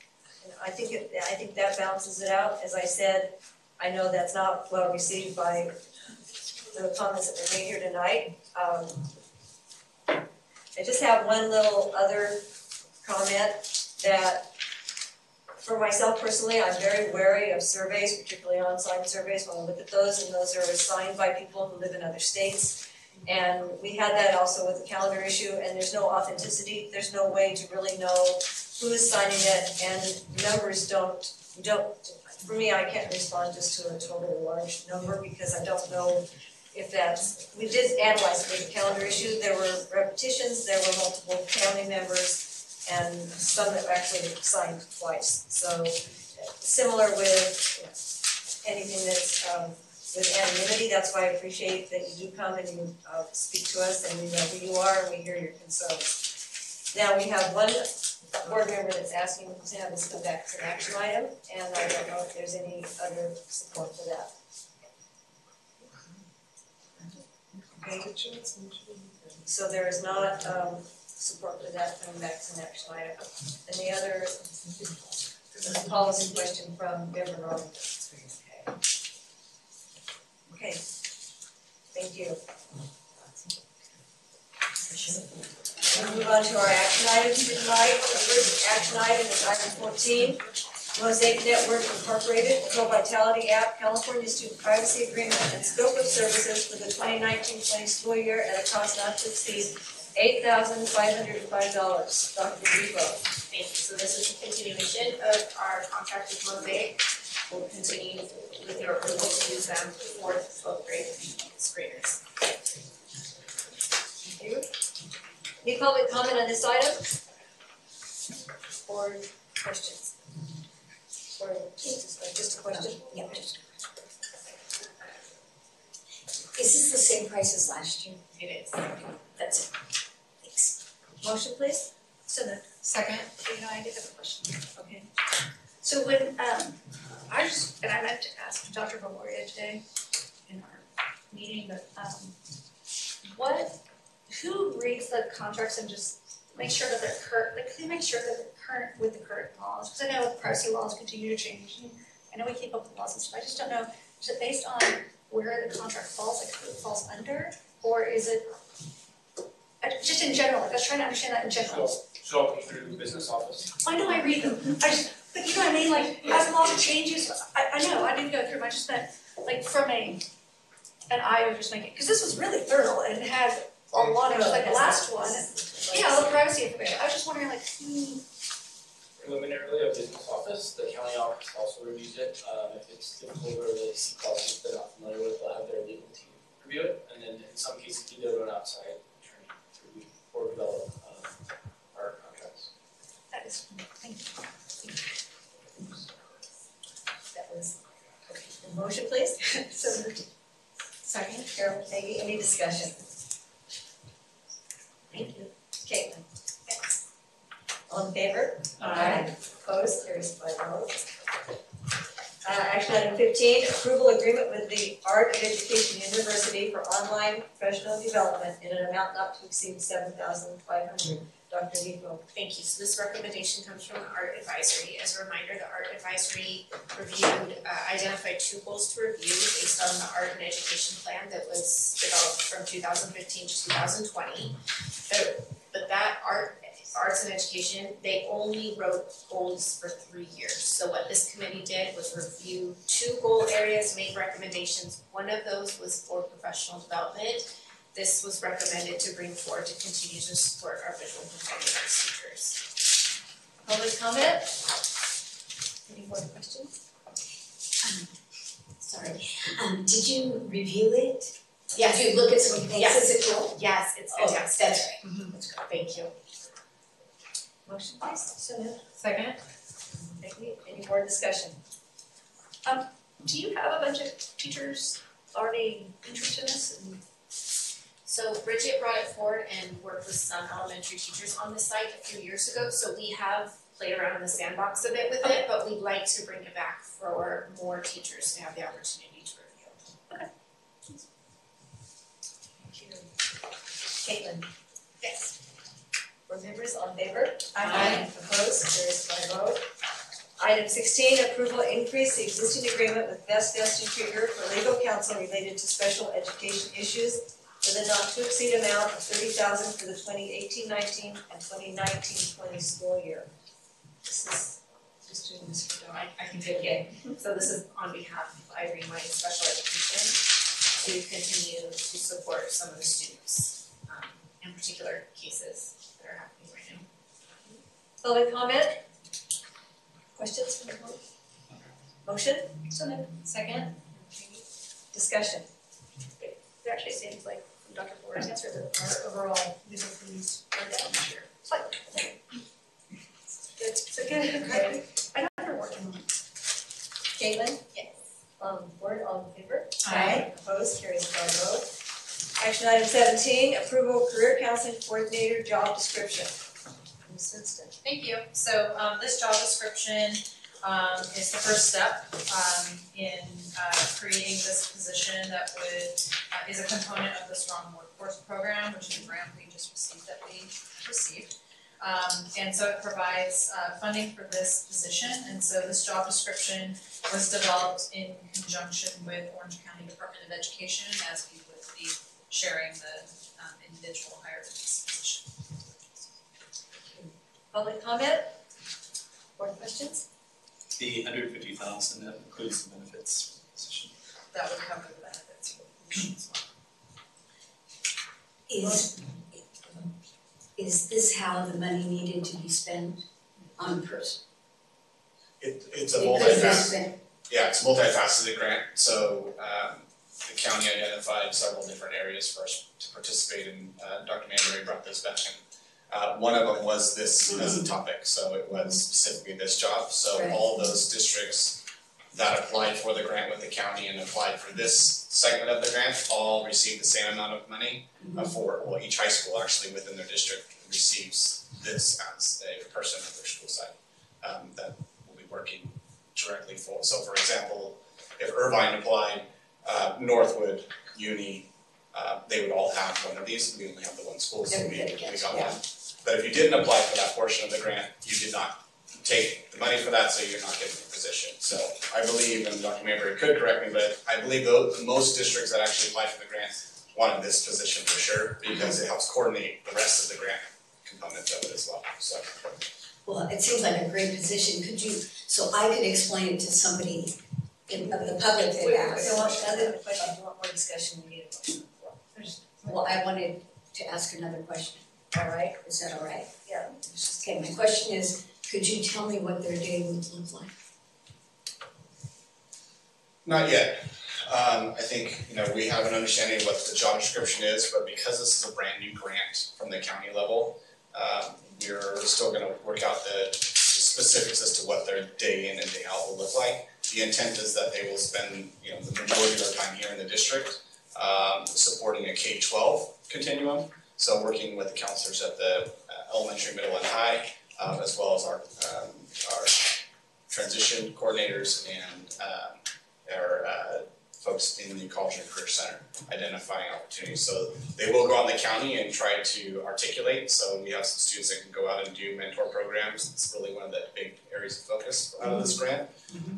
I think it, I think that balances it out. As I said, I know that's not well received by the comments that were made here tonight. Um, I just have one little other comment that for myself personally, I'm very wary of surveys, particularly on-site surveys, when I look at those, and those are assigned by people who live in other states. And we had that also with the calendar issue, and there's no authenticity, there's no way to really know who is signing it, and numbers don't, don't, for me, I can't respond just to a total large number, because I don't know if that's, we did analyze the calendar issue, there were repetitions, there were multiple family members, and some that actually signed twice. So similar with anything that's um, with anonymity, that's why I appreciate that you do come and you uh, speak to us and we know who you are and we hear your concerns. Now, we have one board member that's asking to have this come back as an action item, and I don't know if there's any other support for that. Okay, so there is not um, support for that coming back as an action item. And the other, is a policy question from member Rowland. Okay. Okay, thank you. We'll move on to our action items tonight. The first action item is item fourteen. Mosaic Network Incorporated, Pro Vitality App, California Student Privacy Agreement, and scope of services for the 2019-20 school year at a cost not to exceed eight thousand five hundred and five dollars. Dr. Debo. Thank you, so this is a continuation of our contract with Mosaic. We'll continue with your approval to use them for twelfth grade screeners. Thank you. Any public comment on this item? Or questions? Or just just a question? Yeah, just. Is this the same price as last year? It is. That's it. Motion please? So the, Second. you know, I did have a question. Okay. So when, um, I just, and I meant to ask Dr. Viloria today in our meeting, but, um, what, who reads the contracts and just make sure that they're current, like, who makes sure that they're current with the current laws? Because I know privacy laws continue to change, and I know we keep up with laws and stuff, I just don't know, is it based on where the contract falls, like who it falls under? Or is it, uh, just in general, like, I was trying to understand that in general. So I'll go through the business office. I know I read them, I just, but you know what I mean, like, as law changes, I, I know, I didn't go through them, I just meant, like, from a, an eye of just making, because this was really thorough, and it had a lot of, like, the last one, yeah, the privacy information, I was just wondering, like, who, Preliminarily, a business office, the county office also reviews it. Um, if it's difficult or they see clauses they're not familiar with, they'll have their legal team review it. And then in some cases, you go to an outside attorney to review or develop um, our contracts. That is, thank you. That was, okay, the motion please. So. Second, Carol, any discussion? Thank you. Caitlin? All in favor? Aye. Opposed, carries by vote. Uh, action item fifteen, approval agreement with the Art of Education University for online professional development in an amount not to exceed seven thousand five hundred. Dr. Depot. Thank you. So this recommendation comes from the Art Advisory. As a reminder, the Art Advisory reviewed, uh, identified two goals to review based on the art and education plan that was developed from two thousand fifteen to two thousand twenty. But, but that art, arts and education, they only wrote goals for three years. So what this committee did was review two goal areas, make recommendations. One of those was for professional development. This was recommended to bring forward to continue to support our visual performing arts teachers. Public comment? Any more questions? Um, sorry, um, did you review it? Yes. Did you look at some things? Yes. Is it cool? Yes, it's Oh, fantastic. that's right. That's great. Thank you. Motion please. So moved. Second. Peggy, any more discussion? Um, do you have a bunch of teachers already interested in this and So Bridget brought it forward and worked with some elementary teachers on the site a few years ago, so we have played around in the sandbox a bit with it, but we'd like to bring it back for more teachers to have the opportunity to review. Okay. Thank you. Caitlin? Board members, all in favor? Aye. Opposed, carries by vote. Item sixteen, approval increase the existing agreement with Best Destin Krieger for legal counsel related to special education issues with a not to exceed amount of thirty thousand for the 2018-19 and 2019-20 school year. This is just doing this for Dawn. I I can take it. So this is on behalf of Irene White Special Education to continue to support some of the students um in particular cases that are happening right now. Public comment? Questions from the board? Motion? So moved. Second? Discussion? it actually seems like from Dr. Flores' answer that our overall legal fees are down this year. But it's good, okay. I know they're working on it. Caitlin? Yes. Um, board, all in favor? Aye. Opposed, carries by vote. Action item seventeen, approval career counseling coordinator job description. Ms. Thank you. So um this job description um is the first step um in uh creating this position that would uh is a component of the Strong Workforce Program, which is a grant we just received that we received. Um and so it provides uh funding for this position, and so this job description was developed in conjunction with Orange County Department of Education as we would be sharing the um individual position. Public comment? Board questions? The hundred fifty thousand, that includes the benefits position. That would cover the benefits position as well. Is, is this how the money needed to be spent on person? It it's a Because multifaceted, yeah, it's a multifaceted grant, so um the county identified several different areas for us to participate in. Uh Dr. Manbury brought this back and uh one of them was this as a topic, so it was specifically this job. So Right. all those districts that applied for the grant with the county and applied for this segment of the grant all received the same amount of money uh, for, well, each high school actually within their district receives this as a person at their school site um that will be working directly for, so for example, if Irvine applied, uh Northwood, Uni, uh they would all have one of these, we only have the one school, so we we gets got one. one. But if you didn't apply for that portion of the grant, you did not take the money for that, so you're not getting the position. So I believe, and Dr. Mayberry could correct me, but I believe those, most districts that actually apply for the grant wanted this position for sure, because it helps coordinate the rest of the grant components of it as well, so. well, it seems like a great position, could you, so I could explain it to somebody in, of the public Wait, that wait, asked. I want another question, do you want more discussion, we need a motion on the floor. Well, I wanted to ask another question. All right, Is that all right? yeah. Okay, my question is, could you tell me what their day would look like? Not yet. Um, I think, you know, we have an understanding of what the job description is, but because this is a brand new grant from the county level, um, we're still gonna work out the specifics as to what their day in and day out will look like. the intent is that they will spend, you know, the majority of their time here in the district, um, supporting a K twelve continuum. So working with the counselors at the uh, elementary, middle and high, um, as well as our, um, our transition coordinators and, um, our, uh, folks in the College and Career Center identifying opportunities. So they will go out in the county and try to articulate, so we have some students that can go out and do mentor programs. It's really one of the big areas of focus out of this grant.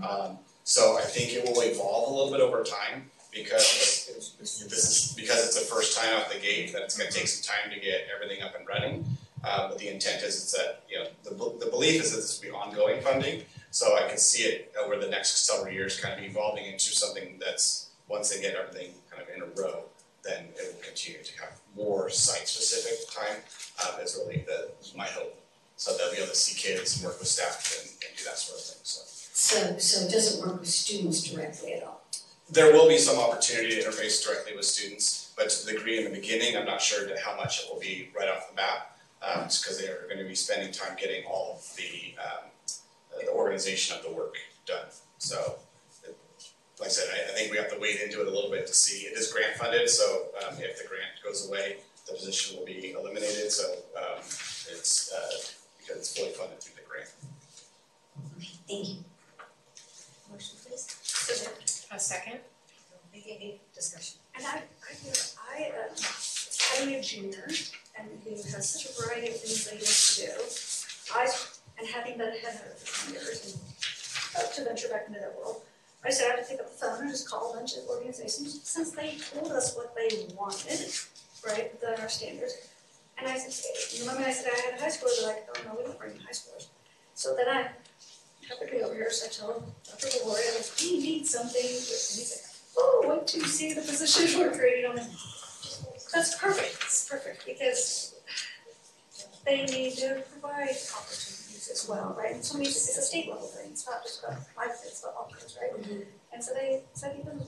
Um, so I think it will evolve a little bit over time because it's, is, because it's the first time out the gate, that it's gonna take some time to get everything up and running. Uh, but the intent is, that, you know, the, the belief is that this will be ongoing funding. So I can see it over the next several years kind of evolving into something that's, once they get everything kind of in a row, then it will continue to have more site-specific time, uh, is really the, is my hope. So they'll be able to see kids and work with staff and, and do that sort of thing, so. So, so it doesn't work with students directly at all? There will be some opportunity to interface directly with students, but to the degree in the beginning, I'm not sure to how much it will be right off the bat. Um, just because they are gonna be spending time getting all of the, um, the organization of the work done, so. Like I said, I, I think we have to wade into it a little bit to see, it is grant funded, so, um, if the grant goes away, the position will be eliminated, so, um, it's, uh, because it's fully funded through the grant. Thank you. A second? Any discussion? And I, I, you know, I, um, having a junior and who has such a variety of things that he wants to do, I, and having been a headhunter for years and up to venture back into that world, I said I had to pick up the phone and just call a bunch of organizations, since they told us what they wanted, right, within our standards. And I said, the moment I said I had a high schooler, they're like, oh no, we don't bring high schoolers. So then I be over here, so I tell him, Dr. Viloria, was, we need something, and he's like, oh, wait till you see the position we're creating, I'm that's perfect, it's perfect, because they need to provide opportunities as well, right? And so many, it's a state level thing, it's not just about my kids, it's about all kids, right? Mm-hmm. And so they, said even.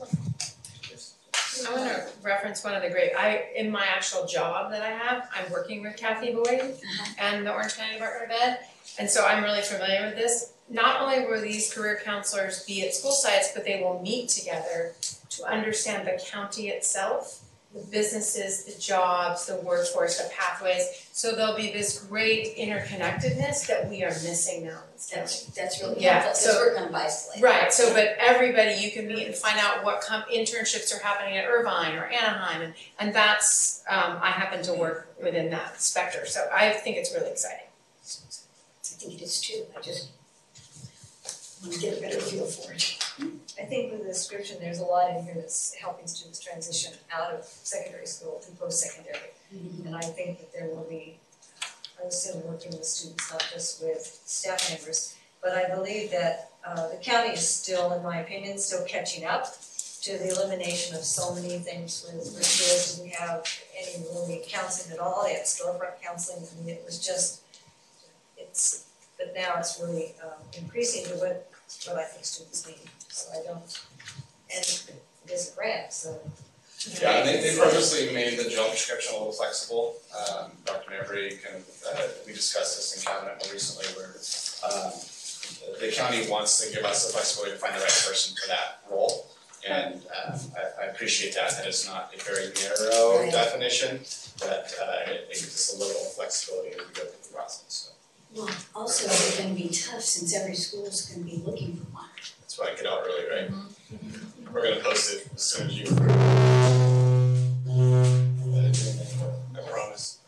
I wanna reference one of the great, I, in my actual job that I have, I'm working with Kathy Boyd uh-huh. and the Orange County Department of Ed, and so I'm really familiar with this. Not only will these career counselors be at school sites, but they will meet together to understand the county itself, the businesses, the jobs, the workforce, the pathways. So there'll be this great interconnectedness that we are missing now That's, that's really Yeah, helpful, so- we're kind of isolated. Right, so but everybody, you can meet and find out what com- internships are happening at Irvine or Anaheim and and that's, um, I happen to work within that specter, so I think it's really exciting. I think it is too, I just want to get a better feel for it. I think with the description, there's a lot in here that's helping students transition out of secondary school to post-secondary. And I think that there will be, I was still working with students, not just with staff members. But I believe that uh the county is still, in my opinion, still catching up to the elimination of so many things with with kids. We have any really counseling at all, they had storefront counseling, I mean, it was just, it's, but now it's really um increasing to what what I think students need, so I don't, and it is a grant, so. Yeah, and they they purposely made the job description a little flexible. Um Dr. Mabry kind of, uh, we discussed this in cabinet more recently where um the county wants to give us the flexibility to find the right person for that role. And um I I appreciate that, that it's not a very narrow Right. definition, but uh it it gives us a little flexibility as we go through the process, so Well, also, it's gonna be tough since every school is gonna be looking for one. that's why I get out early, right? We're gonna post it as soon as you approve. I promise.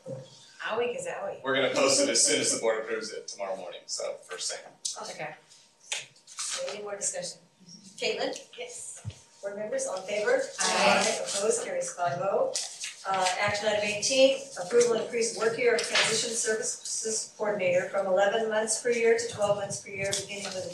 Owie is owie. We're gonna post it as soon as the board approves it tomorrow morning, so first thing. Okay. Any more discussion? Caitlin? Yes. Board members, all in favor? Aye. Opposed, carries five oh. Uh, action item eighteen, approval to increase work year of transition services coordinator from eleven months per year to twelve months per year, beginning with the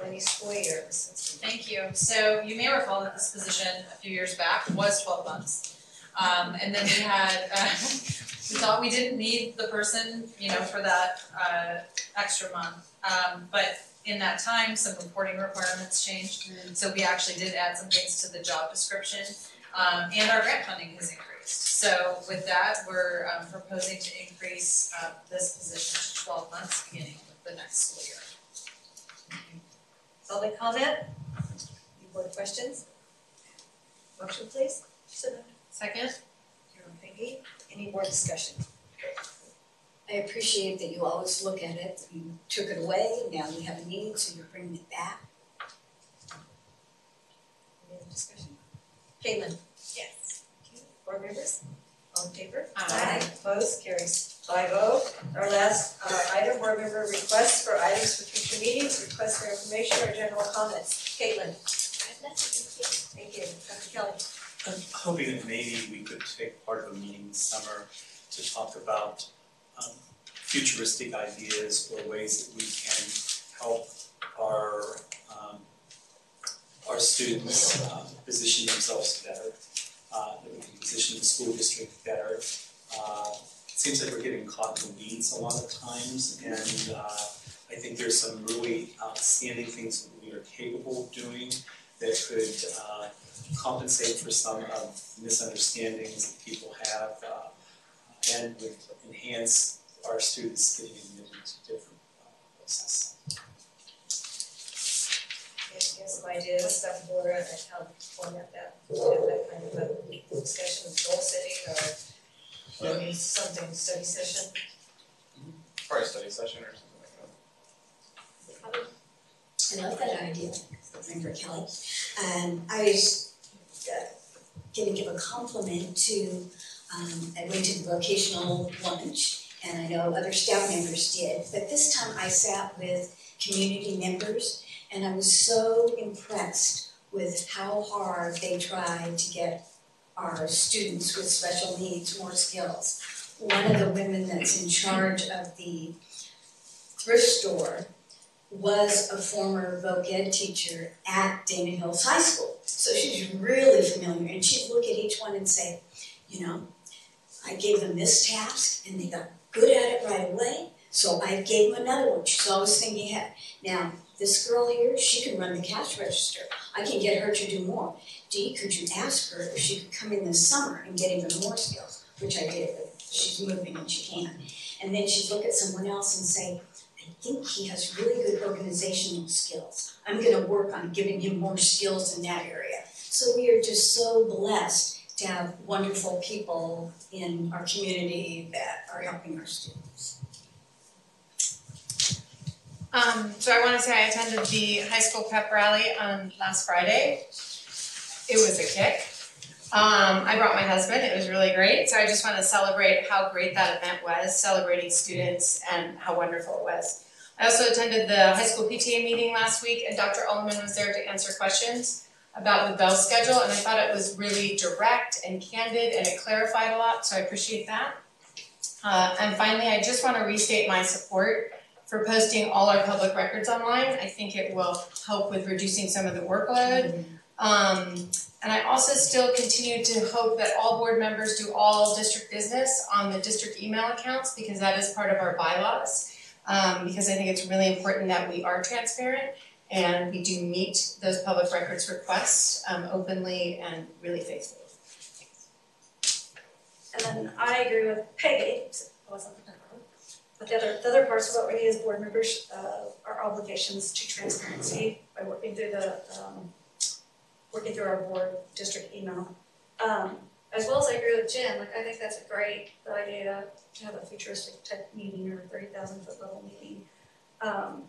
2019-20 school year. Thank you. So you may recall that this position a few years back was twelve months. Um, and then we had, uh, <laughs> we thought we didn't need the person, you know, for that, uh, extra month. Um, but in that time, some reporting requirements changed. So we actually did add some things to the job description. Um, and our grant funding has increased. So with that, we're, um, proposing to increase, uh, this position to twelve months beginning with the next school year. Public comment? Any board questions? Motion please? Second? Carol, Peggy, any board discussion? I appreciate that you always look at it, you took it away, now you have a need, so you're bringing it back. Any other discussion? Caitlin? Yes. Board members? All in favor? Aye. Opposed, carries five oh. Our last uh item, board member requests for items for future meetings, requests for information or general comments. Caitlin? Thank you. Dr. Kelly? I'm hoping that maybe we could take part of a meeting this summer to talk about um futuristic ideas or ways that we can help our um our students um position themselves better, uh that we can position the school district better. Uh seems like we're getting caught in the weeds a lot of times and uh I think there's some really outstanding things that we are capable of doing that could uh compensate for some of the misunderstandings that people have uh and would enhance our students getting admitted to different uh places. You some ideas. Board, on how to format that, that kind of a discussion, goal setting or maybe something, study session? Probably a study session or something like that. I love that idea, Member Kelly. And I was uh, gonna give a compliment to, um, I went to the vocational lunch and I know other staff members did, but this time I sat with community members and I was so impressed with how hard they tried to get our students with special needs more skills. One of the women that's in charge of the thrift store was a former voc ed teacher at Dana Hills High School. So she's really familiar and she'd look at each one and say, you know, I gave them this task and they got good at it right away, so I gave them another one. She's always thinking. Now, this girl here, she can run the cash register. I can get her to do more. Dee, could you ask her if she could come in this summer and get even more skills? Which I did, but she's moving and she can. And then she'd look at someone else and say, I think he has really good organizational skills. I'm gonna work on giving him more skills in that area. So we are just so blessed to have wonderful people in our community that are helping our students. Um, so I wanna say I attended the high school pep rally on last Friday. It was a kick. Um, I brought my husband, it was really great, so I just wanna celebrate how great that event was, celebrating students and how wonderful it was. I also attended the high school PTA meeting last week and Dr. Allemann was there to answer questions about the bell schedule and I thought it was really direct and candid and it clarified a lot, so I appreciate that. Uh, and finally, I just wanna restate my support for posting all our public records online. I think it will help with reducing some of the workload. Um, and I also still continue to hope that all board members do all district business on the district email accounts because that is part of our bylaws. Um, because I think it's really important that we are transparent and we do meet those public records requests um, openly and really faithfully. And then I agree with Peggy, the but the other, the other parts of what we need as board members, uh, our obligations to transparency by working through the, um, working through our board district email. Um, as well as I agree with Jen, like I think that's a great idea to have a futuristic type meeting or a thirty thousand foot level meeting. Um,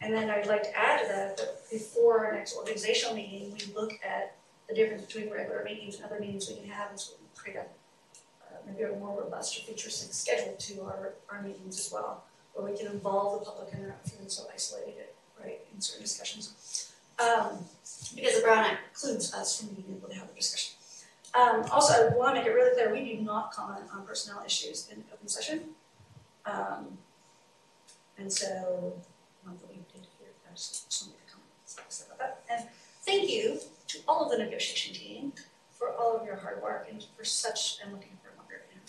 and then I'd like to add to that, that before our next organizational meeting, we look at the difference between regular meetings and other meetings we can have, and so we can create a uh, maybe a more robust or futuristic schedule to our, our meetings as well, where we can involve the public and not feeling so isolated, right, in certain discussions. Um, because the Brown Act includes us from being able to have a discussion. Um, also, I wanna make it really clear, we do not comment on personnel issues in open session. Um, and so, not that we did here, I just, wanted to comment, about that. And thank you to all of the negotiation team for all of your hard work and for such, I'm looking for longer, and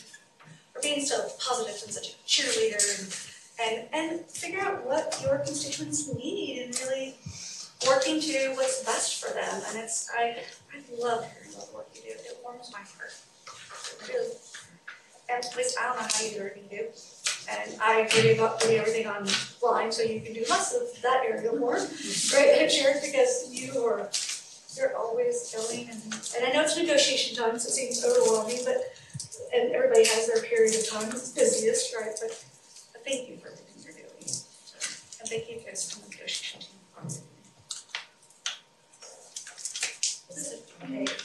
for being so positive and such a cheerleader and, and, and figure out what your constituents need and really working to do what's best for them. And it's, I, I love hearing about work you do. It warms my heart. Really, and at least I don't know how you do it, you do. And I agree about putting everything online, so you can do less of that area more, right, Sharon, because you are, you're always going and, and I know it's negotiation time, so it seems overwhelming, but, and everybody has their period of time, it's busiest, right, but, but thank you for everything you're doing. And thank you guys for the negotiation team.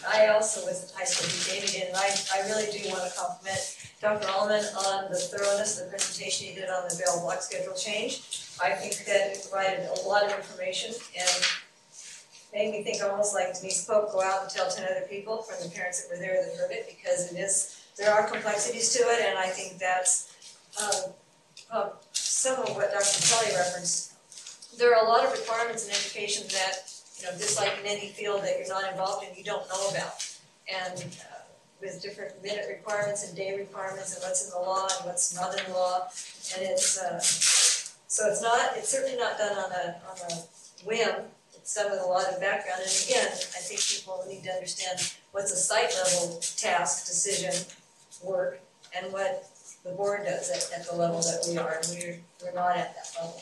I also was high school dating and I, I really do wanna compliment Dr. Allemann on the thoroughness of the presentation he did on the bail block schedule change. I think that he provided a lot of information and made me think almost like Denise Pope, go out and tell ten other people from the parents that were there that heard it, because it is, there are complexities to it, and I think that's, um, uh, some of what Dr. Kelly referenced. There are a lot of requirements in education that, you know, just like in any field that you're not involved in, you don't know about. And uh, with different minute requirements and day requirements and what's in the law and what's not in the law. And it's, uh, so it's not, it's certainly not done on a, on a whim. It's done with a lot of background. And again, I think people need to understand what's a site level task, decision, work, and what the board does at, at the level that we are, and we're, we're not at that level.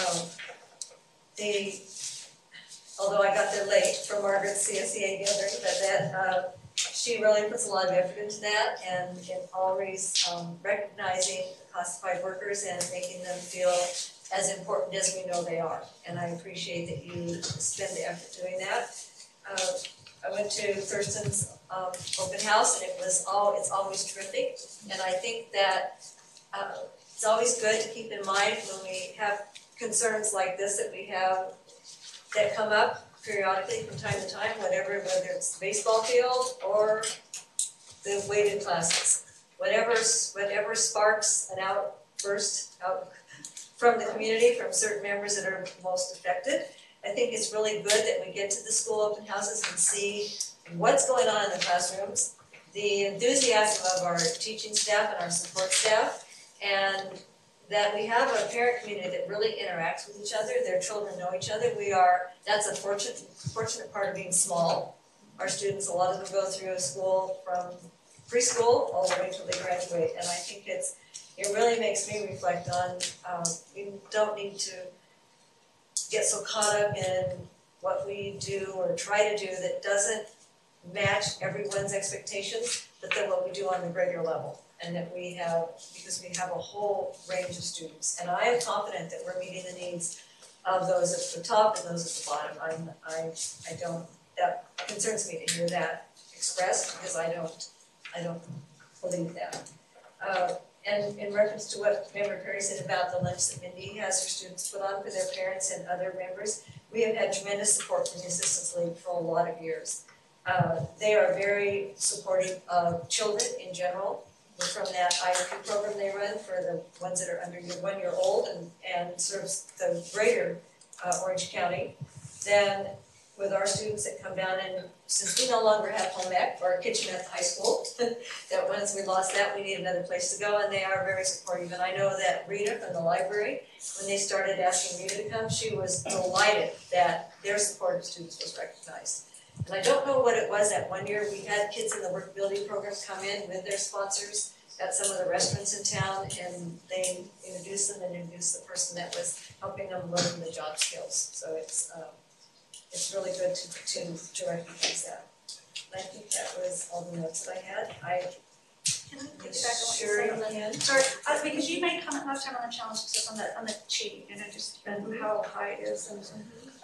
Um, the, although I got there late for Margaret's CSEA gathering, but that, uh, she really puts a lot of effort into that and in always, um, recognizing the classified workers and making them feel as important as we know they are. And I appreciate that you spend the effort doing that. Uh, I went to Thurston's, um, open house and it was all, it's always terrific. And I think that, uh, it's always good to keep in mind when we have concerns like this that we have that come up periodically from time to time, whatever, whether it's the baseball field or the weighted classes. Whatever, whatever sparks an outburst out from the community, from certain members that are most affected. I think it's really good that we get to the school open houses and see what's going on in the classrooms, the enthusiasm of our teaching staff and our support staff, and that we have a parent community that really interacts with each other, their children know each other, we are, that's a fortunate, fortunate part of being small. Our students, a lot of them go through a school from preschool all the way till they graduate, and I think it's, it really makes me reflect on, um, we don't need to get so caught up in what we do or try to do that doesn't match everyone's expectations, but then what we do on the greater level and that we have, because we have a whole range of students. And I am confident that we're meeting the needs of those at the top and those at the bottom. I'm, I, I don't, that concerns me to hear that expressed because I don't, I don't believe that. Uh, and in reference to what Member Perry said about the lunch that Mindy has her students put on for their parents and other members, we have had tremendous support from the Assistance League for a lot of years. Uh, they are very supportive of children in general, from that IEP program they run for the ones that are under one year old and, and serves the greater uh, Orange County. Then with our students that come down and since we no longer have home ec or kitchen at the high school, <laughs> that once we lost that, we need another place to go and they are very supportive. And I know that Rita from the library, when they started asking Rita to come, she was delighted that their support of students was recognized. And I don't know what it was that one year, we had kids in the workability program come in with their sponsors at some of the restaurants in town and they introduced them and introduced the person that was helping them learn the job skills. So it's, um, it's really good to, to, to recognize that. And I think that was all the notes that I had. I Can I piggyback on what you Sure, on you can. Sorry, uh, because you made a comment last time on the challenge, just on the, on the cheating, and it just, and how high it is, and,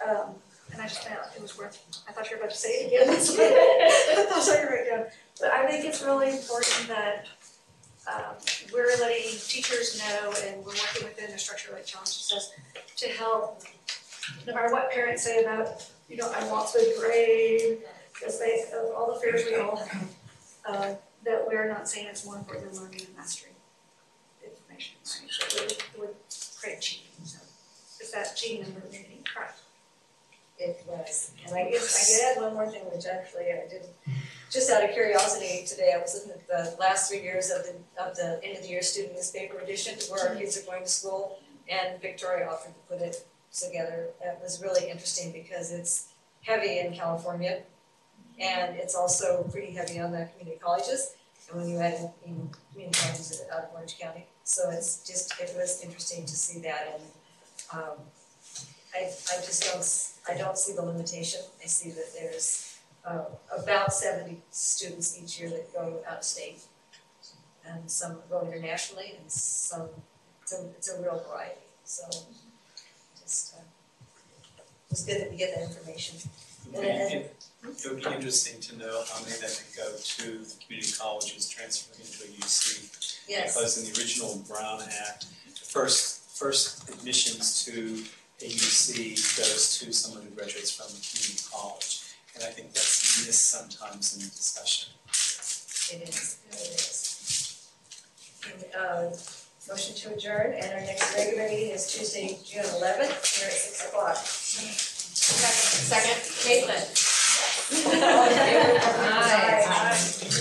um, and I just found it was worth, I thought you were about to say it again, <laughs> that's what I thought saw you write down. But I think it's really important that, um, we're letting teachers know, and we're working within the structure like challenge says, to help, no matter what parents say about, you know, I want to grade, because they, of all the fears we all have, uh, that we're not saying it's more important than learning and mastering information, right? So create cheating, so is that gene number? It was, and I guess I could add one more thing, which actually I did, just out of curiosity today, I was looking at the last three years of the, of the end of the year student newspaper edition, where our kids are going to school, and Victoria offered to put it together. It was really interesting because it's heavy in California, and it's also pretty heavy on the community colleges. and when you add in, in community colleges out of Orange County. So it's just, it was interesting to see that and, um, I, I just don't, s- I don't see the limitation. I see that there's, uh, about seventy students each year that go out of state. And some go internationally and some, it's a, it's a real variety, so just, uh, it was good that we get that information. And it- It, it would be interesting to know how many that could go to the community colleges transferring into a UC. Yes. Because in the original Brown Act, first, first admissions to AUC goes to someone who graduates from a community college. And I think that's missed sometimes in the discussion. It is. It is. And, uh, motion to adjourn, and our next regular meeting is Tuesday, June 11th, here at 6 o'clock. Second. Second. Caitlin. <laughs> Hi.